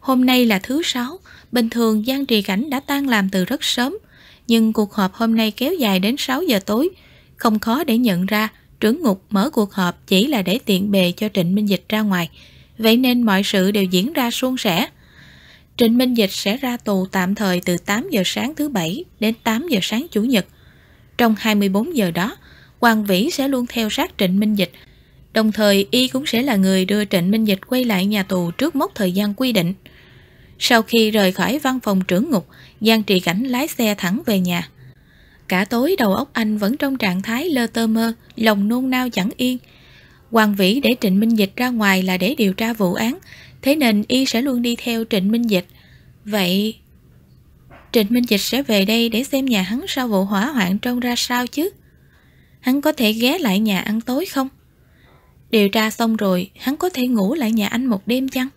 Hôm nay là thứ sáu, bình thường Giang Trì Cảnh đã tan làm từ rất sớm, nhưng cuộc họp hôm nay kéo dài đến 6 giờ tối. Không khó để nhận ra trưởng ngục mở cuộc họp chỉ là để tiện bề cho Trịnh Minh Dịch ra ngoài, vậy nên mọi sự đều diễn ra suôn sẻ. Trịnh Minh Dịch sẽ ra tù tạm thời từ 8 giờ sáng thứ Bảy đến 8 giờ sáng Chủ nhật. Trong 24 giờ đó, Hoàng Vĩ sẽ luôn theo sát Trịnh Minh Dịch, đồng thời y cũng sẽ là người đưa Trịnh Minh Dịch quay lại nhà tù trước mốc thời gian quy định. Sau khi rời khỏi văn phòng trưởng ngục, Giang Trì Cảnh lái xe thẳng về nhà. Cả tối đầu óc anh vẫn trong trạng thái lơ tơ mơ, lòng nôn nao chẳng yên. Hoàng Vĩ để Trịnh Minh Dịch ra ngoài là để điều tra vụ án, thế nên y sẽ luôn đi theo Trịnh Minh Dịch. Vậy... Trịnh Minh Dịch sẽ về đây để xem nhà hắn sau vụ hỏa hoạn trông ra sao chứ? Hắn có thể ghé lại nhà ăn tối không? Điều tra xong rồi, hắn có thể ngủ lại nhà anh một đêm chăng?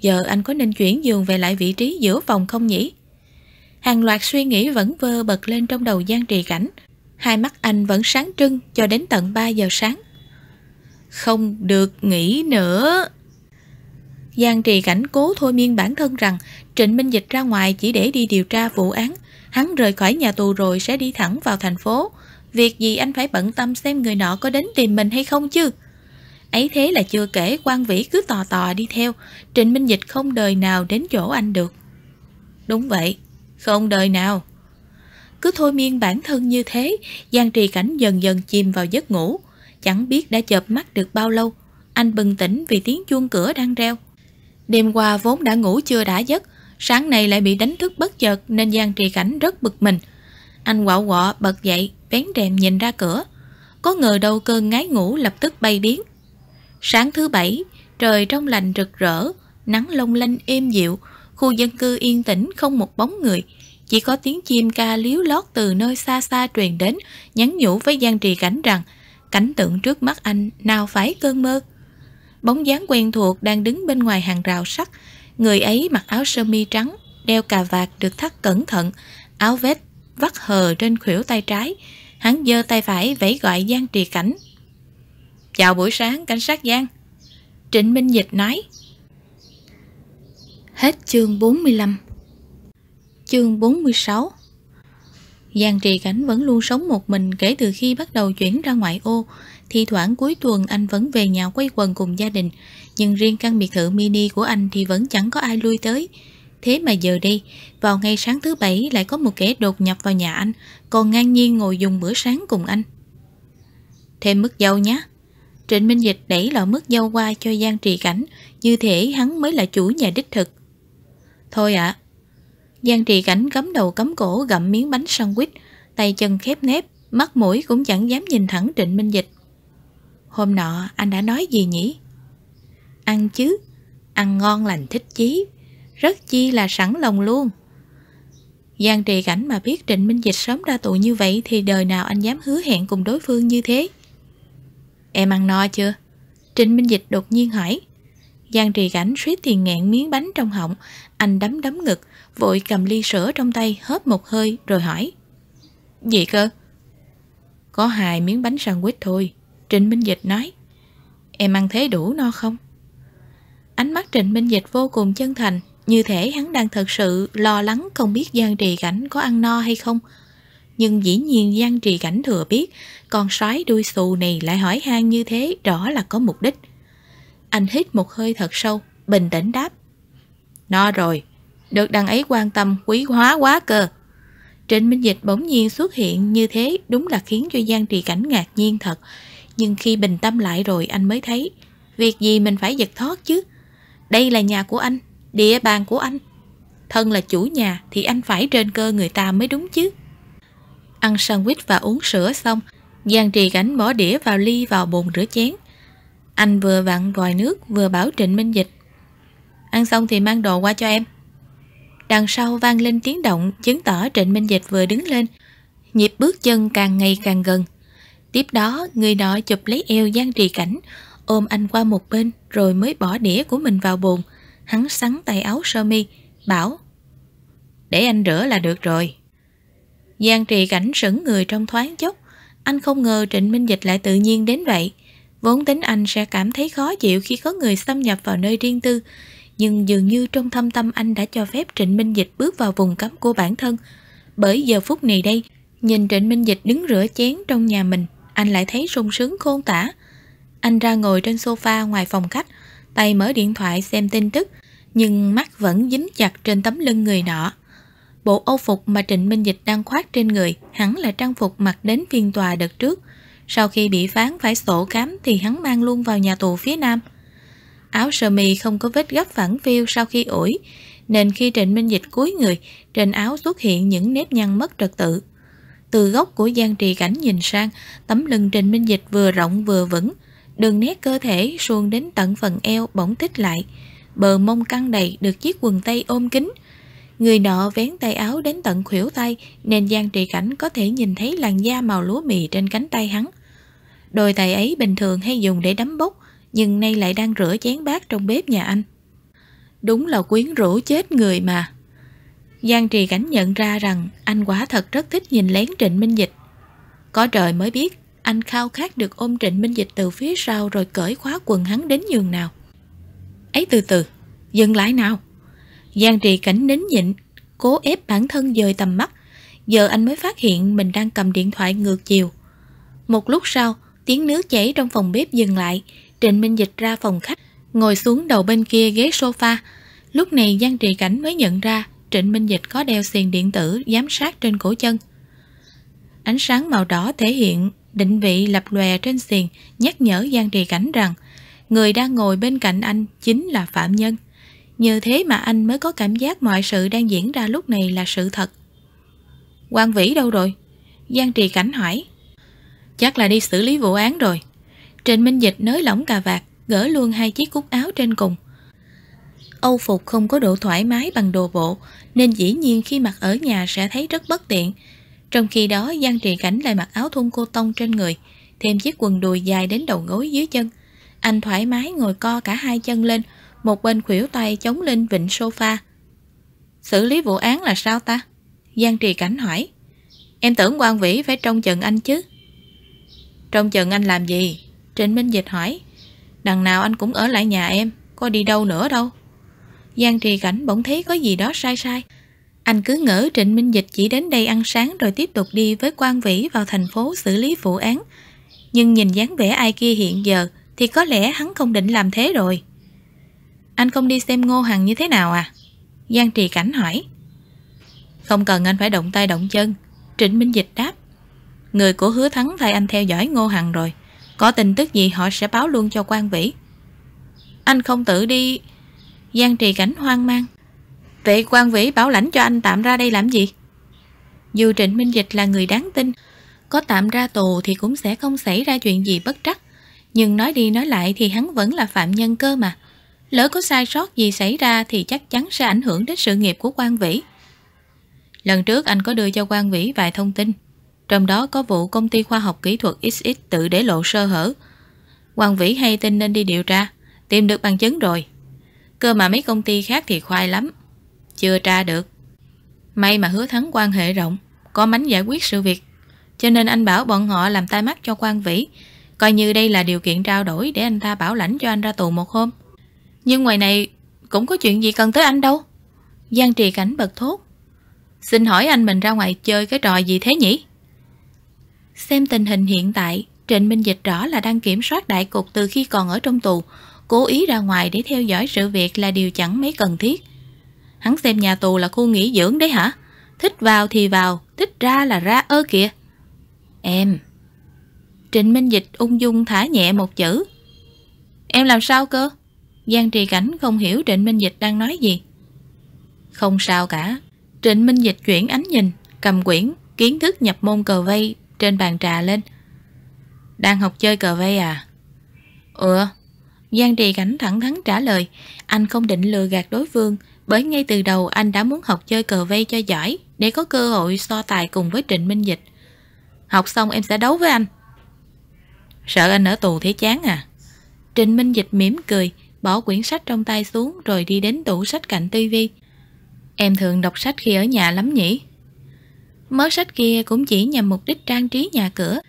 Giờ anh có nên chuyển giường về lại vị trí giữa phòng không nhỉ? Hàng loạt suy nghĩ vẫn vơ bật lên trong đầu Giang Trì Cảnh. Hai mắt anh vẫn sáng trưng cho đến tận 3 giờ sáng. Không được nghĩ nữa. Giang Trì Cảnh cố thôi miên bản thân rằng Trịnh Minh Dịch ra ngoài chỉ để đi điều tra vụ án. Hắn rời khỏi nhà tù rồi sẽ đi thẳng vào thành phố. Việc gì anh phải bận tâm xem người nọ có đến tìm mình hay không chứ? Ấy thế là chưa kể quan vĩ cứ tò tò đi theo, Trịnh Minh Dịch không đời nào đến chỗ anh được. Đúng vậy, không đời nào. Cứ thôi miên bản thân như thế, Giang Trì Cảnh dần dần chìm vào giấc ngủ. Chẳng biết đã chợp mắt được bao lâu, anh bừng tỉnh vì tiếng chuông cửa đang reo. Đêm qua vốn đã ngủ chưa đã giấc, sáng nay lại bị đánh thức bất chợt nên Giang Trì Cảnh rất bực mình. Anh quạo quọ bật dậy, vén rèm nhìn ra cửa. Có ngờ đâu cơn ngái ngủ lập tức bay biến. Sáng thứ bảy, trời trong lành rực rỡ, nắng long lanh êm dịu, khu dân cư yên tĩnh không một bóng người. Chỉ có tiếng chim ca líu lót từ nơi xa xa truyền đến, nhắn nhủ với Giang Trì Cảnh rằng cảnh tượng trước mắt anh nào phải cơn mơ. Bóng dáng quen thuộc đang đứng bên ngoài hàng rào sắt, người ấy mặc áo sơ mi trắng, đeo cà vạt được thắt cẩn thận, áo vest vắt hờ trên khuỷu tay trái. Hắn giơ tay phải vẫy gọi Giang Trì Cảnh. Chào buổi sáng, cảnh sát Giang. Trịnh Minh Dịch nói. Hết chương 45 Chương 46 Giang Trì Cảnh vẫn luôn sống một mình kể từ khi bắt đầu chuyển ra ngoại ô. Thì thoảng cuối tuần anh vẫn về nhà quay quần cùng gia đình. Nhưng riêng căn biệt thự mini của anh thì vẫn chẳng có ai lui tới. Thế mà giờ đây, vào ngày sáng thứ bảy lại có một kẻ đột nhập vào nhà anh, còn ngang nhiên ngồi dùng bữa sáng cùng anh. Thêm mức dâu nhé. Trịnh Minh Dịch đẩy lọ mứt dâu qua cho Giang Trì Cảnh, như thể hắn mới là chủ nhà đích thực. Thôi ạ. Giang Trì Cảnh cấm đầu cấm cổ gặm miếng bánh sandwich, tay chân khép nép, mắt mũi cũng chẳng dám nhìn thẳng Trịnh Minh Dịch. Hôm nọ anh đã nói gì nhỉ? Ăn chứ, ăn ngon lành thích chí, rất chi là sẵn lòng luôn. Giang trì cảnh mà biết Trịnh Minh Dịch sớm ra tù như vậy thì đời nào anh dám hứa hẹn cùng đối phương như thế. Em ăn no chưa? Trịnh Minh Dịch đột nhiên hỏi. Giang trì cảnh suýt thì nghẹn miếng bánh trong họng, anh đấm đấm ngực, vội cầm ly sữa trong tay hớp một hơi rồi hỏi. Gì cơ? Có hai miếng bánh sandwich thôi, Trịnh Minh Dịch nói. Em ăn thế đủ no không? Ánh mắt Trịnh Minh Dịch vô cùng chân thành, như thể hắn đang thật sự lo lắng không biết Giang Trì Cảnh có ăn no hay không. Nhưng dĩ nhiên Giang Trì Cảnh thừa biết con sói đuôi xù này lại hỏi han như thế rõ là có mục đích. Anh hít một hơi thật sâu, bình tĩnh đáp. Nó rồi, được đằng ấy quan tâm quý hóa quá cơ. Trịnh Minh Dịch bỗng nhiên xuất hiện như thế đúng là khiến cho Giang Trì Cảnh ngạc nhiên thật. Nhưng khi bình tâm lại rồi anh mới thấy, việc gì mình phải giật thoát chứ. Đây là nhà của anh, địa bàn của anh. Thân là chủ nhà thì anh phải trên cơ người ta mới đúng chứ. Ăn sandwich và uống sữa xong, Giang Trì Cảnh bỏ đĩa vào ly vào bồn rửa chén. Anh vừa vặn vòi nước vừa bảo Trịnh Minh Dịch. Ăn xong thì mang đồ qua cho em. Đằng sau vang lên tiếng động chứng tỏ Trịnh Minh Dịch vừa đứng lên. Nhịp bước chân càng ngày càng gần. Tiếp đó người nọ chụp lấy eo Giang Trì Cảnh, ôm anh qua một bên rồi mới bỏ đĩa của mình vào bồn. Hắn sắn tay áo sơ mi, bảo Để anh rửa là được rồi. Giang Trì Cảnh sững người trong thoáng chốc. Anh không ngờ Trịnh Minh Dịch lại tự nhiên đến vậy. Vốn tính anh sẽ cảm thấy khó chịu khi có người xâm nhập vào nơi riêng tư, nhưng dường như trong thâm tâm anh đã cho phép Trịnh Minh Dịch bước vào vùng cấm của bản thân. Bởi giờ phút này đây, nhìn Trịnh Minh Dịch đứng rửa chén trong nhà mình, anh lại thấy sung sướng khôn tả. Anh ra ngồi trên sofa ngoài phòng khách, tay mở điện thoại xem tin tức, nhưng mắt vẫn dính chặt trên tấm lưng người nọ. Bộ âu phục mà Trịnh Minh Dịch đang khoác trên người hẳn là trang phục mặc đến phiên tòa đợt trước. Sau khi bị phán phải sổ cám thì hắn mang luôn vào nhà tù phía Nam. Áo sơ mi không có vết gấp phẳng phiêu sau khi ủi, nên khi Trịnh Minh Dịch cúi người, trên áo xuất hiện những nếp nhăn mất trật tự. Từ góc của Giang Trì Cảnh nhìn sang, tấm lưng Trịnh Minh Dịch vừa rộng vừa vững, đường nét cơ thể xuông đến tận phần eo bỗng tích lại, bờ mông căng đầy được chiếc quần tây ôm kính. Người nọ vén tay áo đến tận khuỷu tay nên Giang Trì Cảnh có thể nhìn thấy làn da màu lúa mì trên cánh tay hắn. Đôi tay ấy bình thường hay dùng để đấm bốc, nhưng nay lại đang rửa chén bát trong bếp nhà anh. Đúng là quyến rũ chết người mà. Giang Trì Cảnh nhận ra rằng anh quả thật rất thích nhìn lén Trịnh Minh Dịch. Có trời mới biết, anh khao khát được ôm Trịnh Minh Dịch từ phía sau rồi cởi khóa quần hắn đến giường nào. Ấy từ từ, dừng lại nào. Giang Trì Cảnh nín nhịn, cố ép bản thân dời tầm mắt. Giờ anh mới phát hiện mình đang cầm điện thoại ngược chiều. Một lúc sau, tiếng nước chảy trong phòng bếp dừng lại, Trịnh Minh Dịch ra phòng khách, ngồi xuống đầu bên kia ghế sofa. Lúc này Giang Trì Cảnh mới nhận ra Trịnh Minh Dịch có đeo xiền điện tử giám sát trên cổ chân. Ánh sáng màu đỏ thể hiện định vị lập lòe trên xiền nhắc nhở Giang Trì Cảnh rằng người đang ngồi bên cạnh anh chính là phạm nhân. Như thế mà anh mới có cảm giác mọi sự đang diễn ra lúc này là sự thật. Quang Vĩ đâu rồi? Giang Trì Cảnh hỏi. Chắc là đi xử lý vụ án rồi. Trịnh Minh Dịch nới lỏng cà vạt, gỡ luôn hai chiếc cúc áo trên cùng. Âu phục không có độ thoải mái bằng đồ bộ, nên dĩ nhiên khi mặc ở nhà sẽ thấy rất bất tiện. Trong khi đó Giang Trì Cảnh lại mặc áo thun cô tông trên người, thêm chiếc quần đùi dài đến đầu gối dưới chân. Anh thoải mái ngồi co cả hai chân lên, một bên khuỷu tay chống lên vịnh sofa. Xử lý vụ án là sao ta? Giang Trì Cảnh hỏi. Em tưởng quan vĩ phải trông chừng anh chứ. Trông chừng anh làm gì? Trịnh Minh Dịch hỏi Đằng nào anh cũng ở lại nhà em, Có đi đâu nữa đâu Giang Trì Cảnh bỗng thấy có gì đó sai sai Anh cứ ngỡ Trịnh Minh Dịch chỉ đến đây ăn sáng Rồi tiếp tục đi với quan vĩ vào thành phố xử lý vụ án Nhưng nhìn dáng vẻ ai kia hiện giờ Thì có lẽ hắn không định làm thế rồi anh không đi xem Ngô Hằng như thế nào à? Giang Trì Cảnh hỏi. Không cần anh phải động tay động chân. Trịnh Minh Dịch đáp. Người của hứa thắng thay anh theo dõi Ngô Hằng rồi. Có tin tức gì họ sẽ báo luôn cho quan vĩ Anh không tự đi. Giang trì cảnh hoang mang. Vậy quan vĩ bảo lãnh cho anh tạm ra đây làm gì? Dù Trịnh Minh Dịch là người đáng tin, Có tạm ra tù thì cũng sẽ không xảy ra chuyện gì bất trắc. Nhưng nói đi nói lại thì hắn vẫn là phạm nhân cơ mà. Lỡ có sai sót gì xảy ra thì chắc chắn sẽ ảnh hưởng đến sự nghiệp của quan vĩ Lần trước anh có đưa cho quan vĩ vài thông tin trong đó có vụ công ty khoa học kỹ thuật XX tự để lộ sơ hở. Quan Vĩ hay tin nên đi điều tra, tìm được bằng chứng rồi. Cơ mà mấy công ty khác thì khoai lắm, chưa tra được. May mà hứa thắng quan hệ rộng, có mánh giải quyết sự việc. Cho nên anh bảo bọn họ làm tai mắt cho quan Vĩ, coi như đây là điều kiện trao đổi để anh ta bảo lãnh cho anh ra tù một hôm. Nhưng ngoài này cũng có chuyện gì cần tới anh đâu. Giang Trì Cảnh bật thốt. Xin hỏi anh mình ra ngoài chơi cái trò gì thế nhỉ? Xem tình hình hiện tại, Trịnh Minh Dịch rõ là đang kiểm soát đại cục từ khi còn ở trong tù, cố ý ra ngoài để theo dõi sự việc là điều chẳng mấy cần thiết. Hắn xem nhà tù là khu nghỉ dưỡng đấy hả? Thích vào thì vào, thích ra là ra ơ kìa. Em. Trịnh Minh Dịch ung dung thả nhẹ một chữ. Em làm sao cơ? Giang Trì Cảnh không hiểu Trịnh Minh Dịch đang nói gì. Không sao cả. Trịnh Minh Dịch chuyển ánh nhìn, cầm quyển, kiến thức nhập môn cờ vây trên bàn trà lên. Đang học chơi cờ vây à? Ừ. Giang Trì Cảnh thẳng thắn trả lời. Anh không định lừa gạt đối phương, bởi ngay từ đầu anh đã muốn học chơi cờ vây cho giỏi để có cơ hội so tài cùng với Trịnh Minh Dịch. Học xong em sẽ đấu với anh. Sợ anh ở tù thế chán à? Trịnh Minh Dịch mỉm cười, bỏ quyển sách trong tay xuống rồi đi đến tủ sách cạnh tivi. Em thường đọc sách khi ở nhà lắm nhỉ? Mớ sách kia cũng chỉ nhằm mục đích trang trí nhà cửa.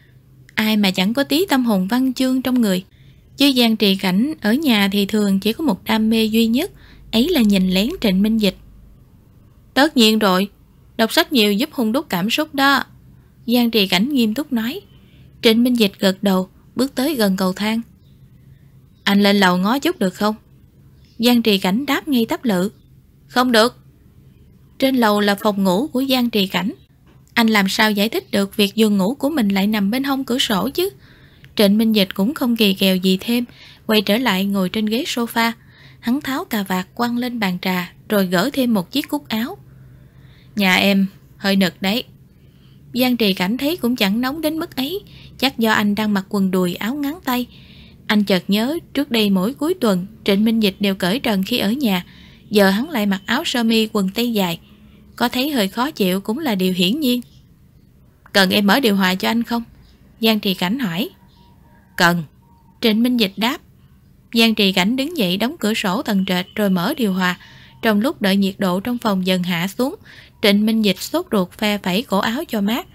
Ai mà chẳng có tí tâm hồn văn chương trong người. Chứ Giang Trì Cảnh ở nhà thì thường chỉ có một đam mê duy nhất, ấy là nhìn lén Trịnh Minh Dịch. Tất nhiên rồi, đọc sách nhiều giúp hung đúc cảm xúc đó. Giang Trì Cảnh nghiêm túc nói. Trịnh Minh Dịch gật đầu, bước tới gần cầu thang. Anh lên lầu ngó chút được không? Giang Trì Cảnh đáp ngay tắp lự. Không được. Trên lầu là phòng ngủ của Giang Trì Cảnh. Anh làm sao giải thích được việc giường ngủ của mình lại nằm bên hông cửa sổ chứ? Trịnh Minh Dịch cũng không kỳ kèo gì thêm, quay trở lại ngồi trên ghế sofa. Hắn tháo cà vạt quăng lên bàn trà, rồi gỡ thêm một chiếc cúc áo. Nhà em hơi nực đấy. Giang Trì cảm thấy cũng chẳng nóng đến mức ấy, chắc do anh đang mặc quần đùi áo ngắn tay. Anh chợt nhớ trước đây mỗi cuối tuần Trịnh Minh Dịch đều cởi trần khi ở nhà, giờ hắn lại mặc áo sơ mi quần tây dài. Có thấy hơi khó chịu cũng là điều hiển nhiên. Cần em mở điều hòa cho anh không? Giang Trì Cảnh hỏi. Cần. Trịnh Minh Dịch đáp. Giang Trì Cảnh đứng dậy đóng cửa sổ tầng trệt rồi mở điều hòa. Trong lúc đợi nhiệt độ trong phòng dần hạ xuống, Trịnh Minh Dịch sốt ruột phe phẩy cổ áo cho mát.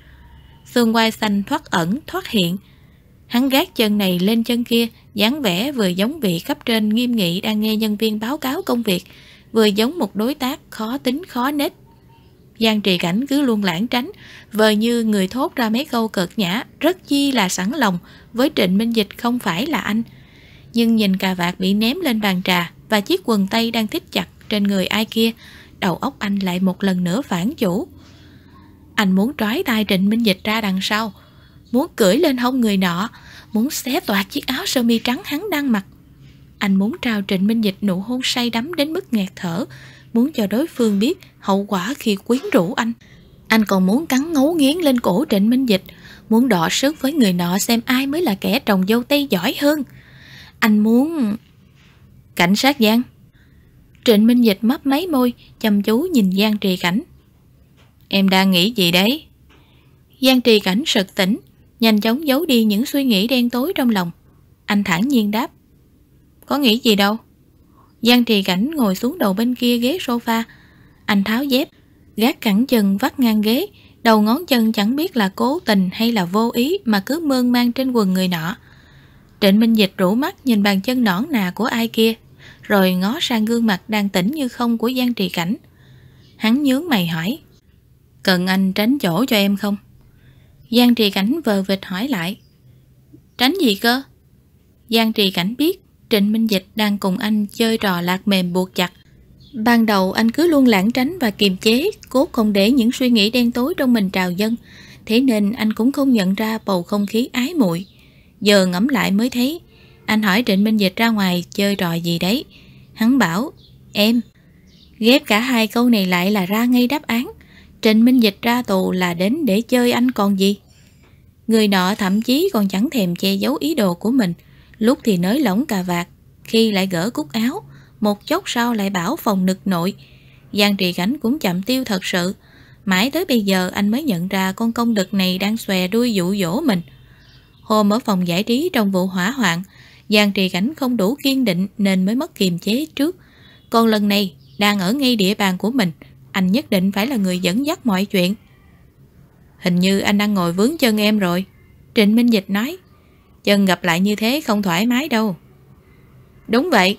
Xương quai xanh thoát ẩn, thoát hiện. Hắn gác chân này lên chân kia, dáng vẻ vừa giống vị cấp trên nghiêm nghị đang nghe nhân viên báo cáo công việc, vừa giống một đối tác khó tính khó nết. Giang trì cảnh cứ luôn lãng tránh, vờ như người thốt ra mấy câu cợt nhã, rất chi là sẵn lòng, với Trịnh Minh Dịch không phải là anh. Nhưng nhìn cà vạt bị ném lên bàn trà và chiếc quần tây đang thích chặt trên người ai kia, đầu óc anh lại một lần nữa phản chủ. Anh muốn trói tay Trịnh Minh Dịch ra đằng sau, muốn cưỡi lên hông người nọ, muốn xé toạc chiếc áo sơ mi trắng hắn đang mặc. Anh muốn trao Trịnh Minh Dịch nụ hôn say đắm đến mức nghẹt thở, muốn cho đối phương biết hậu quả khi quyến rũ anh. Anh còn muốn cắn ngấu nghiến lên cổ Trịnh Minh Dịch, muốn đọ sức với người nọ xem ai mới là kẻ trồng dâu tây giỏi hơn. Anh muốn... Cảnh sát Giang Trịnh Minh Dịch mấp mấy môi, chăm chú nhìn Giang Trì Cảnh. Em đang nghĩ gì đấy? Giang Trì Cảnh sực tỉnh, nhanh chóng giấu đi những suy nghĩ đen tối trong lòng. Anh thẳng nhiên đáp. Có nghĩ gì đâu. Giang Trì Cảnh ngồi xuống đầu bên kia ghế sofa. Anh tháo dép, gác cẳng chân vắt ngang ghế, đầu ngón chân chẳng biết là cố tình hay là vô ý mà cứ mơn mang trên quần người nọ. Trịnh Minh Dịch rủ mắt nhìn bàn chân nõn nà của ai kia, rồi ngó sang gương mặt đang tỉnh như không của Giang Trì Cảnh. Hắn nhướng mày hỏi, cần anh tránh chỗ cho em không? Giang Trì Cảnh vờ vịt hỏi lại, tránh gì cơ? Giang Trì Cảnh biết Trịnh Minh Dịch đang cùng anh chơi trò lạc mềm buộc chặt. Ban đầu anh cứ luôn lãng tránh và kiềm chế, cố không để những suy nghĩ đen tối trong mình trào dâng, thế nên anh cũng không nhận ra bầu không khí ái muội. Giờ ngẫm lại mới thấy, anh hỏi Trịnh Minh Dịch ra ngoài chơi trò gì đấy. Hắn bảo, em. Ghép cả hai câu này lại là ra ngay đáp án. Trịnh Minh Dịch ra tù là đến để chơi anh còn gì. Người nọ thậm chí còn chẳng thèm che giấu ý đồ của mình. Lúc thì nới lỏng cà vạt, khi lại gỡ cúc áo, một chốc sau lại bảo phòng nực nội. Giang trì cảnh cũng chậm tiêu thật sự. Mãi tới bây giờ anh mới nhận ra con công đực này đang xòe đuôi dụ dỗ mình. Hôm ở phòng giải trí trong vụ hỏa hoạn, Giang trì cảnh không đủ kiên định nên mới mất kiềm chế trước. Còn lần này, đang ở ngay địa bàn của mình, anh nhất định phải là người dẫn dắt mọi chuyện. Hình như anh đang ngồi vướng chân em rồi. Trịnh Minh Dịch nói. Chân gặp lại như thế không thoải mái đâu. Đúng vậy.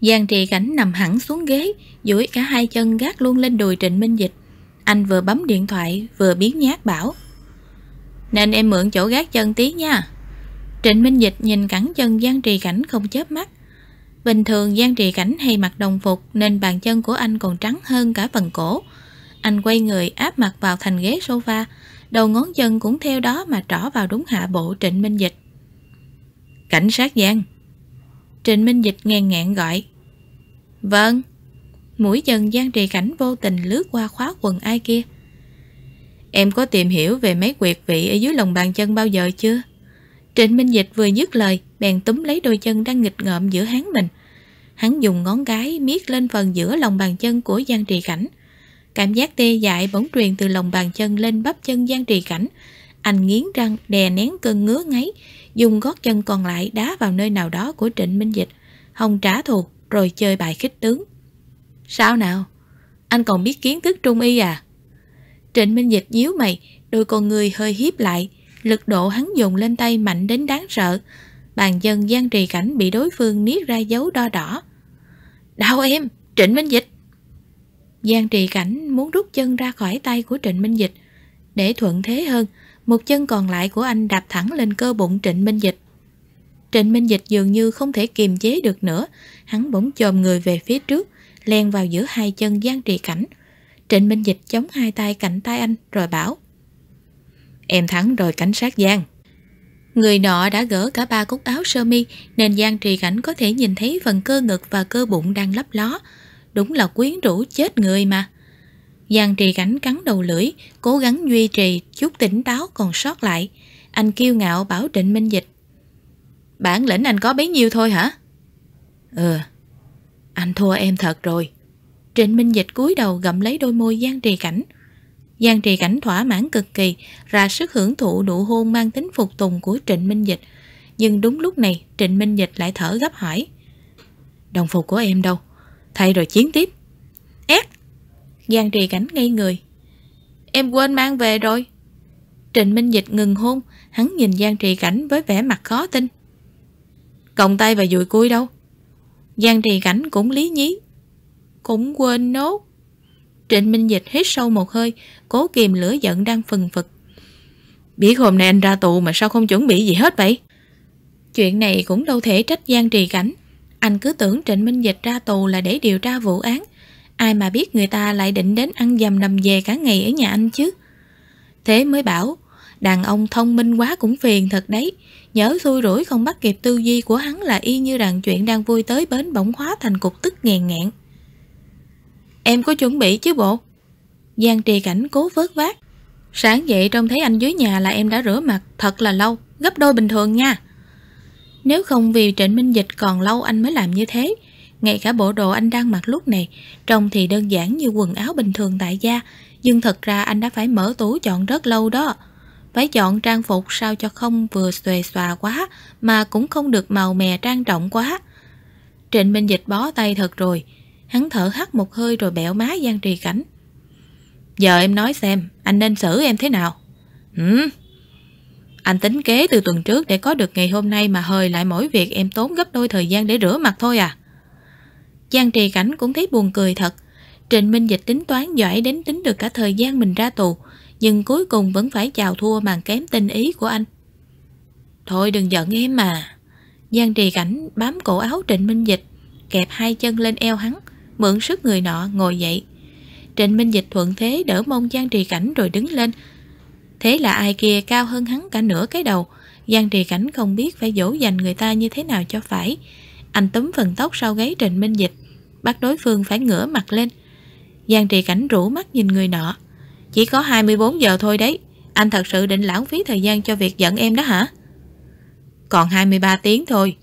Giang trì cảnh nằm hẳn xuống ghế, duỗi cả hai chân gác luôn lên đùi Trịnh Minh Dịch. Anh vừa bấm điện thoại, vừa biến nhát bảo. Nên em mượn chỗ gác chân tí nha Trịnh Minh Dịch nhìn cẳng chân Giang Trì Cảnh không chớp mắt Bình thường Giang Trì Cảnh hay mặc đồng phục Nên bàn chân của anh còn trắng hơn cả phần cổ. Anh quay người áp mặt vào thành ghế sofa Đầu ngón chân cũng theo đó mà trỏ vào đúng hạ bộ Trịnh Minh Dịch. Cảnh sát Giang. Trịnh Minh Dịch ngang ngạn gọi. Vâng. Mũi chân Giang Trì Cảnh vô tình lướt qua khóa quần ai kia. Em có tìm hiểu về mấy quyệt vị ở dưới lòng bàn chân bao giờ chưa? Trịnh Minh Dịch vừa dứt lời, bèn túm lấy đôi chân đang nghịch ngợm giữa hắn mình. Hắn dùng ngón cái miết lên phần giữa lòng bàn chân của Giang Trì Cảnh. Cảm giác tê dại bỗng truyền từ lòng bàn chân lên bắp chân Giang Trì Cảnh. Anh nghiến răng đè nén cơn ngứa ngáy, dùng gót chân còn lại đá vào nơi nào đó của Trịnh Minh Dịch. Hồng trả thù rồi chơi bài khích tướng. Sao nào? Anh còn biết kiến thức trung y à? Trịnh Minh Dịch nhíu mày, đôi con người hơi hiếp lại, lực độ hắn dùng lên tay mạnh đến đáng sợ. Bàn dân gian trì cảnh bị đối phương niết ra dấu đo đỏ. Đau em, Trịnh Minh Dịch! Giang trì cảnh muốn rút chân ra khỏi tay của Trịnh Minh Dịch. Để thuận thế hơn, một chân còn lại của anh đạp thẳng lên cơ bụng Trịnh Minh Dịch. Trịnh Minh Dịch dường như không thể kiềm chế được nữa, hắn bỗng chồm người về phía trước, len vào giữa hai chân Giang Trì Cảnh. Trịnh Minh Dịch chống hai tay cạnh tay anh rồi bảo Em thắng rồi cảnh sát Giang. Người nọ đã gỡ cả ba cúc áo sơ mi nên Giang Trì Cảnh có thể nhìn thấy phần cơ ngực và cơ bụng đang lấp ló. Đúng là quyến rũ chết người mà. Giang Trì Cảnh cắn đầu lưỡi, cố gắng duy trì chút tỉnh táo còn sót lại. Anh kiêu ngạo bảo Trịnh Minh Dịch. Bản lĩnh anh có bấy nhiêu thôi hả? Ừ, anh thua em thật rồi. Trịnh Minh Dịch cúi đầu gặm lấy đôi môi Giang Trì Cảnh. Giang Trì Cảnh thỏa mãn cực kỳ, ra sức hưởng thụ nụ hôn mang tính phục tùng của Trịnh Minh Dịch. Nhưng đúng lúc này, Trịnh Minh Dịch lại thở gấp hỏi. Đồng phục của em đâu? Thay rồi chiến tiếp. Ét! Giang Trì Cảnh ngây người. Em quên mang về rồi. Trịnh Minh Dịch ngừng hôn, hắn nhìn Giang Trì Cảnh với vẻ mặt khó tin. Còng tay và dùi cui đâu? Giang Trì Cảnh cũng lý nhí. Cũng quên nốt. Trịnh Minh Dịch hít sâu một hơi, cố kìm lửa giận đang phừng phực. Biết hôm nay anh ra tù mà sao không chuẩn bị gì hết vậy? Chuyện này cũng đâu thể trách Giang Trì Cảnh. Anh cứ tưởng Trịnh Minh Dịch ra tù là để điều tra vụ án. Ai mà biết người ta lại định đến ăn dầm nằm về cả ngày ở nhà anh chứ. Thế mới bảo, đàn ông thông minh quá cũng phiền thật đấy. Nhớ xui rủi không bắt kịp tư duy của hắn là y như đàn chuyện đang vui tới bến bỗng hóa thành cục tức nghèn ngẹn. Em có chuẩn bị chứ bộ? Giang trì cảnh cố vớt vát. Sáng dậy trông thấy anh dưới nhà là em đã rửa mặt thật là lâu, gấp đôi bình thường nha. Nếu không vì trịnh minh dịch còn lâu anh mới làm như thế, ngay cả bộ đồ anh đang mặc lúc này trông thì đơn giản như quần áo bình thường tại gia, nhưng thật ra anh đã phải mở tủ chọn rất lâu đó. Phải chọn trang phục sao cho không vừa xòe xòa quá mà cũng không được màu mè trang trọng quá. Trịnh Minh Dịch bó tay thật rồi, Hắn thở hắt một hơi rồi bẹo má Giang Trì Cảnh. Giờ em nói xem, anh nên xử em thế nào? Ừ. Anh tính kế từ tuần trước để có được ngày hôm nay mà hời lại mỗi việc em tốn gấp đôi thời gian để rửa mặt thôi à? Giang Trì Cảnh cũng thấy buồn cười thật. Trịnh Minh Dịch tính toán giỏi đến tính được cả thời gian mình ra tù, nhưng cuối cùng vẫn phải chào thua màn kém tinh ý của anh. Thôi đừng giận em mà. Giang Trì Cảnh bám cổ áo Trịnh Minh Dịch, kẹp hai chân lên eo hắn, mượn sức người nọ ngồi dậy. Trịnh Minh Dịch thuận thế đỡ mông Giang Trì Cảnh rồi đứng lên. Thế là ai kia cao hơn hắn cả nửa cái đầu, Giang Trì Cảnh không biết phải dỗ dành người ta như thế nào cho phải. Anh túm phần tóc sau gáy Trịnh Minh Dịch, bắt đối phương phải ngửa mặt lên. Giang Trì Cảnh rủ mắt nhìn người nọ. Chỉ có 24 giờ thôi đấy, anh thật sự định lãng phí thời gian cho việc giận em đó hả? Còn 23 tiếng thôi.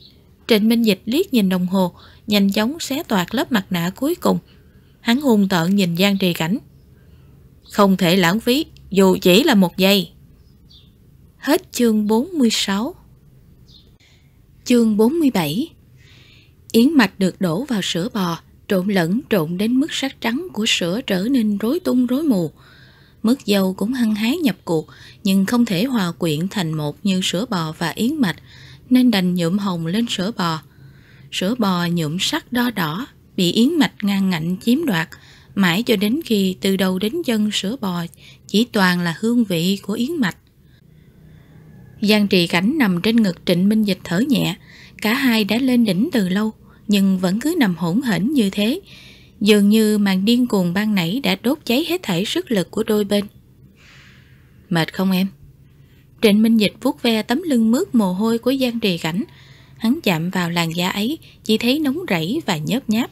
Trịnh Minh Dịch liếc nhìn đồng hồ, nhanh chóng xé toạc lớp mặt nạ cuối cùng. Hắn hung tợn nhìn Giang Trì Cảnh. Không thể lãng phí, dù chỉ là một giây. Hết chương 46 Chương 47 Yến mạch được đổ vào sữa bò, trộn lẫn trộn đến mức sắc trắng của sữa trở nên rối tung rối mù. Mức dâu cũng hăng hái nhập cuộc, nhưng không thể hòa quyện thành một như sữa bò và yến mạch, nên đành nhuộm hồng lên sữa bò sữa bò nhuộm sắc đo đỏ, bị yến mạch ngang ngạnh chiếm đoạt, mãi cho đến khi từ đầu đến chân sữa bò chỉ toàn là hương vị của yến mạch. Giang trì cảnh nằm trên ngực trịnh minh dịch thở nhẹ, cả hai đã lên đỉnh từ lâu, nhưng vẫn cứ nằm hỗn hển như thế. Dường như màn điên cuồng ban nãy đã đốt cháy hết thảy sức lực của đôi bên. Mệt không em? Trịnh Minh Dịch vuốt ve tấm lưng mướt mồ hôi của Giang Trì Cảnh. Hắn chạm vào làn da ấy, chỉ thấy nóng rẫy và nhớp nháp.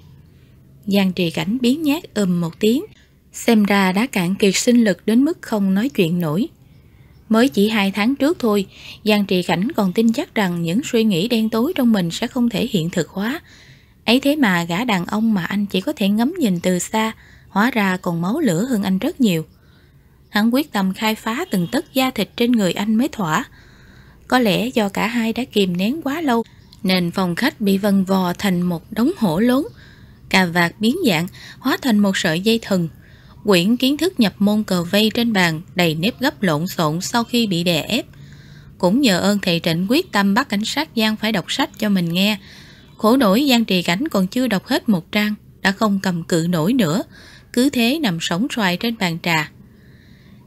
Giang Trì Cảnh biến nhát ầm một tiếng, xem ra đã cạn kiệt sinh lực đến mức không nói chuyện nổi. Mới chỉ hai tháng trước thôi, Giang Trì Cảnh còn tin chắc rằng những suy nghĩ đen tối trong mình sẽ không thể hiện thực hóa. Ấy thế mà gã đàn ông mà anh chỉ có thể ngắm nhìn từ xa, hóa ra còn máu lửa hơn anh rất nhiều. Hắn quyết tâm khai phá từng tấc da thịt trên người anh mới thỏa. Có lẽ do cả hai đã kìm nén quá lâu, nên phòng khách bị vần vò thành một đống hổ lốn. Cà vạt biến dạng, hóa thành một sợi dây thừng. Quyển kiến thức nhập môn cờ vây trên bàn đầy nếp gấp lộn xộn sau khi bị đè ép. Cũng nhờ ơn thầy Trịnh quyết tâm bắt cảnh sát Giang phải đọc sách cho mình nghe. Khổ nổi Giang Trì Cảnh còn chưa đọc hết một trang, đã không cầm cự nổi nữa, cứ thế nằm sóng xoài trên bàn trà.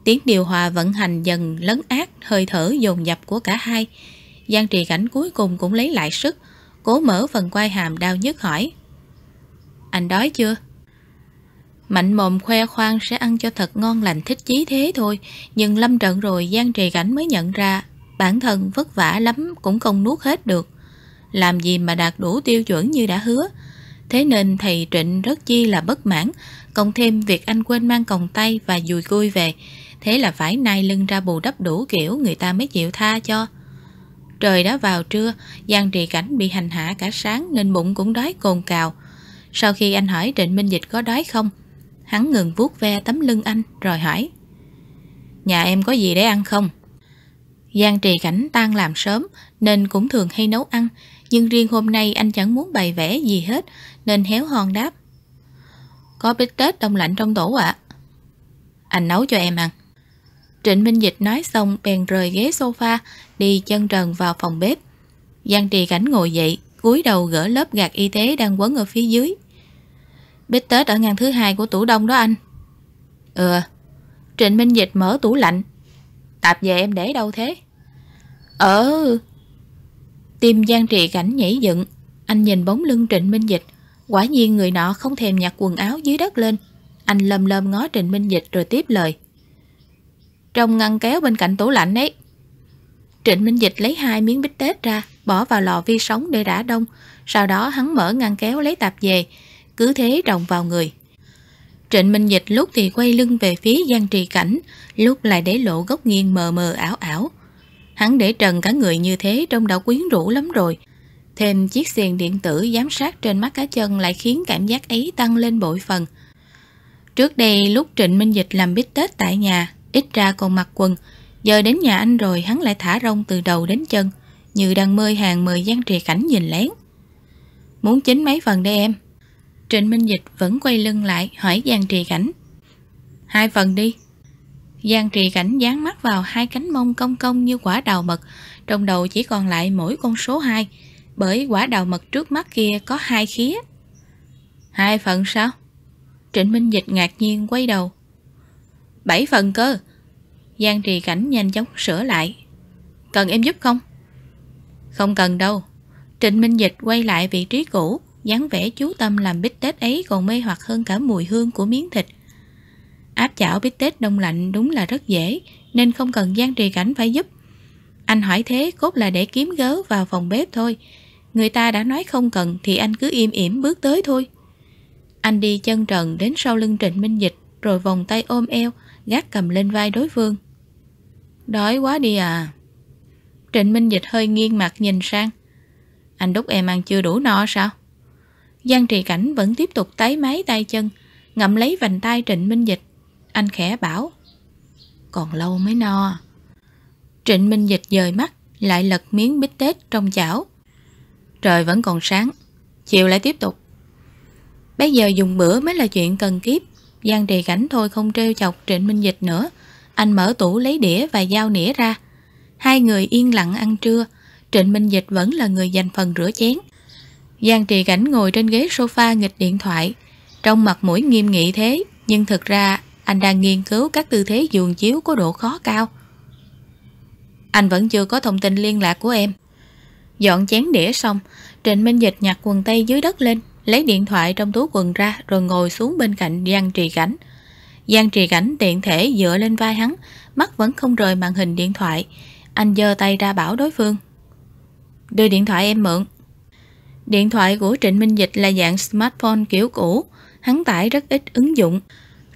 Tiếng điều hòa vận hành dần lấn át hơi thở dồn dập của cả hai. Giang trì cảnh cuối cùng cũng lấy lại sức, cố mở phần quai hàm đau nhức hỏi. Anh đói chưa? Mạnh mồm khoe khoang sẽ ăn cho thật ngon lành thích chí thế thôi, nhưng lâm trận rồi Giang trì cảnh mới nhận ra bản thân vất vả lắm cũng không nuốt hết được. Làm gì mà đạt đủ tiêu chuẩn như đã hứa. Thế nên thầy Trịnh rất chi là bất mãn, cộng thêm việc anh quên mang còng tay và dùi cui về, Thế là phải nai lưng ra bù đắp đủ kiểu người ta mới chịu tha cho. Trời đã vào trưa, Giang Trì Cảnh bị hành hạ cả sáng nên bụng cũng đói cồn cào. Sau khi anh hỏi Trịnh Minh Dịch có đói không, hắn ngừng vuốt ve tấm lưng anh rồi hỏi. Nhà em có gì để ăn không? Giang Trì Cảnh tan làm sớm nên cũng thường hay nấu ăn, nhưng riêng hôm nay anh chẳng muốn bày vẽ gì hết nên héo hòn đáp. Có bít tết đông lạnh trong tủ ạ. Anh nấu cho em ăn. Trịnh Minh Dịch nói xong bèn rời ghế sofa, đi chân trần vào phòng bếp. Giang Trì Cảnh ngồi dậy, cúi đầu gỡ lớp gạt y tế đang quấn ở phía dưới. Bít Tết ở ngăn thứ hai của tủ đông đó anh. Ừ. Trịnh Minh Dịch mở tủ lạnh. Tạp về em để đâu thế? Ờ. Tim Giang Trì Cảnh nhảy dựng. Anh nhìn bóng lưng Trịnh Minh Dịch. Quả nhiên người nọ không thèm nhặt quần áo dưới đất lên. Anh lầm lầm ngó Trịnh Minh Dịch rồi tiếp lời trong ngăn kéo bên cạnh tủ lạnh ấy. Trịnh Minh Dịch lấy hai miếng bít tết ra, bỏ vào lò vi sóng để rã đông. Sau đó hắn mở ngăn kéo lấy tạp về, cứ thế trồng vào người. Trịnh Minh Dịch lúc thì quay lưng về phía Giang Trì Cảnh, lúc lại để lộ góc nghiêng mờ mờ ảo ảo. Hắn để trần cả người như thế trông đã quyến rũ lắm rồi. Thêm chiếc xiềng điện tử giám sát trên mắt cá chân lại khiến cảm giác ấy tăng lên bội phần. Trước đây lúc Trịnh Minh Dịch làm bít tết tại nhà, Ít ra còn mặc quần. Giờ đến nhà anh rồi, hắn lại thả rong từ đầu đến chân, Như đang mơi hàng mời Giang Trì Cảnh nhìn lén. Muốn chính mấy phần đây em? Trịnh Minh Dịch vẫn quay lưng lại, hỏi Giang Trì Cảnh Hai phần đi. Giang Trì Cảnh dán mắt vào hai cánh mông cong cong như quả đào mật, Trong đầu chỉ còn lại mỗi con số 2 Bởi quả đào mật trước mắt kia có hai khía. Hai phần sao? Trịnh Minh Dịch ngạc nhiên quay đầu. Bảy phần cơ. Giang trì cảnh nhanh chóng sửa lại. Cần em giúp không? Không cần đâu. Trịnh Minh Dịch quay lại vị trí cũ, dáng vẻ chú tâm làm bít tết ấy còn mê hoặc hơn cả mùi hương của miếng thịt. Áp chảo bít tết đông lạnh đúng là rất dễ, Nên không cần Giang trì cảnh phải giúp. Anh hỏi thế cốt là để kiếm gớ vào phòng bếp thôi. Người ta đã nói không cần Thì anh cứ im ỉm bước tới thôi. Anh đi chân trần đến sau lưng Trịnh Minh Dịch, Rồi vòng tay ôm eo gác cầm lên vai đối phương. Đói quá đi à. Trịnh Minh Dịch hơi nghiêng mặt nhìn sang. Anh đúc em ăn chưa đủ no sao? Giang trì cảnh vẫn tiếp tục tái máy tay chân, ngậm lấy vành tay Trịnh Minh Dịch. Anh khẽ bảo. Còn lâu mới no. Trịnh Minh Dịch dời mắt, lại lật miếng bít tết trong chảo. Trời vẫn còn sáng, chiều lại tiếp tục. Bây giờ dùng bữa mới là chuyện cần kiếp. Giang trì cảnh thôi không trêu chọc Trịnh Minh Dịch nữa. Anh mở tủ lấy đĩa và dao nĩa ra. Hai người yên lặng ăn trưa. Trịnh Minh Dịch vẫn là người dành phần rửa chén. Giang trì cảnh ngồi trên ghế sofa nghịch điện thoại. Trong mặt mũi nghiêm nghị thế, nhưng thực ra anh đang nghiên cứu các tư thế giường chiếu có độ khó cao. Anh vẫn chưa có thông tin liên lạc của em. Dọn chén đĩa xong, Trịnh Minh Dịch nhặt quần tây dưới đất lên, lấy điện thoại trong túi quần ra rồi ngồi xuống bên cạnh Giang Trì Cảnh. Giang Trì Cảnh tiện thể dựa lên vai hắn, mắt vẫn không rời màn hình điện thoại. Anh giơ tay ra bảo đối phương. Đưa điện thoại em mượn. Điện thoại của Trịnh Minh Dịch là dạng smartphone kiểu cũ, hắn tải rất ít ứng dụng.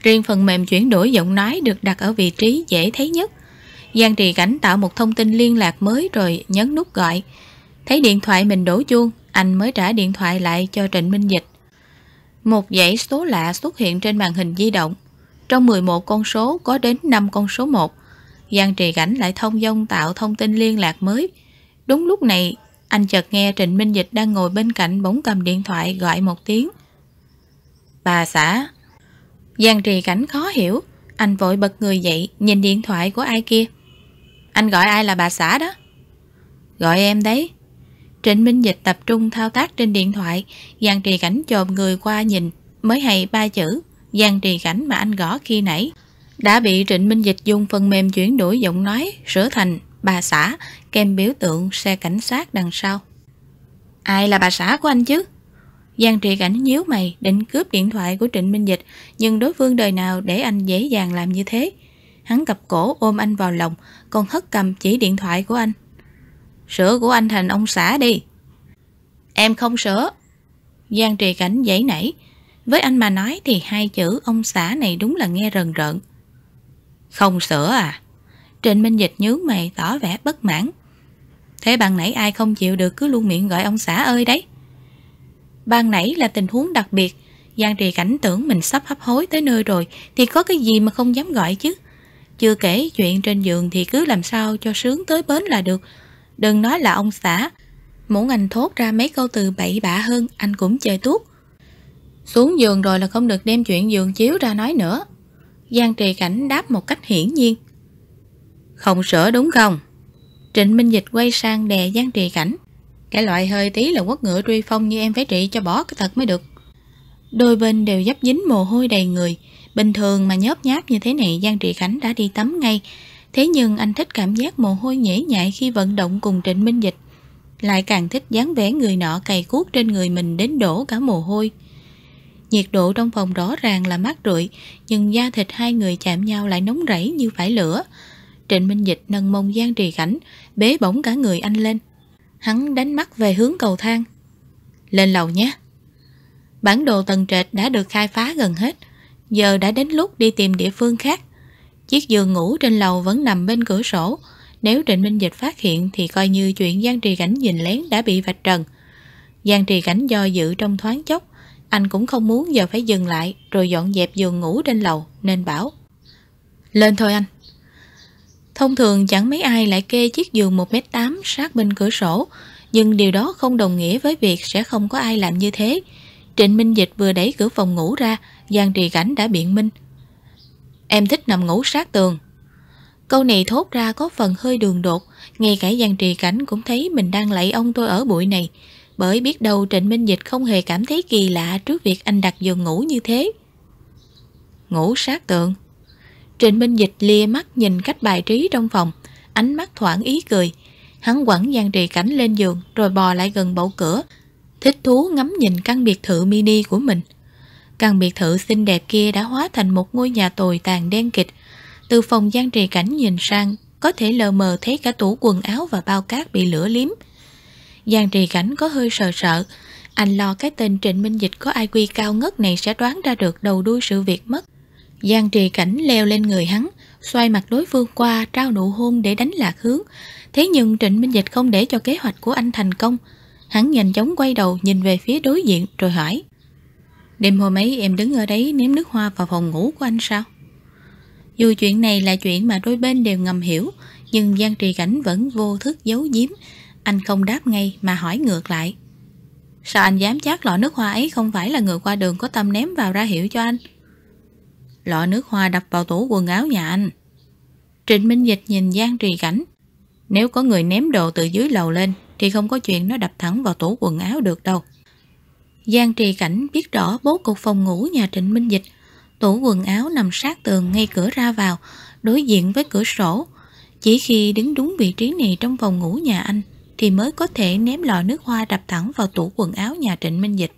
Riêng phần mềm chuyển đổi giọng nói được đặt ở vị trí dễ thấy nhất. Giang Trì Cảnh tạo một thông tin liên lạc mới rồi nhấn nút gọi. Thấy điện thoại mình đổ chuông, anh mới trả điện thoại lại cho Trịnh Minh Dịch. Một dãy số lạ xuất hiện trên màn hình di động. Trong 11 con số có đến 5 con số 1. Giang Trì Cảnh lại thông dong tạo thông tin liên lạc mới. Đúng lúc này, anh chợt nghe Trịnh Minh Dịch đang ngồi bên cạnh bỗng cầm điện thoại gọi một tiếng. Bà xã. Giang Trì Cảnh khó hiểu. Anh vội bật người dậy, nhìn điện thoại của ai kia. Anh gọi ai là bà xã đó? Gọi em đấy. Trịnh Minh Dịch tập trung thao tác trên điện thoại, Giang Trì Cảnh chồm người qua nhìn, mới hay ba chữ, Giang Trì Cảnh mà anh gõ khi nãy. Đã bị Trịnh Minh Dịch dùng phần mềm chuyển đổi giọng nói, sửa thành bà xã, kèm biểu tượng xe cảnh sát đằng sau. Ai là bà xã của anh chứ? Giang Trì Cảnh nhíu mày định cướp điện thoại của Trịnh Minh Dịch, nhưng đối phương đời nào để anh dễ dàng làm như thế. Hắn cặp cổ ôm anh vào lòng, còn hất cầm chỉ điện thoại của anh. Sữa của anh thành ông xã đi. Em không sữa. Giang trì cảnh dãy nảy. Với anh mà nói thì hai chữ ông xã này đúng là nghe rần rợn. Không sữa à? Trịnh Minh Dịch nhướng mày tỏ vẻ bất mãn. Thế bạn nãy ai không chịu được cứ luôn miệng gọi ông xã ơi đấy. Ban nãy là tình huống đặc biệt. Giang trì cảnh tưởng mình sắp hấp hối tới nơi rồi thì có cái gì mà không dám gọi chứ. Chưa kể chuyện trên giường thì cứ làm sao cho sướng tới bến là được Đừng nói là ông xã. Muốn anh thốt ra mấy câu từ bậy bạ hơn, Anh cũng chơi tuốt. Xuống giường rồi là không được đem chuyện giường chiếu ra nói nữa. Giang Trì Cảnh đáp một cách hiển nhiên. Không sửa đúng không? Trịnh Minh Dịch quay sang đè Giang Trì Cảnh. Cái loại hơi tí là quất ngựa truy phong như em phải trị cho bỏ cái thật mới được. Đôi bên đều dấp dính mồ hôi đầy người. Bình thường mà nhớp nháp như thế này, Giang Trì Cảnh đã đi tắm ngay. Thế nhưng anh thích cảm giác mồ hôi nhễ nhại khi vận động cùng Trịnh Minh Dịch. Lại càng thích dáng vẻ người nọ cày cuốc trên người mình đến đổ cả mồ hôi. Nhiệt độ trong phòng rõ ràng là mát rượi, nhưng da thịt hai người chạm nhau lại nóng rẫy như phải lửa. Trịnh Minh Dịch nâng mông gian trì cảnh, bế bổng cả người anh lên. Hắn đánh mắt về hướng cầu thang. Lên lầu nhé. Bản đồ tầng trệt đã được khai phá gần hết, giờ đã đến lúc đi tìm địa phương khác. Chiếc giường ngủ trên lầu vẫn nằm bên cửa sổ. Nếu Trịnh Minh Dịch phát hiện thì coi như chuyện Giang Trì Cảnh nhìn lén đã bị vạch trần. Giang Trì Cảnh do dự trong thoáng chốc, anh cũng không muốn giờ phải dừng lại rồi dọn dẹp giường ngủ trên lầu nên bảo Lên thôi anh. Thông thường chẳng mấy ai lại kê chiếc giường 1m8 sát bên cửa sổ, nhưng điều đó không đồng nghĩa với việc sẽ không có ai làm như thế. Trịnh Minh Dịch vừa đẩy cửa phòng ngủ ra, Giang Trì Cảnh đã biện minh. Em thích nằm ngủ sát tường. Câu này thốt ra có phần hơi đường đột, ngay cả Giang Trì Cảnh cũng thấy mình đang lạy ông tôi ở bụi này, bởi biết đâu Trịnh Minh Dịch không hề cảm thấy kỳ lạ trước việc anh đặt giường ngủ như thế. Ngủ sát tường. Trịnh Minh Dịch lia mắt nhìn cách bài trí trong phòng, ánh mắt thoảng ý cười. Hắn quẳng Giang Trì Cảnh lên giường rồi bò lại gần bầu cửa, thích thú ngắm nhìn căn biệt thự mini của mình. Căn biệt thự xinh đẹp kia đã hóa thành một ngôi nhà tồi tàn đen kịch. Từ phòng gian trì cảnh nhìn sang, có thể lờ mờ thấy cả tủ quần áo và bao cát bị lửa liếm. Giang trì cảnh có hơi sợ sợ, anh lo cái tên Trịnh Minh Dịch có ai cao ngất này sẽ đoán ra được đầu đuôi sự việc mất. Giang trì cảnh leo lên người hắn, xoay mặt đối phương qua trao nụ hôn để đánh lạc hướng. Thế nhưng Trịnh Minh Dịch không để cho kế hoạch của anh thành công. Hắn nhanh chóng quay đầu nhìn về phía đối diện rồi hỏi. Đêm hôm ấy em đứng ở đấy ném nước hoa vào phòng ngủ của anh sao? Dù chuyện này là chuyện mà đôi bên đều ngầm hiểu, nhưng Giang Trì Cảnh vẫn vô thức giấu giếm. Anh không đáp ngay mà hỏi ngược lại. Sao anh dám chắc lọ nước hoa ấy không phải là người qua đường có tâm ném vào ra hiệu cho anh? Lọ nước hoa đập vào tủ quần áo nhà anh. Trịnh Minh Dịch nhìn Giang Trì Cảnh. Nếu có người ném đồ từ dưới lầu lên thì không có chuyện nó đập thẳng vào tủ quần áo được đâu. Giang Trì Cảnh biết rõ bố cục phòng ngủ nhà Trịnh Minh Dịch. Tủ quần áo nằm sát tường ngay cửa ra vào, đối diện với cửa sổ. Chỉ khi đứng đúng vị trí này trong phòng ngủ nhà anh thì mới có thể ném lọ nước hoa đập thẳng vào tủ quần áo nhà Trịnh Minh Dịch.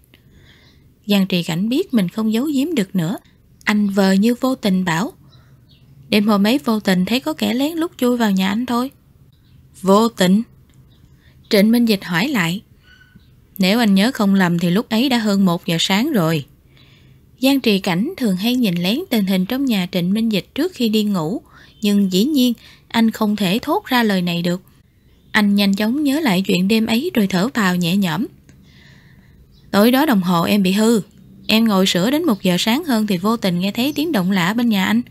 Giang Trì Cảnh biết mình không giấu giếm được nữa. Anh vờ như vô tình bảo Đêm hôm ấy vô tình thấy có kẻ lén lút chui vào nhà anh thôi. Vô tình? Trịnh Minh Dịch hỏi lại. Nếu anh nhớ không lầm thì lúc ấy đã hơn một giờ sáng rồi. Giang Trì Cảnh thường hay nhìn lén tình hình trong nhà Trịnh Minh Dịch trước khi đi ngủ, nhưng dĩ nhiên anh không thể thốt ra lời này được. Anh nhanh chóng nhớ lại chuyện đêm ấy rồi thở vào nhẹ nhõm. Tối đó đồng hồ em bị hư, em ngồi sửa đến một giờ sáng hơn thì vô tình nghe thấy tiếng động lạ bên nhà anh.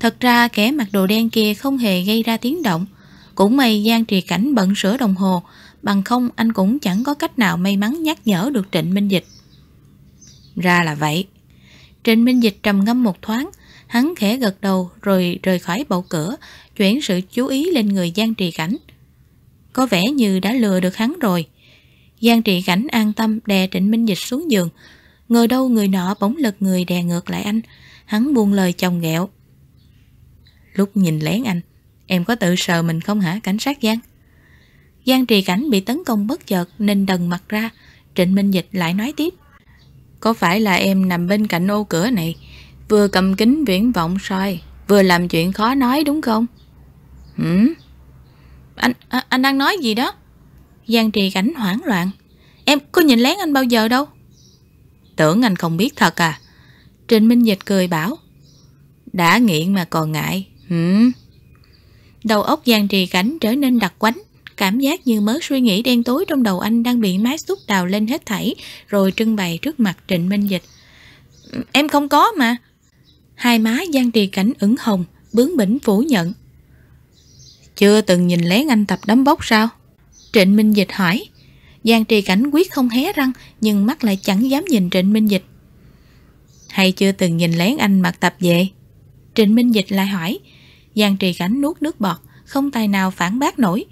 Thật ra kẻ mặc đồ đen kia không hề gây ra tiếng động, cũng may Giang Trì Cảnh bận sửa đồng hồ, bằng không anh cũng chẳng có cách nào may mắn nhắc nhở được Trịnh Minh Dịch. Ra là vậy. Trịnh Minh Dịch trầm ngâm một thoáng, hắn khẽ gật đầu rồi rời khỏi bầu cửa, chuyển sự chú ý lên người Giang Trì Cảnh. Có vẻ như đã lừa được hắn rồi. Giang Trì Cảnh an tâm đè Trịnh Minh Dịch xuống giường. Ngờ đâu người nọ bỗng lật người đè ngược lại anh. Hắn buông lời chồng ghẹo. Lúc nhìn lén anh, em có tự sờ mình không hả cảnh sát Giang? Giang Trì Cảnh bị tấn công bất chợt nên đần mặt ra. Trịnh Minh Dịch lại nói tiếp. Có phải là em nằm bên cạnh ô cửa này, vừa cầm kính viễn vọng soi, vừa làm chuyện khó nói đúng không? Hửm? Anh, à, anh đang nói gì đó? Giang Trì Cảnh hoảng loạn. Em có nhìn lén anh bao giờ đâu? Tưởng anh không biết thật à? Trịnh Minh Dịch cười bảo. Đã nghiện mà còn ngại. Hửm? Đầu óc Giang Trì Cảnh trở nên đặc quánh. Cảm giác như mớ suy nghĩ đen tối trong đầu anh đang bị máy xúc đào lên hết thảy rồi trưng bày trước mặt Trịnh Minh Dịch. Em không có mà. Hai má Giang Trì Cảnh ửng hồng, bướng bỉnh phủ nhận. Chưa từng nhìn lén anh tập đấm bốc sao? Trịnh Minh Dịch hỏi. Giang Trì Cảnh quyết không hé răng nhưng mắt lại chẳng dám nhìn Trịnh Minh Dịch. Hay chưa từng nhìn lén anh mặc tập về? Trịnh Minh Dịch lại hỏi. Giang Trì Cảnh nuốt nước bọt, không tài nào phản bác nổi.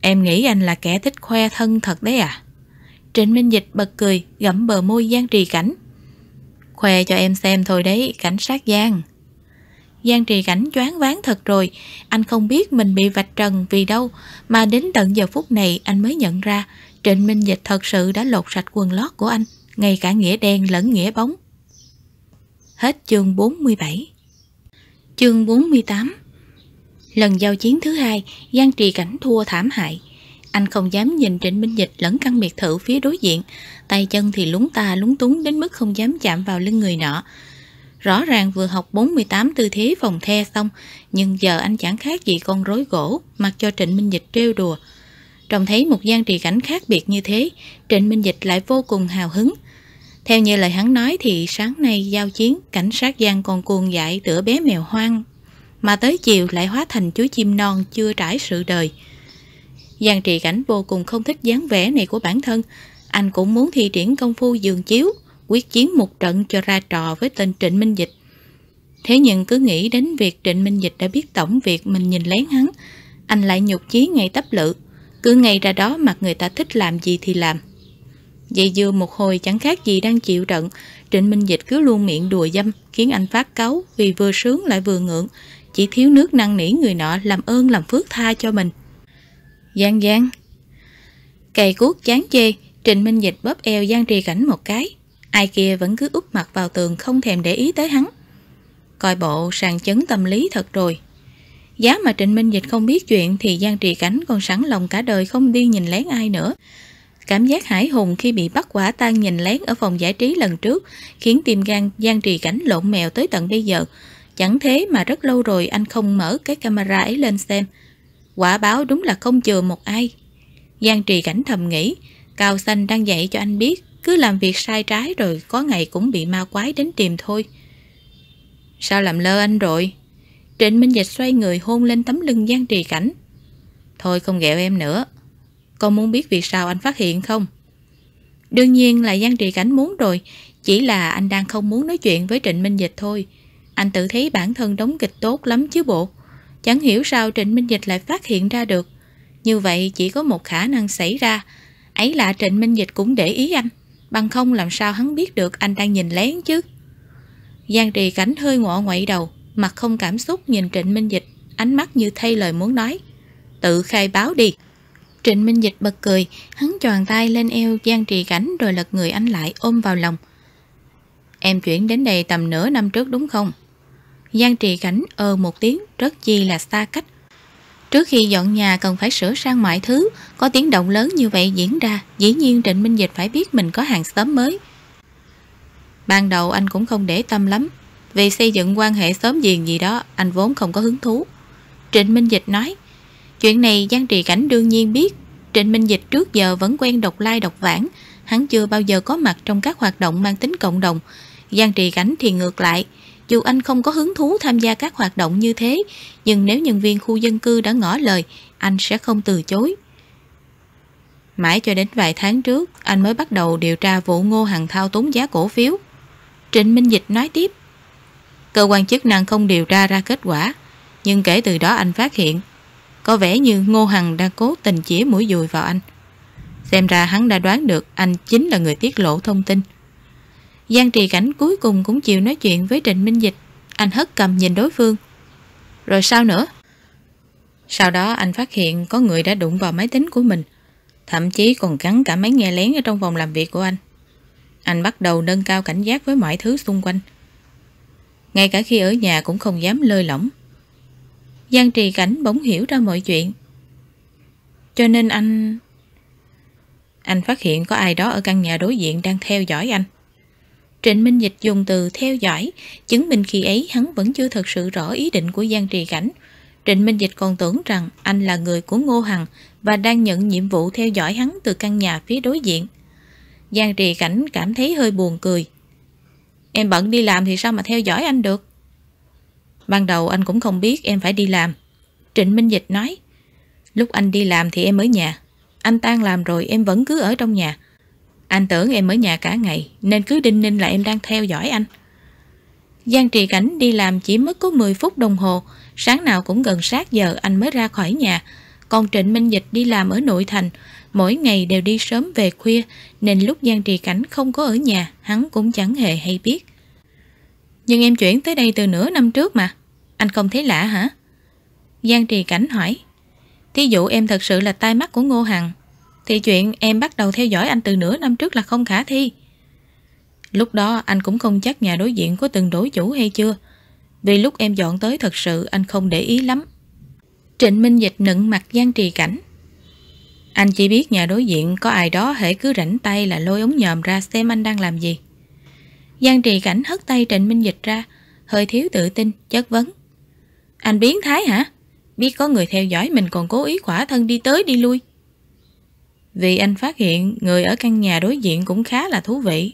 Em nghĩ anh là kẻ thích khoe thân thật đấy à? Trịnh Minh Dịch bật cười, gẫm bờ môi Giang Trì Cảnh. Khoe cho em xem thôi đấy, cảnh sát Giang. Giang Trì Cảnh choáng váng thật rồi, anh không biết mình bị vạch trần vì đâu, mà đến tận giờ phút này anh mới nhận ra Trịnh Minh Dịch thật sự đã lột sạch quần lót của anh, ngay cả nghĩa đen lẫn nghĩa bóng. Hết chương 47 Chương 48 Lần giao chiến thứ hai, Giang Trì Cảnh thua thảm hại. Anh không dám nhìn Trịnh Minh Dịch lẫn căn biệt thự phía đối diện, tay chân thì lúng ta lúng túng đến mức không dám chạm vào lưng người nọ. Rõ ràng vừa học 48 tư thế phòng the xong, nhưng giờ anh chẳng khác gì con rối gỗ, mặc cho Trịnh Minh Dịch trêu đùa. Trông thấy một Giang Trì Cảnh khác biệt như thế, Trịnh Minh Dịch lại vô cùng hào hứng. Theo như lời hắn nói thì sáng nay giao chiến, cảnh sát Giang còn cuồng dại tựa bé mèo hoang mà tới chiều lại hóa thành chú chim non chưa trải sự đời. Giang trị cảnh vô cùng không thích dáng vẻ này của bản thân, anh cũng muốn thi triển công phu giường chiếu, quyết chiến một trận cho ra trò với tên Trịnh Minh Dịch. Thế nhưng cứ nghĩ đến việc Trịnh Minh Dịch đã biết tổng việc mình nhìn lén hắn, anh lại nhục chí ngay tấp lự, cứ ngay ra đó mặc người ta thích làm gì thì làm. Vậy dưa một hồi chẳng khác gì đang chịu trận, Trịnh Minh Dịch cứ luôn miệng đùa dâm, khiến anh phát cáu vì vừa sướng lại vừa ngượng, chỉ thiếu nước năn nỉ người nọ làm ơn làm phước tha cho mình. Giang Giang Cày cuốc chán chê, Trịnh Minh Dịch bóp eo Giang Trì Cảnh một cái. Ai kia vẫn cứ úp mặt vào tường không thèm để ý tới hắn. Coi bộ sàn chấn tâm lý thật rồi. Giá mà Trịnh Minh Dịch không biết chuyện thì Giang Trì Cảnh còn sẵn lòng cả đời không đi nhìn lén ai nữa. Cảm giác hải hùng khi bị bắt quả tang nhìn lén ở phòng giải trí lần trước khiến tim gan Giang Trì Cảnh lộn mèo tới tận bây giờ. Chẳng thế mà rất lâu rồi anh không mở cái camera ấy lên xem. Quả báo đúng là không chừa một ai. Giang Trì Cảnh thầm nghĩ, Cao Xanh đang dạy cho anh biết, cứ làm việc sai trái rồi có ngày cũng bị ma quái đến tìm thôi. Sao làm lơ anh rồi? Trịnh Minh Dịch xoay người hôn lên tấm lưng Giang Trì Cảnh. Thôi không ghẹo em nữa. Con muốn biết vì sao anh phát hiện không? Đương nhiên là Giang Trì Cảnh muốn rồi, chỉ là anh đang không muốn nói chuyện với Trịnh Minh Dịch thôi. Anh tự thấy bản thân đóng kịch tốt lắm chứ bộ. Chẳng hiểu sao Trịnh Minh Dịch lại phát hiện ra được. Như vậy chỉ có một khả năng xảy ra. Ấy là Trịnh Minh Dịch cũng để ý anh. Bằng không làm sao hắn biết được anh đang nhìn lén chứ. Giang trì cảnh hơi ngọ ngoậy đầu, mặt không cảm xúc nhìn Trịnh Minh Dịch. ánh mắt như thay lời muốn nói. Tự khai báo đi. Trịnh Minh Dịch bật cười, hắn tròn tay lên eo Giang Trì Cảnh rồi lật người anh lại ôm vào lòng. Em chuyển đến đây tầm nửa năm trước đúng không? Giang Trì Cảnh ơ một tiếng rất chi là xa cách. Trước khi dọn nhà cần phải sửa sang mọi thứ, có tiếng động lớn như vậy diễn ra, dĩ nhiên Trịnh Minh Dịch phải biết mình có hàng xóm mới. Ban đầu anh cũng không để tâm lắm, vì xây dựng quan hệ sớm giềng gì đó, anh vốn không có hứng thú. Trịnh Minh Dịch nói, chuyện này Giang Trì Cảnh đương nhiên biết, Trịnh Minh Dịch trước giờ vẫn quen độc lai độc vãng, hắn chưa bao giờ có mặt trong các hoạt động mang tính cộng đồng. Giang Trì Cảnh thì ngược lại, dù anh không có hứng thú tham gia các hoạt động như thế, nhưng nếu nhân viên khu dân cư đã ngỏ lời, anh sẽ không từ chối. Mãi cho đến vài tháng trước, anh mới bắt đầu điều tra vụ Ngô Hằng thao túng giá cổ phiếu. Trịnh Minh Dịch nói tiếp. Cơ quan chức năng không điều tra ra kết quả, nhưng kể từ đó anh phát hiện có vẻ như Ngô Hằng đang cố tình chỉ mũi dùi vào anh. Xem ra hắn đã đoán được anh chính là người tiết lộ thông tin. Giang Trì Cảnh cuối cùng cũng chịu nói chuyện với Trịnh Minh Dịch. Anh hất cầm nhìn đối phương. Rồi sao nữa? Sau đó anh phát hiện có người đã đụng vào máy tính của mình. Thậm chí còn gắn cả máy nghe lén ở trong phòng làm việc của anh. Anh bắt đầu nâng cao cảnh giác với mọi thứ xung quanh. Ngay cả khi ở nhà cũng không dám lơi lỏng. Giang Trì Cảnh bỗng hiểu ra mọi chuyện. Cho nên anh... Anh phát hiện có ai đó ở căn nhà đối diện đang theo dõi anh. Trịnh Minh Dịch dùng từ theo dõi, chứng minh khi ấy hắn vẫn chưa thật sự rõ ý định của Giang Trì Cảnh. Trịnh Minh Dịch còn tưởng rằng anh là người của Ngô Hằng và đang nhận nhiệm vụ theo dõi hắn từ căn nhà phía đối diện. Giang Trì Cảnh cảm thấy hơi buồn cười. Em bận đi làm thì sao mà theo dõi anh được? Ban đầu anh cũng không biết em phải đi làm. Trịnh Minh Dịch nói. Lúc anh đi làm thì em ở nhà. Anh tan làm rồi em vẫn cứ ở trong nhà. Anh tưởng em ở nhà cả ngày nên cứ đinh ninh là em đang theo dõi anh. Giang Trì Cảnh đi làm chỉ mất có 10 phút đồng hồ, sáng nào cũng gần sát giờ anh mới ra khỏi nhà. Còn Trịnh Minh Dịch đi làm ở nội thành, mỗi ngày đều đi sớm về khuya, nên lúc Giang Trì Cảnh không có ở nhà, hắn cũng chẳng hề hay biết. Nhưng em chuyển tới đây từ nửa năm trước mà, anh không thấy lạ hả? Giang Trì Cảnh hỏi. Thí dụ em thật sự là tai mắt của Ngô Hằng, thì chuyện em bắt đầu theo dõi anh từ nửa năm trước là không khả thi. Lúc đó anh cũng không chắc nhà đối diện có từng đổi chủ hay chưa. Vì lúc em dọn tới thật sự anh không để ý lắm. Trịnh Minh Dịch nựng mặt Giang Trì Cảnh. Anh chỉ biết nhà đối diện có ai đó hễ cứ rảnh tay là lôi ống nhòm ra xem anh đang làm gì. Giang Trì Cảnh hất tay Trịnh Minh Dịch ra, hơi thiếu tự tin, chất vấn. Anh biến thái hả? Biết có người theo dõi mình còn cố ý khỏa thân đi tới đi lui. Vì anh phát hiện người ở căn nhà đối diện cũng khá là thú vị.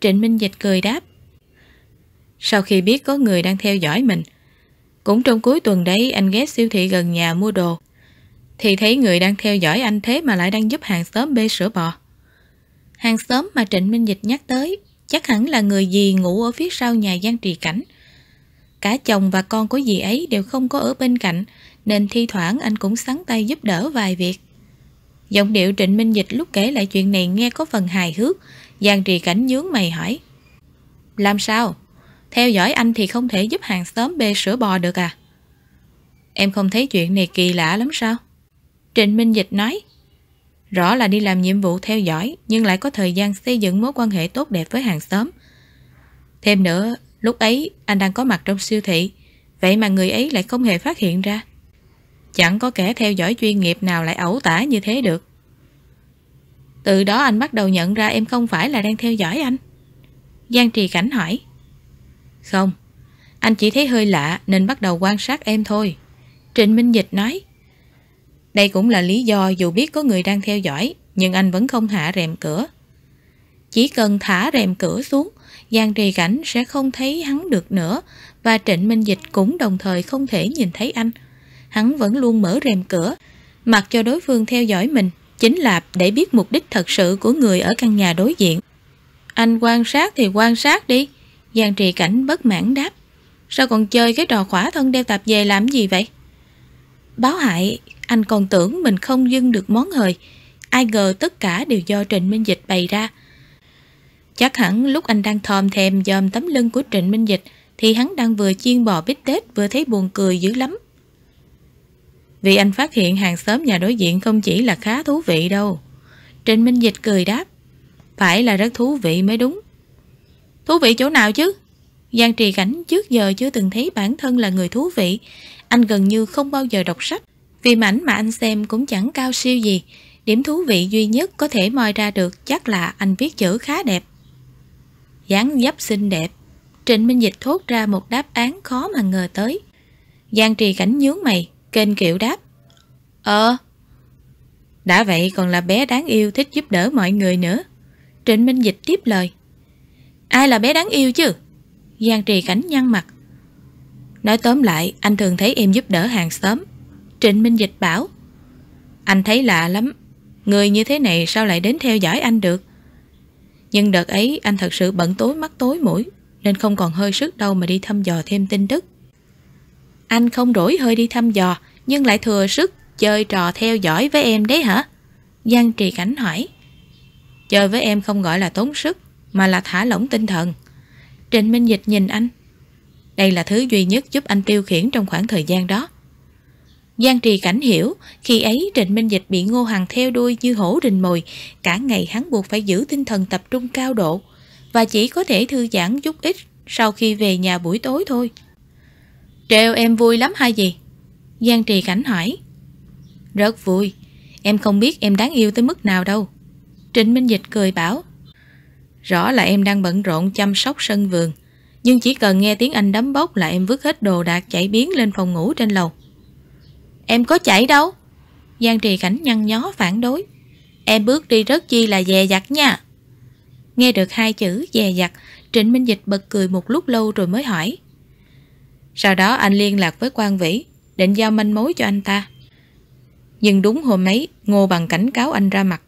Trịnh Minh Dịch cười đáp. Sau khi biết có người đang theo dõi mình, cũng trong cuối tuần đấy anh ghé siêu thị gần nhà mua đồ, thì thấy người đang theo dõi anh thế mà lại đang giúp hàng xóm bê sữa bò. Hàng xóm mà Trịnh Minh Dịch nhắc tới chắc hẳn là người gì ngủ ở phía sau nhà Giang Trì Cảnh. Cả chồng và con của dì ấy đều không có ở bên cạnh, nên thi thoảng anh cũng sắn tay giúp đỡ vài việc. Giọng điệu Trịnh Minh Dịch lúc kể lại chuyện này nghe có phần hài hước, Giang Trì Cảnh nhướng mày hỏi. Làm sao? Theo dõi anh thì không thể giúp hàng xóm bê sữa bò được à? Em không thấy chuyện này kỳ lạ lắm sao? Trịnh Minh Dịch nói. Rõ là đi làm nhiệm vụ theo dõi, nhưng lại có thời gian xây dựng mối quan hệ tốt đẹp với hàng xóm. Thêm nữa, lúc ấy anh đang có mặt trong siêu thị, vậy mà người ấy lại không hề phát hiện ra. Chẳng có kẻ theo dõi chuyên nghiệp nào lại ẩu tả như thế được. Từ đó anh bắt đầu nhận ra em không phải là đang theo dõi anh. Giang Trì Cảnh hỏi. Không, anh chỉ thấy hơi lạ nên bắt đầu quan sát em thôi. Trịnh Minh Dịch nói. Đây cũng là lý do dù biết có người đang theo dõi, nhưng anh vẫn không hạ rèm cửa. Chỉ cần thả rèm cửa xuống, Giang Trì Cảnh sẽ không thấy hắn được nữa và Trịnh Minh Dịch cũng đồng thời không thể nhìn thấy anh hắn vẫn luôn mở rèm cửa, mặc cho đối phương theo dõi mình, chính là để biết mục đích thật sự của người ở căn nhà đối diện. Anh quan sát thì quan sát đi, Giang Trì Cảnh bất mãn đáp. Sao còn chơi cái trò khỏa thân đeo tạp về làm gì vậy? Báo hại, anh còn tưởng mình không dưng được món hời, ai ngờ tất cả đều do Trịnh Minh Dịch bày ra. Chắc hẳn lúc anh đang thòm thèm dòm tấm lưng của Trịnh Minh Dịch thì hắn đang vừa chiên bò bít tết vừa thấy buồn cười dữ lắm. Vì anh phát hiện hàng xóm nhà đối diện không chỉ là khá thú vị đâu. Trịnh Minh Dịch cười đáp. Phải là rất thú vị mới đúng. Thú vị chỗ nào chứ? Giang Trì Cảnh trước giờ chưa từng thấy bản thân là người thú vị. Anh gần như không bao giờ đọc sách. Phim ảnh mà anh xem cũng chẳng cao siêu gì. Điểm thú vị duy nhất có thể moi ra được chắc là anh viết chữ khá đẹp. dáng dấp xinh đẹp. Trịnh Minh Dịch thốt ra một đáp án khó mà ngờ tới. Giang Trì Cảnh nhướng mày, kênh kiệu đáp. Ờ. Đã vậy còn là bé đáng yêu thích giúp đỡ mọi người nữa. Trịnh Minh Dịch tiếp lời. Ai là bé đáng yêu chứ? Giang Trì Cảnh nhăn mặt. Nói tóm lại, anh thường thấy em giúp đỡ hàng xóm. Trịnh Minh Dịch bảo. Anh thấy lạ lắm. Người như thế này sao lại đến theo dõi anh được? Nhưng đợt ấy anh thật sự bận tối mắt tối mũi nên không còn hơi sức đâu mà đi thăm dò thêm tin tức. Anh không rỗi hơi đi thăm dò nhưng lại thừa sức chơi trò theo dõi với em đấy hả? Giang Trì Cảnh hỏi. Chơi với em không gọi là tốn sức mà là thả lỏng tinh thần. Trịnh Minh Dịch nhìn anh. Đây là thứ duy nhất giúp anh tiêu khiển trong khoảng thời gian đó. Giang Trì Cảnh hiểu, khi ấy Trịnh Minh Dịch bị Ngô Hằng theo đuôi như hổ rình mồi, cả ngày hắn buộc phải giữ tinh thần tập trung cao độ, và chỉ có thể thư giãn chút ít sau khi về nhà buổi tối thôi. Trêu em vui lắm hay gì? Giang Trì Cảnh hỏi. Rất vui, em không biết em đáng yêu tới mức nào đâu. Trịnh Minh Dịch cười bảo. Rõ là em đang bận rộn chăm sóc sân vườn, nhưng chỉ cần nghe tiếng anh đấm bốc là em vứt hết đồ đạc chạy biến lên phòng ngủ trên lầu. Em có chạy đâu? Giang Trì Cảnh nhăn nhó phản đối. Em bước đi rất chi là dè dặt nha. Nghe được hai chữ dè dặt, Trịnh Minh Dịch bật cười một lúc lâu rồi mới hỏi. Sau đó anh liên lạc với quan Vĩ, định giao manh mối cho anh ta. Nhưng đúng hôm ấy, Ngô bằng cảnh cáo anh ra mặt.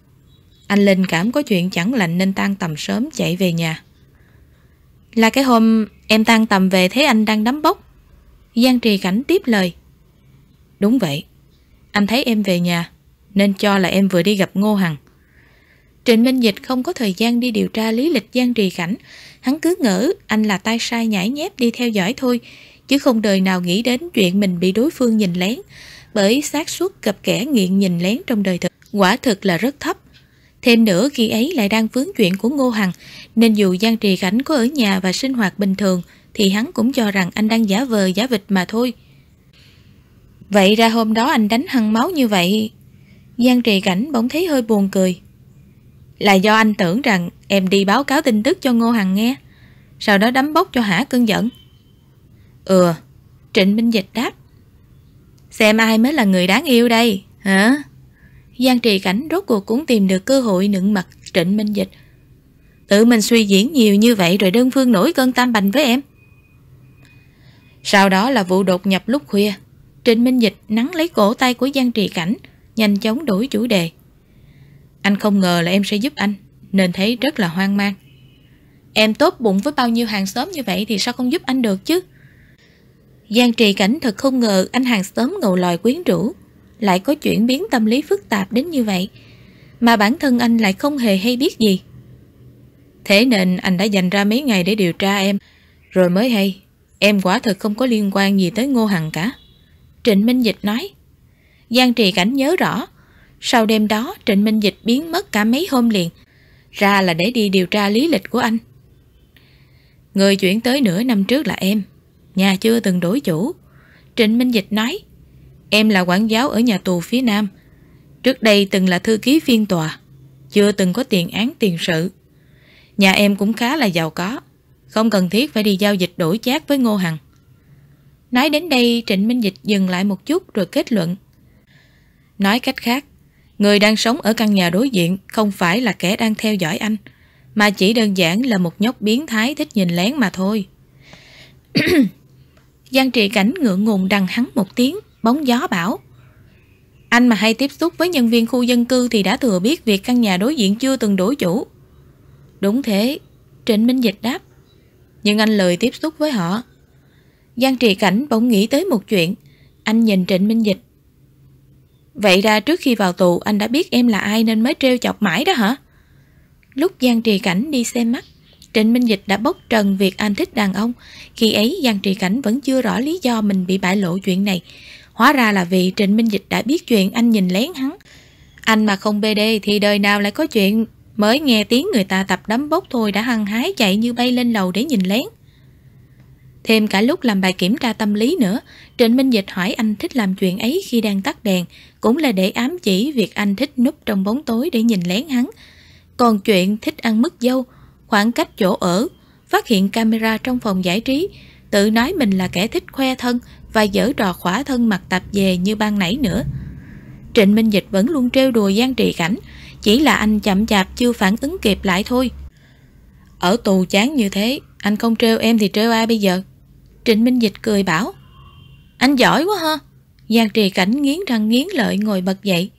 Anh linh cảm có chuyện chẳng lành nên tan tầm sớm chạy về nhà. Là cái hôm em tan tầm về thấy anh đang đấm bốc. Giang Trì Cảnh tiếp lời. Đúng vậy. Anh thấy em về nhà, nên cho là em vừa đi gặp Ngô Hằng. Trịnh Minh Dịch không có thời gian đi điều tra lý lịch Giang Trì Cảnh. Hắn cứ ngỡ anh là tay sai nhảy nhép đi theo dõi thôi, chứ không đời nào nghĩ đến chuyện mình bị đối phương nhìn lén, bởi xác suất gặp kẻ nghiện nhìn lén trong đời thực quả thực là rất thấp. Thêm nữa khi ấy lại đang vướng chuyện của Ngô Hằng, nên dù Giang Trì Cảnh có ở nhà và sinh hoạt bình thường, thì hắn cũng cho rằng anh đang giả vờ giả vịt mà thôi. Vậy ra hôm đó anh đánh hăng máu như vậy Giang trì cảnh bỗng thấy hơi buồn cười Là do anh tưởng rằng em đi báo cáo tin tức cho Ngô Hằng nghe Sau đó đấm bốc cho hả cơn giận Ừ Trịnh Minh Dịch đáp Xem ai mới là người đáng yêu đây Hả Giang trì cảnh rốt cuộc cũng tìm được cơ hội nựng mặt Trịnh Minh Dịch Tự mình suy diễn nhiều như vậy Rồi đơn phương nổi cơn tam bành với em Sau đó là vụ đột nhập lúc khuya Trịnh Minh Dịch nắng lấy cổ tay của Giang Trì Cảnh, nhanh chóng đổi chủ đề. Anh không ngờ là em sẽ giúp anh, nên thấy rất là hoang mang. Em tốt bụng với bao nhiêu hàng xóm như vậy thì sao không giúp anh được chứ? Giang Trì Cảnh thật không ngờ anh hàng xóm ngầu lòi quyến rũ, lại có chuyển biến tâm lý phức tạp đến như vậy, mà bản thân anh lại không hề hay biết gì. Thế nên anh đã dành ra mấy ngày để điều tra em, rồi mới hay, em quả thật không có liên quan gì tới Ngô Hằng cả. Trịnh Minh Dịch nói. Giang Trì Cảnh nhớ rõ, sau đêm đó Trịnh Minh Dịch biến mất cả mấy hôm liền, ra là để đi điều tra lý lịch của anh. Người chuyển tới nửa năm trước là em, nhà chưa từng đổi chủ. Trịnh Minh Dịch nói, em là quản giáo ở nhà tù phía Nam, trước đây từng là thư ký phiên tòa, chưa từng có tiền án tiền sự. Nhà em cũng khá là giàu có, không cần thiết phải đi giao dịch đổi chác với Ngô Hằng. Nói đến đây Trịnh Minh Dịch dừng lại một chút rồi kết luận. Nói cách khác, người đang sống ở căn nhà đối diện không phải là kẻ đang theo dõi anh, mà chỉ đơn giản là một nhóc biến thái thích nhìn lén mà thôi. [CLEARS THROAT] Giang trị cảnh ngượng ngùng đằng hắn một tiếng, bóng gió bảo. Anh mà hay tiếp xúc với nhân viên khu dân cư thì đã thừa biết việc căn nhà đối diện chưa từng đổi chủ. Đúng thế, Trịnh Minh Dịch đáp. Nhưng anh lời tiếp xúc với họ. Giang Trì Cảnh bỗng nghĩ tới một chuyện. Anh nhìn Trịnh Minh Dịch. Vậy ra trước khi vào tù anh đã biết em là ai nên mới trêu chọc mãi đó hả? Lúc Giang Trì Cảnh đi xem mắt, Trịnh Minh Dịch đã bốc trần việc anh thích đàn ông. Khi ấy Giang Trì Cảnh vẫn chưa rõ lý do mình bị bại lộ chuyện này. Hóa ra là vì Trịnh Minh Dịch đã biết chuyện anh nhìn lén hắn. Anh mà không BD thì đời nào lại có chuyện mới nghe tiếng người ta tập đấm bốc thôi đã hăng hái chạy như bay lên lầu để nhìn lén. Thêm cả lúc làm bài kiểm tra tâm lý nữa, Trịnh Minh Dịch hỏi anh thích làm chuyện ấy khi đang tắt đèn, cũng là để ám chỉ việc anh thích núp trong bóng tối để nhìn lén hắn. Còn chuyện thích ăn mứt dâu, khoảng cách chỗ ở, phát hiện camera trong phòng giải trí, tự nói mình là kẻ thích khoe thân và dở trò khỏa thân mặc tập về như ban nãy nữa. Trịnh Minh Dịch vẫn luôn trêu đùa Giang Trì Cảnh, chỉ là anh chậm chạp chưa phản ứng kịp lại thôi. Ở tù chán như thế, anh không trêu em thì trêu ai bây giờ? Trịnh Minh Dịch cười bảo. Anh giỏi quá ha. Giang Trì Cảnh nghiến răng nghiến lợi ngồi bật dậy.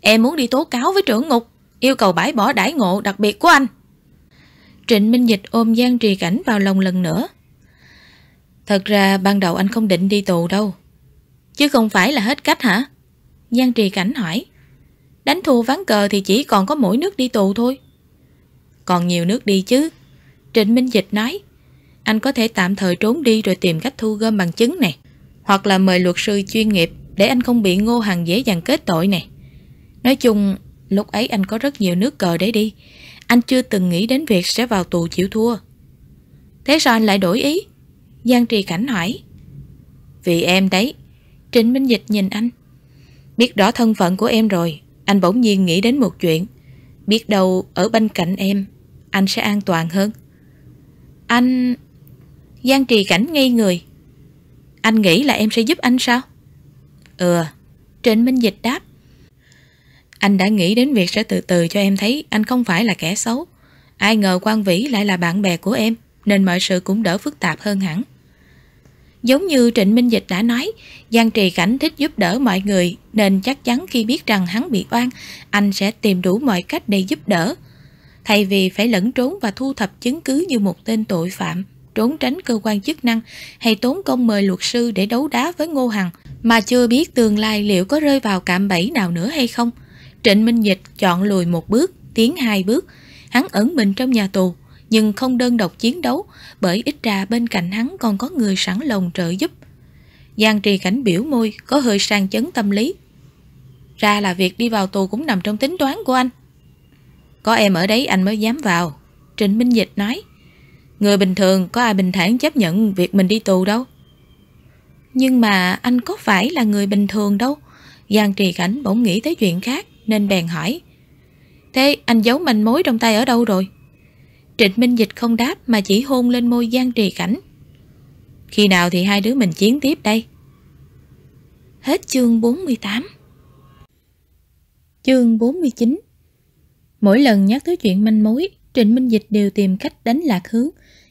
Em muốn đi tố cáo với trưởng ngục, yêu cầu bãi bỏ đãi ngộ đặc biệt của anh. Trịnh Minh Dịch ôm Giang Trì Cảnh vào lòng lần nữa. Thật ra ban đầu anh không định đi tù đâu. Chứ không phải là hết cách hả? Giang Trì Cảnh hỏi. Đánh thua ván cờ thì chỉ còn có mỗi nước đi tù thôi. Còn nhiều nước đi chứ. Trịnh Minh Dịch nói. Anh có thể tạm thời trốn đi rồi tìm cách thu gom bằng chứng nè. Hoặc là mời luật sư chuyên nghiệp để anh không bị ngô hàng dễ dàng kết tội nè. Nói chung, lúc ấy anh có rất nhiều nước cờ để đi. Anh chưa từng nghĩ đến việc sẽ vào tù chịu thua. Thế sao anh lại đổi ý? Giang Trì Cảnh hỏi. Vì em đấy. Trịnh Minh Dịch nhìn anh. Biết rõ thân phận của em rồi, anh bỗng nhiên nghĩ đến một chuyện. Biết đâu ở bên cạnh em, anh sẽ an toàn hơn. Anh... Giang Trì Cảnh ngây người. Anh nghĩ là em sẽ giúp anh sao? Ừ, Trịnh Minh Dịch đáp. Anh đã nghĩ đến việc sẽ từ từ cho em thấy anh không phải là kẻ xấu. Ai ngờ Quang Vĩ lại là bạn bè của em, nên mọi sự cũng đỡ phức tạp hơn hẳn. Giống như Trịnh Minh Dịch đã nói, Giang Trì Cảnh thích giúp đỡ mọi người nên chắc chắn khi biết rằng hắn bị oan, anh sẽ tìm đủ mọi cách để giúp đỡ. Thay vì phải lẫn trốn và thu thập chứng cứ như một tên tội phạm, trốn tránh cơ quan chức năng hay tốn công mời luật sư để đấu đá với Ngô Hằng mà chưa biết tương lai liệu có rơi vào cạm bẫy nào nữa hay không. Trịnh Minh Dịch chọn lùi một bước, tiến hai bước. Hắn ẩn mình trong nhà tù, nhưng không đơn độc chiến đấu bởi ít ra bên cạnh hắn còn có người sẵn lòng trợ giúp. Giang trì cảnh biểu môi có hơi sang chấn tâm lý. Ra là việc đi vào tù cũng nằm trong tính toán của anh. Có em ở đấy anh mới dám vào. Trịnh Minh Dịch nói. Người bình thường có ai bình thản chấp nhận việc mình đi tù đâu. Nhưng mà anh có phải là người bình thường đâu. Giang trì cảnh bỗng nghĩ tới chuyện khác nên bèn hỏi. Thế anh giấu manh mối trong tay ở đâu rồi? Trịnh Minh Dịch không đáp mà chỉ hôn lên môi Giang Trì Cảnh. Khi nào thì hai đứa mình chiến tiếp đây? Hết chương 48 Chương 49 Mỗi lần nhắc tới chuyện manh mối, Trịnh Minh Dịch đều tìm cách đánh lạc hướng.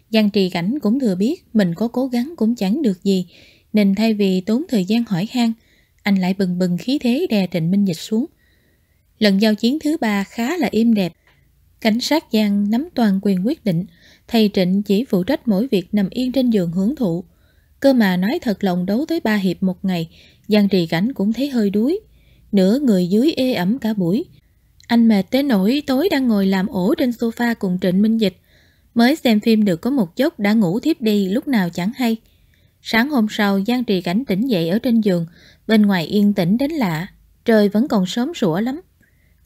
Giang Trì Cảnh cũng thừa biết mình có cố gắng cũng chẳng được gì, nên thay vì tốn thời gian hỏi han, anh lại bừng bừng khí thế đè Trịnh Minh Dịch xuống. Lần giao chiến thứ ba khá là im đẹp, Cảnh sát Giang nắm toàn quyền quyết định, thầy Trịnh chỉ phụ trách mỗi việc nằm yên trên giường hưởng thụ. Cơ mà nói thật lòng đấu tới ba hiệp một ngày, Giang trì cảnh cũng thấy hơi đuối. Nửa người dưới ê ẩm cả buổi. Anh mệt tới nỗi tối đang ngồi làm ổ trên sofa cùng Trịnh Minh Dịch. Mới xem phim được có một chốc đã ngủ thiếp đi lúc nào chẳng hay. Sáng hôm sau Giang trì cảnh tỉnh dậy ở trên giường, bên ngoài yên tĩnh đến lạ, trời vẫn còn sớm sủa lắm.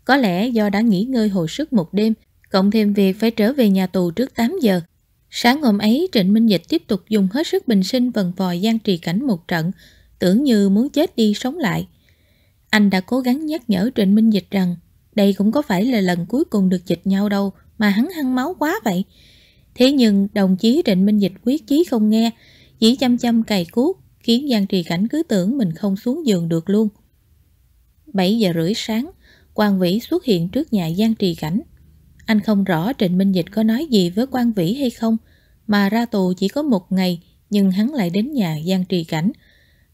Có lẽ do đã nghỉ ngơi hồi sức một đêm cộng thêm việc phải trở về nhà tù trước 8 giờ. Sáng hôm ấy, Trịnh Minh Dịch tiếp tục dùng hết sức bình sinh vần vòi gian trì cảnh một trận, tưởng như muốn chết đi sống lại. Anh đã cố gắng nhắc nhở Trịnh Minh Dịch rằng đây cũng có phải là lần cuối cùng được dịch nhau đâu mà hắn hăng máu quá vậy. Thế nhưng đồng chí Trịnh Minh Dịch quyết chí không nghe, chỉ chăm chăm cày cuốc, khiến Giang Trì Cảnh cứ tưởng mình không xuống giường được luôn. 7 giờ rưỡi sáng, Quang Vĩ xuất hiện trước nhà Giang Trì Cảnh. Anh không rõ Trịnh Minh Dịch có nói gì với quan vĩ hay không, mà ra tù chỉ có một ngày nhưng hắn lại đến nhà Giang Trì Cảnh.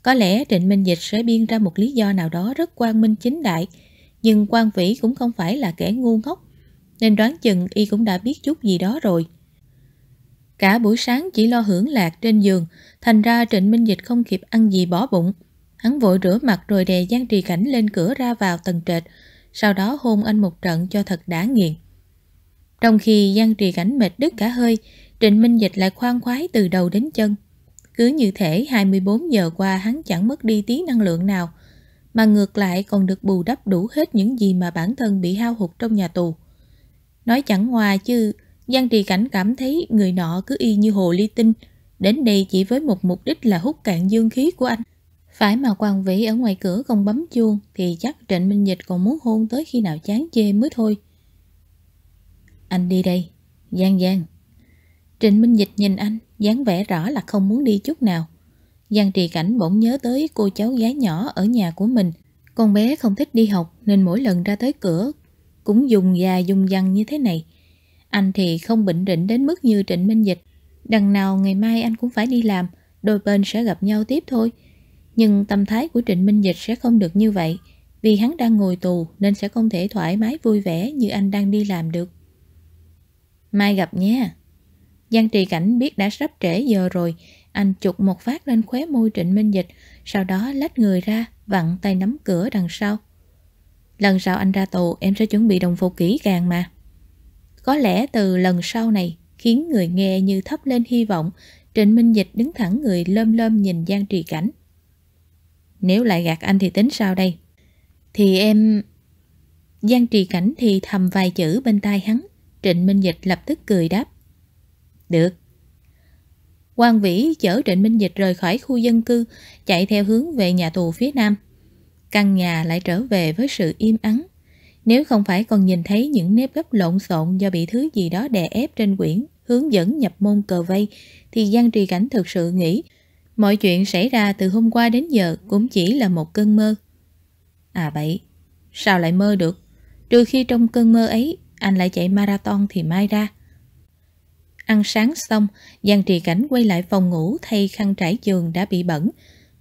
Có lẽ Trịnh Minh Dịch sẽ biên ra một lý do nào đó rất quan minh chính đại, nhưng quan vĩ cũng không phải là kẻ ngu ngốc, nên đoán chừng y cũng đã biết chút gì đó rồi. Cả buổi sáng chỉ lo hưởng lạc trên giường, thành ra Trịnh Minh Dịch không kịp ăn gì bỏ bụng. Hắn vội rửa mặt rồi đè Giang Trì Cảnh lên cửa ra vào tầng trệt, sau đó hôn anh một trận cho thật đã nghiền. Trong khi Giang Trì Cảnh mệt đứt cả hơi, Trịnh Minh Dịch lại khoan khoái từ đầu đến chân. Cứ như thể 24 giờ qua hắn chẳng mất đi tí năng lượng nào, mà ngược lại còn được bù đắp đủ hết những gì mà bản thân bị hao hụt trong nhà tù. Nói chẳng hòa chứ, Giang Trì Cảnh cảm thấy người nọ cứ y như hồ ly tinh, đến đây chỉ với một mục đích là hút cạn dương khí của anh. Phải mà quan vĩ ở ngoài cửa không bấm chuông thì chắc Trịnh Minh Dịch còn muốn hôn tới khi nào chán chê mới thôi. Anh đi đây. Giang Giang. Trịnh Minh Dịch nhìn anh, dáng vẻ rõ là không muốn đi chút nào. Giang Trì Cảnh bỗng nhớ tới cô cháu gái nhỏ ở nhà của mình. Con bé không thích đi học nên mỗi lần ra tới cửa cũng dùng già dùng dằn như thế này. Anh thì không bệnh rịnh đến mức như Trịnh Minh Dịch. Đằng nào ngày mai anh cũng phải đi làm, đôi bên sẽ gặp nhau tiếp thôi. Nhưng tâm thái của Trịnh Minh Dịch sẽ không được như vậy, vì hắn đang ngồi tù nên sẽ không thể thoải mái vui vẻ như anh đang đi làm được. Mai gặp nhé. Giang Trì Cảnh biết đã sắp trễ giờ rồi, anh chụp một phát lên khóe môi Trịnh Minh Dịch, sau đó lách người ra, vặn tay nắm cửa đằng sau. Lần sau anh ra tù em sẽ chuẩn bị đồng phục kỹ càng mà. Có lẽ từ lần sau này khiến người nghe như thấp lên hy vọng, Trịnh Minh Dịch đứng thẳng người lơm lơm nhìn Giang Trì Cảnh. Nếu lại gạt anh thì tính sao đây? Thì em... Giang Trì Cảnh thì thầm vài chữ bên tai hắn. Trịnh Minh Dịch lập tức cười đáp. Được. Quang Vĩ chở Trịnh Minh Dịch rời khỏi khu dân cư, chạy theo hướng về nhà tù phía nam. Căn nhà lại trở về với sự im ắng. Nếu không phải còn nhìn thấy những nếp gấp lộn xộn do bị thứ gì đó đè ép trên quyển, hướng dẫn nhập môn cờ vây, thì Giang Trì Cảnh thực sự nghĩ mọi chuyện xảy ra từ hôm qua đến giờ cũng chỉ là một cơn mơ. À vậy, sao lại mơ được? Trừ khi trong cơn mơ ấy anh lại chạy marathon thì mai ra. Ăn sáng xong, Giang Trì Cảnh quay lại phòng ngủ thay khăn trải giường đã bị bẩn.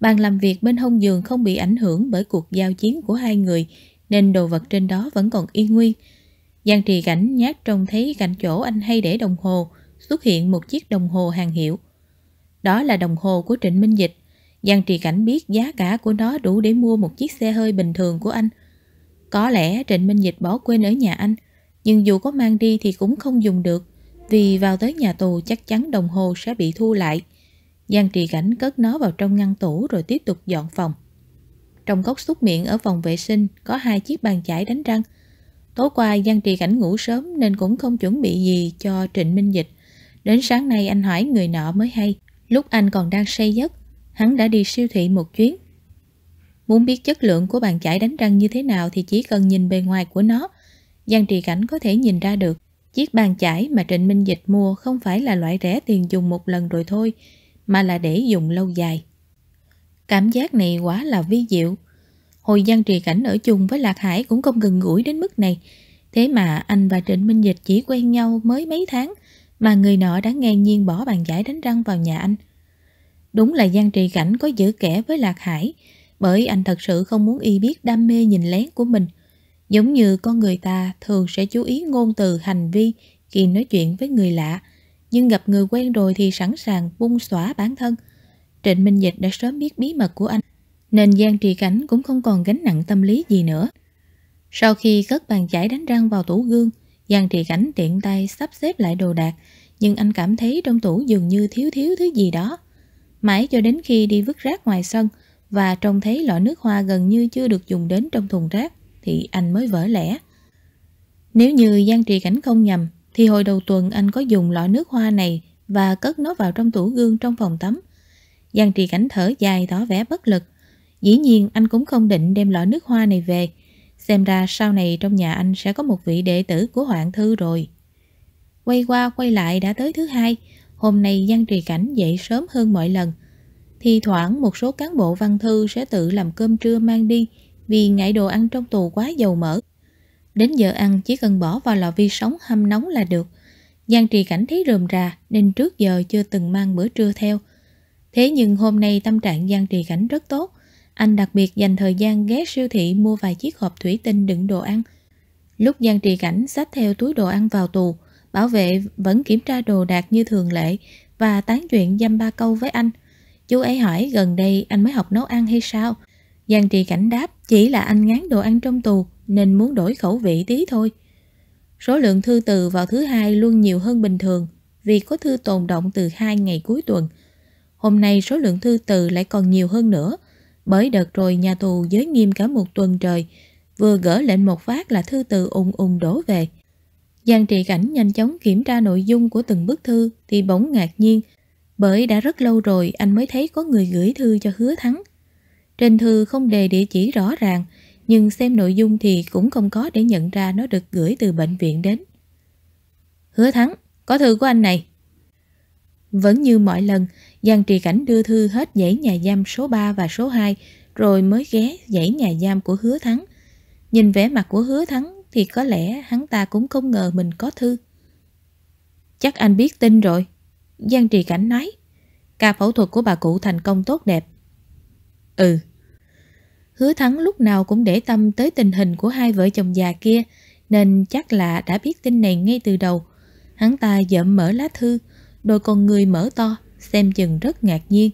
Bàn làm việc bên hông giường không bị ảnh hưởng bởi cuộc giao chiến của hai người, nên đồ vật trên đó vẫn còn yên nguyên. Giang Trì Cảnh nhát trông thấy cạnh chỗ anh hay để đồng hồ, xuất hiện một chiếc đồng hồ hàng hiệu. Đó là đồng hồ của Trịnh Minh Dịch. Giang Trì Cảnh biết giá cả của nó đủ để mua một chiếc xe hơi bình thường của anh. Có lẽ Trịnh Minh Dịch bỏ quên ở nhà anh, nhưng dù có mang đi thì cũng không dùng được, vì vào tới nhà tù chắc chắn đồng hồ sẽ bị thu lại. Giang Trì Cảnh cất nó vào trong ngăn tủ rồi tiếp tục dọn phòng. Trong góc xúc miệng ở phòng vệ sinh có hai chiếc bàn chải đánh răng. Tối qua Giang Trì Cảnh ngủ sớm nên cũng không chuẩn bị gì cho Trịnh Minh Dịch. Đến sáng nay anh hỏi người nọ mới hay. Lúc anh còn đang say giấc, hắn đã đi siêu thị một chuyến. Muốn biết chất lượng của bàn chải đánh răng như thế nào thì chỉ cần nhìn bề ngoài của nó. Giang Trì Cảnh có thể nhìn ra được chiếc bàn chải mà Trịnh Minh Dịch mua không phải là loại rẻ tiền dùng một lần rồi thôi, mà là để dùng lâu dài. Cảm giác này quá là vi diệu. Hồi Giang Trì Cảnh ở chung với Lạc Hải cũng không gần gũi đến mức này. Thế mà anh và Trịnh Minh Dịch chỉ quen nhau mới mấy tháng mà người nọ đã ngang nhiên bỏ bàn giải đánh răng vào nhà anh. Đúng là Giang Trì Cảnh có giữ kẻ với Lạc Hải, bởi anh thật sự không muốn y biết đam mê nhìn lén của mình. Giống như con người ta thường sẽ chú ý ngôn từ hành vi khi nói chuyện với người lạ, nhưng gặp người quen rồi thì sẵn sàng bung xóa bản thân. Trịnh Minh Dịch đã sớm biết bí mật của anh, nên Giang Trì Cảnh cũng không còn gánh nặng tâm lý gì nữa. Sau khi cất bàn chải đánh răng vào tủ gương, Giang Trì Cảnh tiện tay sắp xếp lại đồ đạc nhưng anh cảm thấy trong tủ dường như thiếu thiếu thứ gì đó. Mãi cho đến khi đi vứt rác ngoài sân và trông thấy lọ nước hoa gần như chưa được dùng đến trong thùng rác, thì anh mới vỡ lẽ. Nếu như Giang Trì Cảnh không nhầm, thì hồi đầu tuần anh có dùng lọ nước hoa này và cất nó vào trong tủ gương trong phòng tắm. Giang Trì Cảnh thở dài tỏ vẻ bất lực. Dĩ nhiên anh cũng không định đem lọ nước hoa này về. Xem ra sau này trong nhà anh sẽ có một vị đệ tử của Hoàng Thư rồi. Quay qua quay lại đã tới thứ hai, hôm nay Giang Trì Cảnh dậy sớm hơn mọi lần. Thì thoảng một số cán bộ văn thư sẽ tự làm cơm trưa mang đi vì ngại đồ ăn trong tù quá dầu mỡ. Đến giờ ăn chỉ cần bỏ vào lò vi sóng hâm nóng là được. Giang Trì Cảnh thấy rườm rà nên trước giờ chưa từng mang bữa trưa theo. Thế nhưng hôm nay tâm trạng Giang Trì Cảnh rất tốt. Anh đặc biệt dành thời gian ghé siêu thị mua vài chiếc hộp thủy tinh đựng đồ ăn. Lúc Giang Trì Cảnh xách theo túi đồ ăn vào tù, bảo vệ vẫn kiểm tra đồ đạc như thường lệ và tán chuyện dăm ba câu với anh. Chú ấy hỏi gần đây anh mới học nấu ăn hay sao? Giang Trì Cảnh đáp chỉ là anh ngán đồ ăn trong tù nên muốn đổi khẩu vị tí thôi. Số lượng thư từ vào thứ hai luôn nhiều hơn bình thường vì có thư tồn động từ hai ngày cuối tuần. hôm nay số lượng thư từ lại còn nhiều hơn nữa. Bởi đợt rồi nhà tù giới nghiêm cả một tuần trời, vừa gỡ lệnh một phát là thư từ ùng ùng đổ về. Giang Trị Cảnh nhanh chóng kiểm tra nội dung của từng bức thư thì bỗng ngạc nhiên, bởi đã rất lâu rồi anh mới thấy có người gửi thư cho hứa thắng. Trên thư không đề địa chỉ rõ ràng, nhưng xem nội dung thì cũng không có để nhận ra nó được gửi từ bệnh viện đến. Hứa thắng, có thư của anh này. Vẫn như mọi lần, Giang Trì Cảnh đưa thư hết dãy nhà giam số 3 và số 2 rồi mới ghé dãy nhà giam của Hứa Thắng. Nhìn vẻ mặt của Hứa Thắng thì có lẽ hắn ta cũng không ngờ mình có thư. Chắc anh biết tin rồi. Giang Trì Cảnh nói. Ca phẫu thuật của bà cụ thành công tốt đẹp. Ừ. Hứa Thắng lúc nào cũng để tâm tới tình hình của hai vợ chồng già kia nên chắc là đã biết tin này ngay từ đầu. Hắn ta dậm mở lá thư, đôi con người mở to, xem chừng rất ngạc nhiên.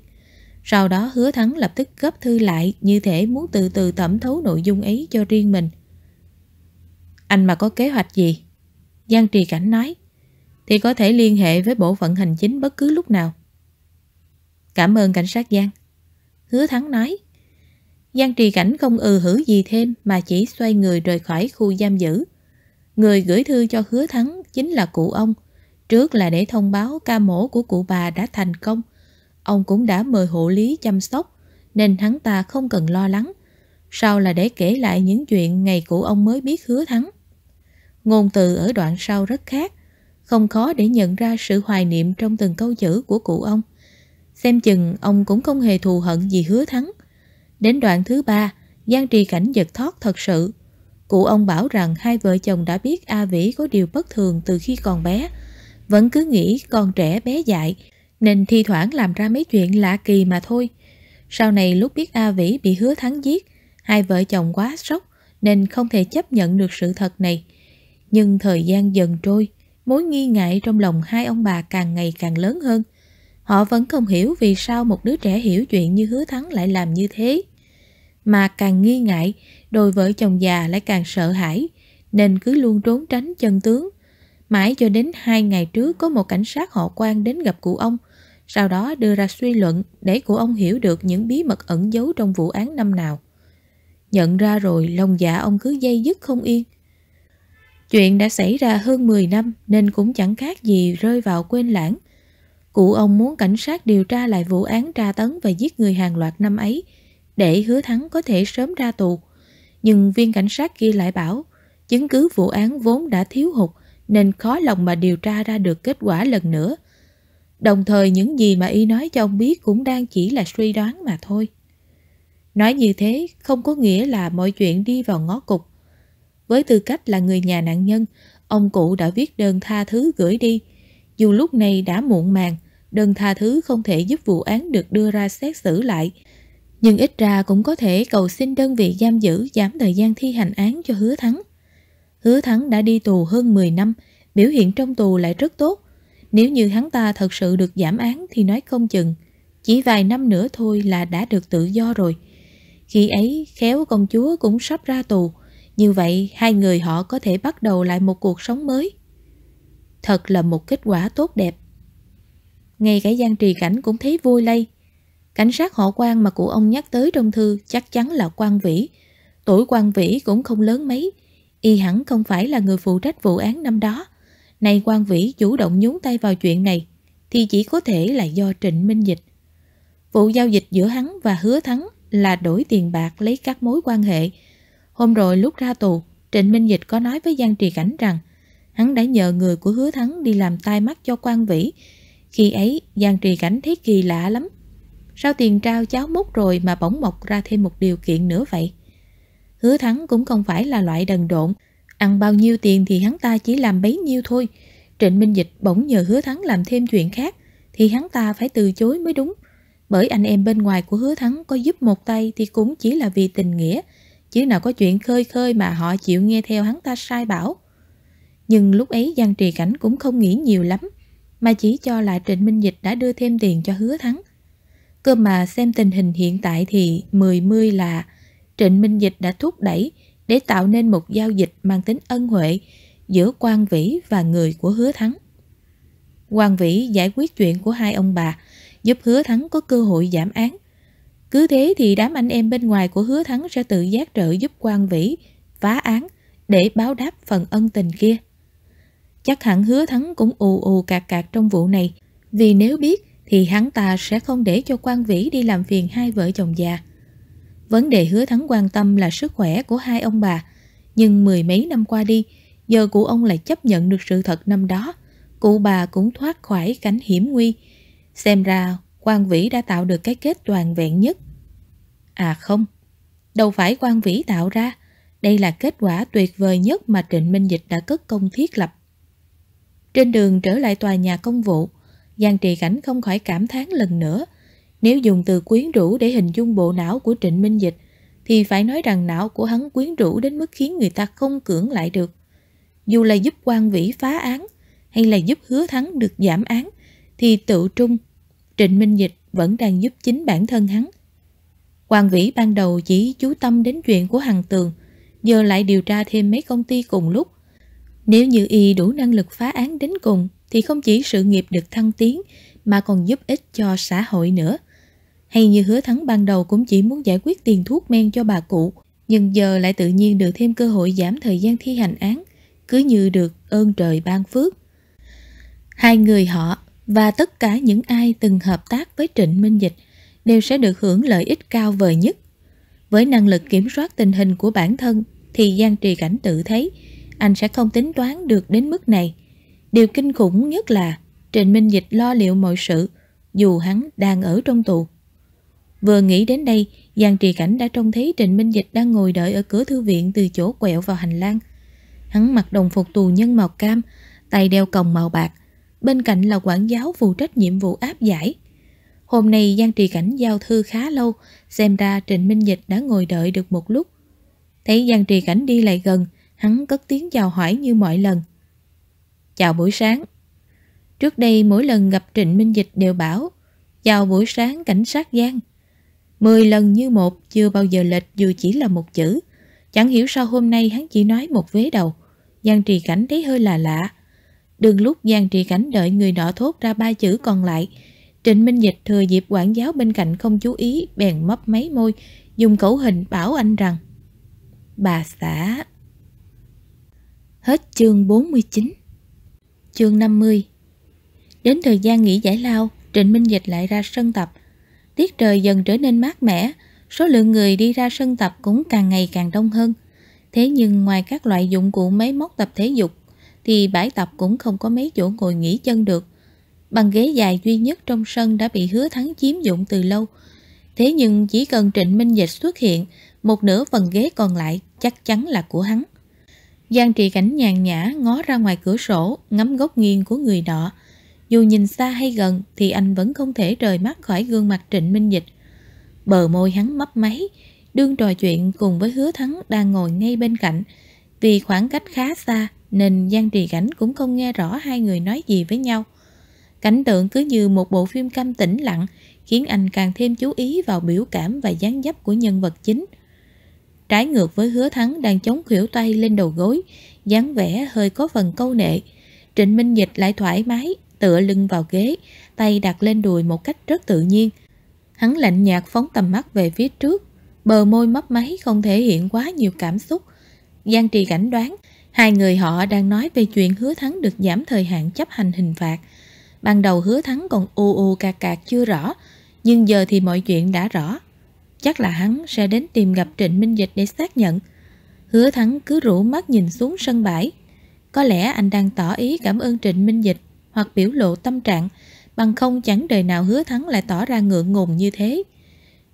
Sau đó hứa thắng lập tức gấp thư lại như thể muốn từ từ thẩm thấu nội dung ấy cho riêng mình. Anh mà có kế hoạch gì? Giang Trì Cảnh nói, thì có thể liên hệ với bộ phận hành chính bất cứ lúc nào. Cảm ơn cảnh sát Giang. Hứa Thắng nói. Giang Trì Cảnh không ừ hử gì thêm mà chỉ xoay người rời khỏi khu giam giữ. Người gửi thư cho Hứa Thắng chính là cụ ông. Trước là để thông báo ca mổ của cụ bà đã thành công. Ông cũng đã mời hộ lý chăm sóc nên hắn ta không cần lo lắng. Sau là để kể lại những chuyện ngày cụ ông mới biết Hứa Thắng. Ngôn từ ở đoạn sau rất khác, không khó để nhận ra sự hoài niệm trong từng câu chữ của cụ ông. Xem chừng ông cũng không hề thù hận gì hứa thắng. Đến đoạn thứ ba, Giang Trì Cảnh giật thoát thật sự. Cụ ông bảo rằng hai vợ chồng đã biết A Vĩ có điều bất thường từ khi còn bé. Vẫn cứ nghĩ con trẻ bé dại, nên thi thoảng làm ra mấy chuyện lạ kỳ mà thôi. Sau này lúc biết A Vĩ bị hứa thắng giết, hai vợ chồng quá sốc nên không thể chấp nhận được sự thật này. Nhưng thời gian dần trôi, mối nghi ngại trong lòng hai ông bà càng ngày càng lớn hơn. Họ vẫn không hiểu vì sao một đứa trẻ hiểu chuyện như hứa thắng lại làm như thế. Mà càng nghi ngại, đôi vợ chồng già lại càng sợ hãi, nên cứ luôn trốn tránh chân tướng. Mãi cho đến hai ngày trước có một cảnh sát họ quan đến gặp cụ ông, sau đó đưa ra suy luận để cụ ông hiểu được những bí mật ẩn giấu trong vụ án năm nào. Nhận ra rồi lòng dạ ông cứ dây dứt không yên. Chuyện đã xảy ra hơn 10 năm nên cũng chẳng khác gì rơi vào quên lãng. Cụ ông muốn cảnh sát điều tra lại vụ án tra tấn và giết người hàng loạt năm ấy, để hứa thắng có thể sớm ra tù. Nhưng viên cảnh sát kia lại bảo, chứng cứ vụ án vốn đã thiếu hụt, nên khó lòng mà điều tra ra được kết quả lần nữa. Đồng thời những gì mà y nói cho ông biết cũng đang chỉ là suy đoán mà thôi. Nói như thế không có nghĩa là mọi chuyện đi vào ngó cục. Với tư cách là người nhà nạn nhân, ông cụ đã viết đơn tha thứ gửi đi. Dù lúc này đã muộn màng, đơn tha thứ không thể giúp vụ án được đưa ra xét xử lại. Nhưng ít ra cũng có thể cầu xin đơn vị giam giữ giảm thời gian thi hành án cho hứa thắng. Hứa thắng đã đi tù hơn 10 năm, biểu hiện trong tù lại rất tốt. Nếu như hắn ta thật sự được giảm án thì nói không chừng. Chỉ vài năm nữa thôi là đã được tự do rồi. Khi ấy, khéo công chúa cũng sắp ra tù. Như vậy, hai người họ có thể bắt đầu lại một cuộc sống mới. Thật là một kết quả tốt đẹp. Ngay cả Giang Trì Cảnh cũng thấy vui lây. Cảnh sát họ quan mà cụ ông nhắc tới trong thư chắc chắn là quan vĩ. Tuổi quan vĩ cũng không lớn mấy. Y hẳn không phải là người phụ trách vụ án năm đó. Này quan vĩ chủ động nhúng tay vào chuyện này thì chỉ có thể là do Trịnh Minh Dịch. Vụ giao dịch giữa hắn và hứa thắng là đổi tiền bạc lấy các mối quan hệ Hôm rồi lúc ra tù, Trịnh Minh Dịch có nói với Giang Trì Cảnh rằng hắn đã nhờ người của Hứa Thắng đi làm tai mắt cho quan vĩ. Khi ấy, Giang Trì Cảnh thấy kỳ lạ lắm. Sao tiền trao cháo múc rồi mà bỗng mọc ra thêm một điều kiện nữa vậy? Hứa Thắng cũng không phải là loại đần độn. Ăn bao nhiêu tiền thì hắn ta chỉ làm bấy nhiêu thôi. Trịnh Minh Dịch bỗng nhờ Hứa Thắng làm thêm chuyện khác thì hắn ta phải từ chối mới đúng. Bởi anh em bên ngoài của Hứa Thắng có giúp một tay thì cũng chỉ là vì tình nghĩa chứ nào có chuyện khơi khơi mà họ chịu nghe theo hắn ta sai bảo. Nhưng lúc ấy Giang Trì Cảnh cũng không nghĩ nhiều lắm, mà chỉ cho là Trịnh Minh Dịch đã đưa thêm tiền cho hứa thắng. Cơ mà xem tình hình hiện tại thì mười mươi là Trịnh Minh Dịch đã thúc đẩy để tạo nên một giao dịch mang tính ân huệ giữa quan vĩ và người của hứa thắng. Quan vĩ giải quyết chuyện của hai ông bà, giúp hứa thắng có cơ hội giảm án. Cứ thế thì đám anh em bên ngoài của hứa thắng sẽ tự giác trợ giúp quan vĩ, phá án, để báo đáp phần ân tình kia. Chắc hẳn hứa thắng cũng ù ù cạc cạc trong vụ này, vì nếu biết thì hắn ta sẽ không để cho quan vĩ đi làm phiền hai vợ chồng già. Vấn đề hứa thắng quan tâm là sức khỏe của hai ông bà, nhưng mười mấy năm qua đi, giờ cụ ông lại chấp nhận được sự thật năm đó, cụ bà cũng thoát khỏi cảnh hiểm nguy xem ra quan vĩ đã tạo được cái kết toàn vẹn nhất à không đâu phải quan vĩ tạo ra đây là kết quả tuyệt vời nhất mà Trịnh Minh Dịch đã cất công thiết lập. Trên đường trở lại tòa nhà công vụ, Giang Trì Cảnh không khỏi cảm thán lần nữa. Nếu dùng từ quyến rũ để hình dung bộ não của Trịnh Minh Dịch, thì phải nói rằng não của hắn quyến rũ đến mức khiến người ta không cưỡng lại được. Dù là giúp quan vĩ phá án, hay là giúp hứa thắng được giảm án, thì tự trung, Trịnh Minh Dịch vẫn đang giúp chính bản thân hắn. Hoàng vĩ ban đầu chỉ chú tâm đến chuyện của Hằng Tường, giờ lại điều tra thêm mấy công ty cùng lúc. Nếu như y đủ năng lực phá án đến cùng thì không chỉ sự nghiệp được thăng tiến mà còn giúp ích cho xã hội nữa. Hay như hứa thắng ban đầu cũng chỉ muốn giải quyết tiền thuốc men cho bà cụ, nhưng giờ lại tự nhiên được thêm cơ hội giảm thời gian thi hành án, cứ như được ơn trời ban phước. Hai người họ và tất cả những ai từng hợp tác với Trịnh Minh Dịch đều sẽ được hưởng lợi ích cao vời nhất với năng lực kiểm soát tình hình của bản thân thì Giang Trì Cảnh tự thấy anh sẽ không tính toán được đến mức này. Điều kinh khủng nhất là Trịnh Minh Dịch lo liệu mọi sự dù hắn đang ở trong tù. Vừa nghĩ đến đây, Giang Trì Cảnh đã trông thấy Trịnh Minh Dịch đang ngồi đợi ở cửa thư viện từ chỗ quẹo vào hành lang. Hắn mặc đồng phục tù nhân màu cam, tay đeo còng màu bạc. Bên cạnh là quản giáo phụ trách nhiệm vụ áp giải. Hôm nay Giang Trì Cảnh giao thư khá lâu, xem ra Trịnh Minh Dịch đã ngồi đợi được một lúc. Thấy Giang Trì Cảnh đi lại gần, hắn cất tiếng chào hỏi như mọi lần. Chào buổi sáng. Trước đây mỗi lần gặp Trịnh Minh Dịch đều bảo Chào buổi sáng cảnh sát Giang. Mười lần như một chưa bao giờ lệch dù chỉ là một chữ. Chẳng hiểu sao hôm nay hắn chỉ nói một vế đầu. Giang Trì Cảnh thấy hơi là lạ. Đừng lúc Giang Trì Cảnh đợi người nọ thốt ra ba chữ còn lại. Trịnh Minh Dịch thừa dịp quản giáo bên cạnh không chú ý, bèn mấp mấy môi, dùng khẩu hình bảo anh rằng, Bà xã. Hết chương 49 Chương 50 Đến thời gian nghỉ giải lao, Trịnh Minh Dịch lại ra sân tập. Tiết trời dần trở nên mát mẻ, Số lượng người đi ra sân tập cũng càng ngày càng đông hơn. Thế nhưng ngoài các loại dụng cụ máy móc tập thể dục thì bãi tập cũng không có mấy chỗ ngồi nghỉ chân được Bằng ghế dài duy nhất trong sân đã bị hứa thắng chiếm dụng từ lâu. Thế nhưng chỉ cần Trịnh Minh Dịch xuất hiện, một nửa phần ghế còn lại chắc chắn là của hắn. Giang trì cảnh nhàn nhã ngó ra ngoài cửa sổ, ngắm góc nghiêng của người nọ. Dù nhìn xa hay gần thì anh vẫn không thể rời mắt khỏi gương mặt Trịnh Minh Dịch. Bờ môi hắn mấp máy, đương trò chuyện cùng với hứa thắng đang ngồi ngay bên cạnh. Vì khoảng cách khá xa nên Giang Trì Cảnh cũng không nghe rõ hai người nói gì với nhau. Cảnh tượng cứ như một bộ phim câm tĩnh lặng, khiến anh càng thêm chú ý vào biểu cảm và dáng dấp của nhân vật chính. Trái ngược với hứa thắng đang chống khuỷu tay lên đầu gối, dáng vẻ hơi có phần câu nệ. Trịnh Minh Dịch lại thoải mái, tựa lưng vào ghế, tay đặt lên đùi một cách rất tự nhiên. Hắn lạnh nhạt phóng tầm mắt về phía trước, bờ môi mấp máy không thể hiện quá nhiều cảm xúc. Giang trì cảnh đoán, hai người họ đang nói về chuyện hứa thắng được giảm thời hạn chấp hành hình phạt, Ban đầu hứa thắng còn u u cạc cạc chưa rõ, nhưng giờ thì mọi chuyện đã rõ. Chắc là hắn sẽ đến tìm gặp Trịnh Minh Dịch để xác nhận. Hứa thắng cứ rủ mắt nhìn xuống sân bãi. Có lẽ anh đang tỏ ý cảm ơn Trịnh Minh Dịch hoặc biểu lộ tâm trạng, bằng không chẳng đời nào hứa thắng lại tỏ ra ngượng ngùng như thế.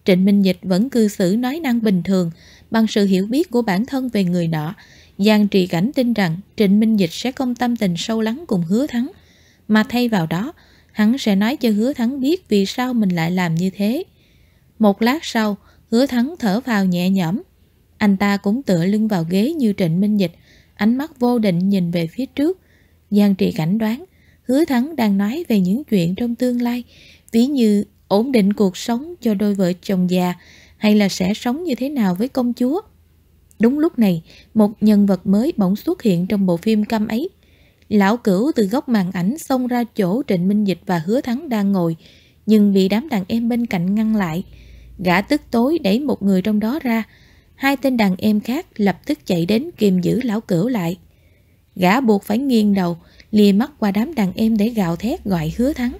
Trịnh Minh Dịch vẫn cư xử nói năng bình thường, bằng sự hiểu biết của bản thân về người nọ. Giang trì cảnh tin rằng Trịnh Minh Dịch sẽ không tâm tình sâu lắng cùng hứa thắng mà thay vào đó hắn sẽ nói cho hứa thắng biết vì sao mình lại làm như thế. Một lát sau, hứa thắng thở vào nhẹ nhõm. Anh ta cũng tựa lưng vào ghế như trịnh minh dịch, ánh mắt vô định nhìn về phía trước. Giang Trì cảnh đoán, hứa thắng đang nói về những chuyện trong tương lai, ví như ổn định cuộc sống cho đôi vợ chồng già hay là sẽ sống như thế nào với công chúa. Đúng lúc này, một nhân vật mới bỗng xuất hiện trong bộ phim căm ấy. Lão cửu từ góc màn ảnh xông ra chỗ Trịnh Minh Dịch và Hứa Thắng đang ngồi, nhưng bị đám đàn em bên cạnh ngăn lại. Gã tức tối đẩy một người trong đó ra, hai tên đàn em khác lập tức chạy đến kìm giữ lão cửu lại. Gã buộc phải nghiêng đầu, lìa mắt qua đám đàn em để gào thét gọi hứa thắng.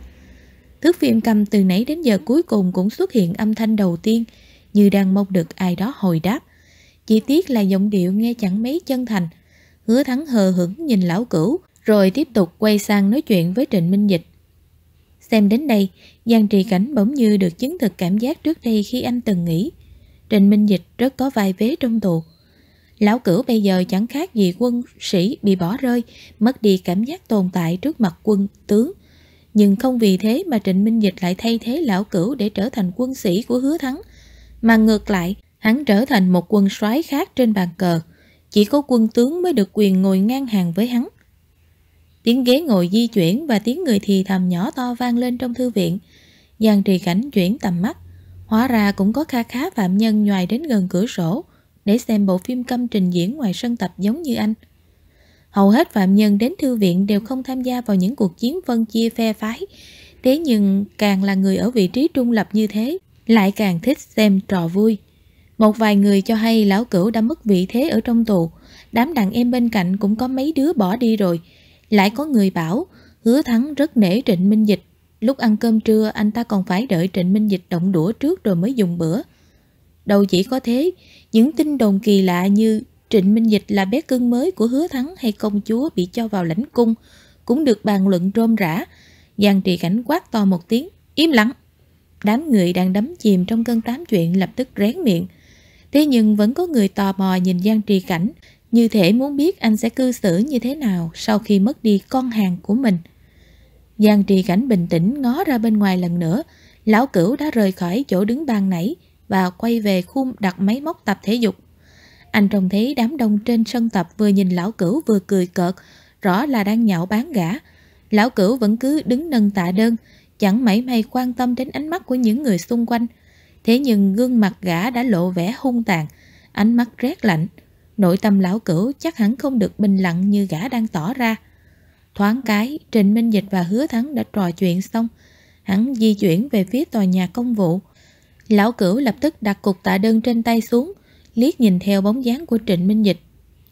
Thước phim cầm từ nãy đến giờ cuối cùng cũng xuất hiện âm thanh đầu tiên, như đang mong được ai đó hồi đáp. Chỉ tiếc là giọng điệu nghe chẳng mấy chân thành. Hứa thắng hờ hững nhìn lão cửu, rồi tiếp tục quay sang nói chuyện với Trịnh Minh Dịch. Xem đến đây, Giang Trì Cảnh bỗng như được chứng thực cảm giác trước đây khi anh từng nghĩ. Trịnh Minh Dịch rất có vài vế trong tù. Lão cửu bây giờ chẳng khác gì quân sĩ bị bỏ rơi, mất đi cảm giác tồn tại trước mặt quân tướng. Nhưng không vì thế mà Trịnh Minh Dịch lại thay thế lão cửu để trở thành quân sĩ của hứa thắng. Mà ngược lại, hắn trở thành một quân soái khác trên bàn cờ. Chỉ có quân tướng mới được quyền ngồi ngang hàng với hắn. Tiếng ghế ngồi di chuyển và tiếng người thì thầm nhỏ to vang lên trong thư viện. Giang trì cảnh chuyển tầm mắt. Hóa ra cũng có kha khá phạm nhân nhòi đến gần cửa sổ để xem bộ phim câm trình diễn ngoài sân tập giống như anh. Hầu hết phạm nhân đến thư viện đều không tham gia vào những cuộc chiến phân chia phe phái. Thế nhưng càng là người ở vị trí trung lập như thế, lại càng thích xem trò vui. Một vài người cho hay lão cửu đã mất vị thế ở trong tù, đám đàn em bên cạnh cũng có mấy đứa bỏ đi rồi. Lại có người bảo, hứa thắng rất nể Trịnh Minh Dịch. Lúc ăn cơm trưa anh ta còn phải đợi Trịnh Minh Dịch động đũa trước rồi mới dùng bữa. Đâu chỉ có thế, những tin đồn kỳ lạ như Trịnh Minh Dịch là bé cưng mới của hứa thắng hay công chúa bị cho vào lãnh cung cũng được bàn luận rôm rã. Giang trì cảnh quát to một tiếng, im lặng. Đám người đang đắm chìm trong cơn tám chuyện lập tức rén miệng. Thế nhưng vẫn có người tò mò nhìn Giang trì cảnh, như thể muốn biết anh sẽ cư xử như thế nào sau khi mất đi con hàng của mình. Giang trì cảnh bình tĩnh ngó ra bên ngoài lần nữa, lão cửu đã rời khỏi chỗ đứng ban nãy và quay về khu đặt máy móc tập thể dục. Anh trông thấy đám đông trên sân tập vừa nhìn lão cửu vừa cười cợt, rõ là đang nhạo bán gã. Lão cửu vẫn cứ đứng nâng tạ đơn, chẳng mảy may quan tâm đến ánh mắt của những người xung quanh. Thế nhưng gương mặt gã đã lộ vẻ hung tàn, ánh mắt rét lạnh. Nội tâm lão cửu chắc hẳn không được bình lặng như gã đang tỏ ra. Thoáng cái, Trịnh Minh Dịch và Hứa Thắng đã trò chuyện xong. Hắn di chuyển về phía tòa nhà công vụ. Lão cửu lập tức đặt cục tạ đơn trên tay xuống, liếc nhìn theo bóng dáng của Trịnh Minh Dịch.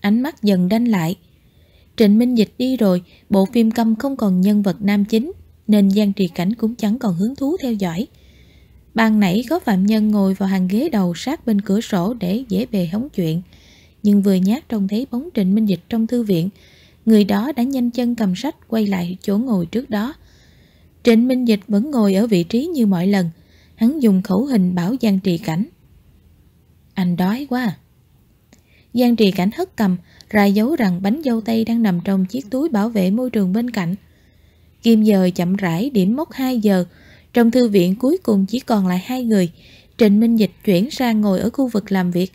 Ánh mắt dần đanh lại. Trịnh Minh Dịch đi rồi, bộ phim câm không còn nhân vật nam chính, nên Giang Trì Cảnh cũng chẳng còn hứng thú theo dõi. Ban nãy có phạm nhân ngồi vào hàng ghế đầu sát bên cửa sổ để dễ bề hóng chuyện. Nhưng vừa nhát trông thấy bóng Trịnh Minh Dịch trong thư viện, người đó đã nhanh chân cầm sách quay lại chỗ ngồi trước đó. Trịnh Minh Dịch vẫn ngồi ở vị trí như mọi lần, hắn dùng khẩu hình bảo Giang Trì Cảnh. Anh đói quá à. Giang trì cảnh hất cầm, ra dấu rằng bánh dâu tây đang nằm trong chiếc túi bảo vệ môi trường bên cạnh. Kim giờ chậm rãi điểm mốc 2 giờ, trong thư viện cuối cùng chỉ còn lại hai người. Trịnh Minh Dịch chuyển sang ngồi ở khu vực làm việc.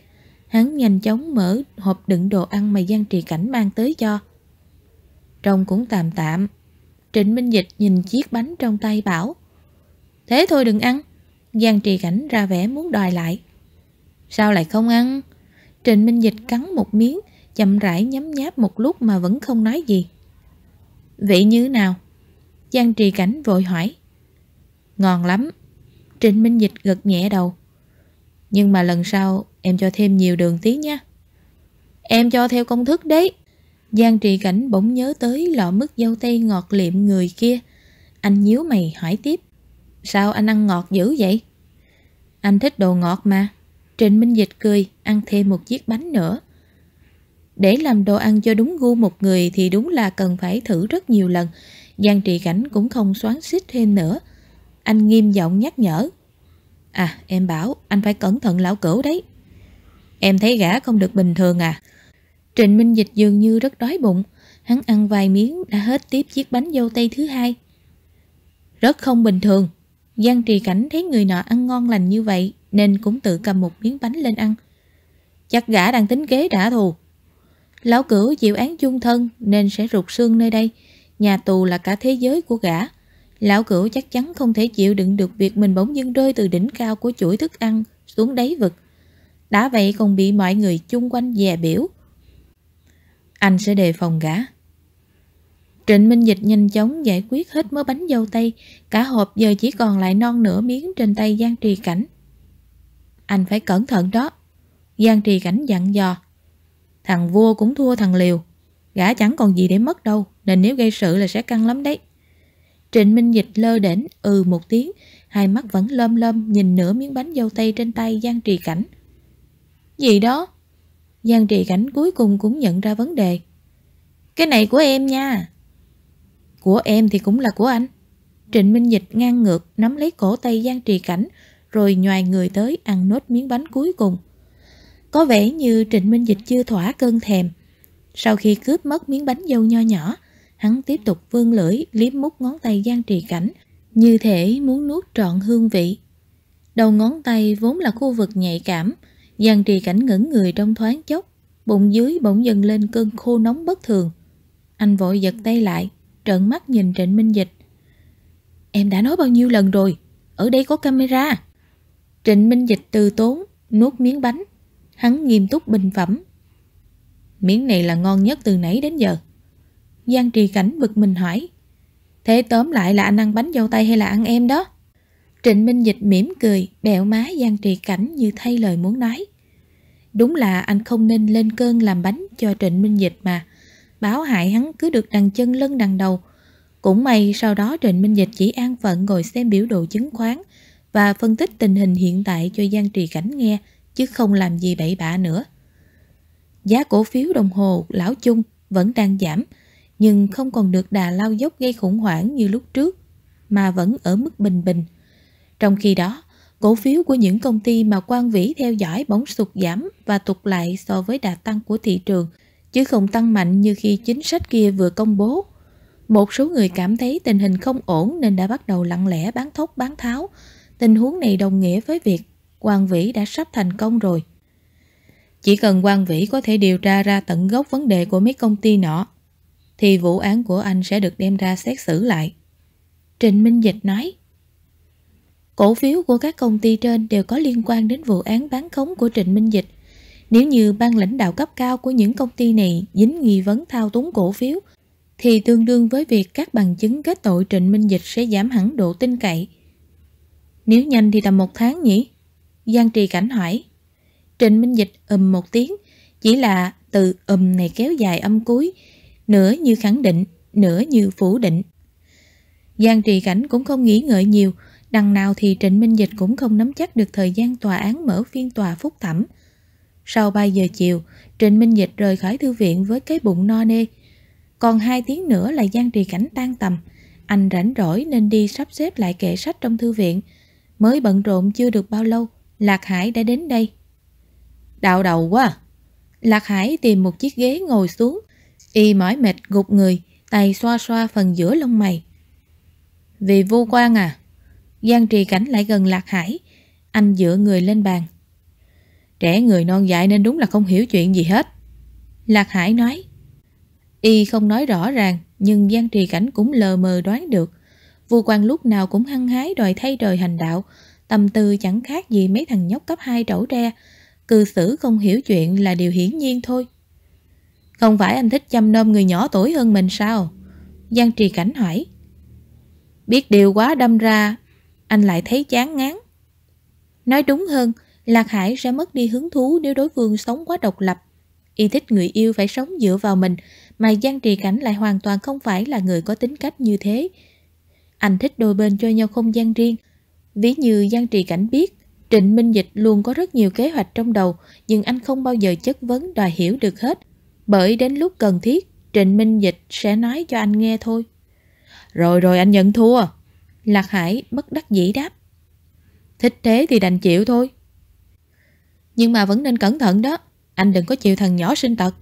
Hắn nhanh chóng mở hộp đựng đồ ăn mà Giang Trì Cảnh mang tới cho. Trông cũng tạm tạm. Trịnh Minh Dịch nhìn chiếc bánh trong tay bảo. Thế thôi đừng ăn. Giang Trì Cảnh ra vẻ muốn đòi lại. Sao lại không ăn? Trịnh Minh Dịch cắn một miếng, chậm rãi nhấm nháp một lúc mà vẫn không nói gì. Vị như nào? Giang Trì Cảnh vội hỏi. Ngon lắm. Trịnh Minh Dịch gật nhẹ đầu. Nhưng mà lần sau em cho thêm nhiều đường tí nha. Em cho theo công thức đấy. Giang Trì Cảnh bỗng nhớ tới lọ mứt dâu tây ngọt liệm người kia. Anh nhíu mày hỏi tiếp. Sao anh ăn ngọt dữ vậy? Anh thích đồ ngọt mà. Trịnh Minh Dịch cười, ăn thêm một chiếc bánh nữa. Để làm đồ ăn cho đúng gu một người thì đúng là cần phải thử rất nhiều lần. Giang trì Cảnh cũng không xoắn xít thêm nữa. Anh nghiêm giọng nhắc nhở. À, em bảo anh phải cẩn thận lão cửu đấy. Em thấy gã không được bình thường à? Trịnh Minh Dịch dường như rất đói bụng. Hắn ăn vài miếng đã hết tiếp chiếc bánh dâu tây thứ hai. Rất không bình thường. Giang Trì Cảnh thấy người nọ ăn ngon lành như vậy nên cũng tự cầm một miếng bánh lên ăn. Chắc gã đang tính kế trả thù. Lão cửu chịu án chung thân nên sẽ rụt xương nơi đây. Nhà tù là cả thế giới của gã. Lão cửu chắc chắn không thể chịu đựng được việc mình bỗng dưng rơi từ đỉnh cao của chuỗi thức ăn xuống đáy vực. Đã vậy còn bị mọi người chung quanh dè biểu. Anh sẽ đề phòng gã. Trịnh Minh Dịch nhanh chóng giải quyết hết mớ bánh dâu tây, cả hộp giờ chỉ còn lại non nửa miếng trên tay Giang Trì Cảnh. Anh phải cẩn thận đó. Giang Trì Cảnh dặn dò. Thằng vua cũng thua thằng liều. Gã chẳng còn gì để mất đâu, nên nếu gây sự là sẽ căng lắm đấy. Trịnh Minh Dịch lơ đễnh ừ một tiếng, hai mắt vẫn lơm lơm nhìn nửa miếng bánh dâu tây trên tay Giang Trì Cảnh. Gì đó? Giang Trì Cảnh cuối cùng cũng nhận ra vấn đề. Cái này của em nha. Của em thì cũng là của anh. Trịnh Minh Dịch ngang ngược nắm lấy cổ tay Giang Trì Cảnh rồi nhòi người tới ăn nốt miếng bánh cuối cùng. Có vẻ như Trịnh Minh Dịch chưa thỏa cơn thèm. Sau khi cướp mất miếng bánh dâu nho nhỏ, hắn tiếp tục vươn lưỡi liếm mút ngón tay Giang Trì Cảnh, như thể muốn nuốt trọn hương vị. Đầu ngón tay vốn là khu vực nhạy cảm, Giang Trì Cảnh ngẩn người trong thoáng chốc, bụng dưới bỗng dần lên cơn khô nóng bất thường. Anh vội giật tay lại, trợn mắt nhìn Trịnh Minh Dịch. Em đã nói bao nhiêu lần rồi, ở đây có camera. Trịnh Minh Dịch từ tốn, nuốt miếng bánh. Hắn nghiêm túc bình phẩm. Miếng này là ngon nhất từ nãy đến giờ. Giang Trì Cảnh bực mình hỏi. Thế tóm lại là anh ăn bánh dâu tay hay là ăn em đó? Trịnh Minh Dịch mỉm cười, bẹo má Giang Trì Cảnh như thay lời muốn nói. Đúng là anh không nên lên cơn làm bánh cho Trịnh Minh Dịch mà. Báo hại hắn cứ được đằng chân lân đằng đầu. Cũng may sau đó Trịnh Minh Dịch chỉ an phận ngồi xem biểu đồ chứng khoán và phân tích tình hình hiện tại cho Giang Trì Cảnh nghe chứ không làm gì bậy bạ nữa. Giá cổ phiếu đồng hồ lão chung vẫn đang giảm nhưng không còn được đà lao dốc gây khủng hoảng như lúc trước mà vẫn ở mức bình bình. Trong khi đó, cổ phiếu của những công ty mà quan vĩ theo dõi bỗng sụt giảm và tụt lại so với đà tăng của thị trường chứ không tăng mạnh như khi chính sách kia vừa công bố. Một số người cảm thấy tình hình không ổn nên đã bắt đầu lặng lẽ bán thốc bán tháo. Tình huống này đồng nghĩa với việc Quang Vĩ đã sắp thành công rồi. Chỉ cần Quang Vĩ có thể điều tra ra tận gốc vấn đề của mấy công ty nọ, thì vụ án của anh sẽ được đem ra xét xử lại. Trịnh Minh Dịch nói, Cổ phiếu của các công ty trên đều có liên quan đến vụ án bán khống của Trịnh Minh Dịch. Nếu như ban lãnh đạo cấp cao của những công ty này dính nghi vấn thao túng cổ phiếu, thì tương đương với việc các bằng chứng kết tội Trịnh Minh Dịch sẽ giảm hẳn độ tin cậy. Nếu nhanh thì tầm một tháng nhỉ? Giang Trì Cảnh hỏi. Trịnh Minh Dịch ầm một tiếng, chỉ là từ ầm này kéo dài âm cuối, nửa như khẳng định, nửa như phủ định. Giang Trì Cảnh cũng không nghĩ ngợi nhiều, đằng nào thì Trịnh Minh Dịch cũng không nắm chắc được thời gian tòa án mở phiên tòa phúc thẩm. Sau 3 giờ chiều, Trịnh Minh Dịch rời khỏi thư viện với cái bụng no nê. Còn 2 tiếng nữa là Giang Trì Cảnh tan tầm. Anh rảnh rỗi nên đi sắp xếp lại kệ sách trong thư viện. Mới bận rộn chưa được bao lâu, Lạc Hải đã đến đây. Đạo đầu quá. Lạc Hải tìm một chiếc ghế ngồi xuống. Y mỏi mệt gục người, tay xoa xoa phần giữa lông mày. Vì vô quan à? Giang trì cảnh lại gần Lạc Hải. Anh dựa người lên bàn. Trẻ người non dại nên đúng là không hiểu chuyện gì hết. Lạc Hải nói. Y không nói rõ ràng, nhưng Giang trì cảnh cũng lờ mờ đoán được. Vua quan lúc nào cũng hăng hái đòi thay đời hành đạo, tâm tư chẳng khác gì mấy thằng nhóc cấp 2 trẩu tre, cư xử không hiểu chuyện là điều hiển nhiên thôi. Không phải anh thích chăm nom người nhỏ tuổi hơn mình sao? Giang Trì Cảnh hỏi. Biết điều quá đâm ra, anh lại thấy chán ngán. Nói đúng hơn, Lạc Hải sẽ mất đi hứng thú nếu đối phương sống quá độc lập. Y thích người yêu phải sống dựa vào mình, mà Giang Trì Cảnh lại hoàn toàn không phải là người có tính cách như thế. Anh thích đôi bên cho nhau không gian riêng, Ví như Giang Trì Cảnh biết, Trịnh Minh Dịch luôn có rất nhiều kế hoạch trong đầu, nhưng anh không bao giờ chất vấn đòi hiểu được hết. Bởi đến lúc cần thiết, Trịnh Minh Dịch sẽ nói cho anh nghe thôi. Rồi rồi anh nhận thua. Lạc Hải bất đắc dĩ đáp. Thích thế thì đành chịu thôi. Nhưng mà vẫn nên cẩn thận đó, anh đừng có chịu thằng nhỏ sinh tật.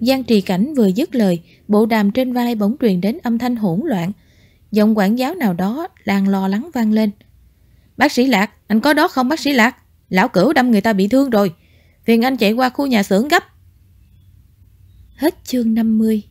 Giang Trì Cảnh vừa dứt lời, bộ đàm trên vai bỗng truyền đến âm thanh hỗn loạn. Giọng quản giáo nào đó đang lo lắng vang lên. Bác sĩ Lạc, anh có đó không bác sĩ Lạc? Lão cửu đâm người ta bị thương rồi. Phiền anh chạy qua khu nhà xưởng gấp. Hết chương 50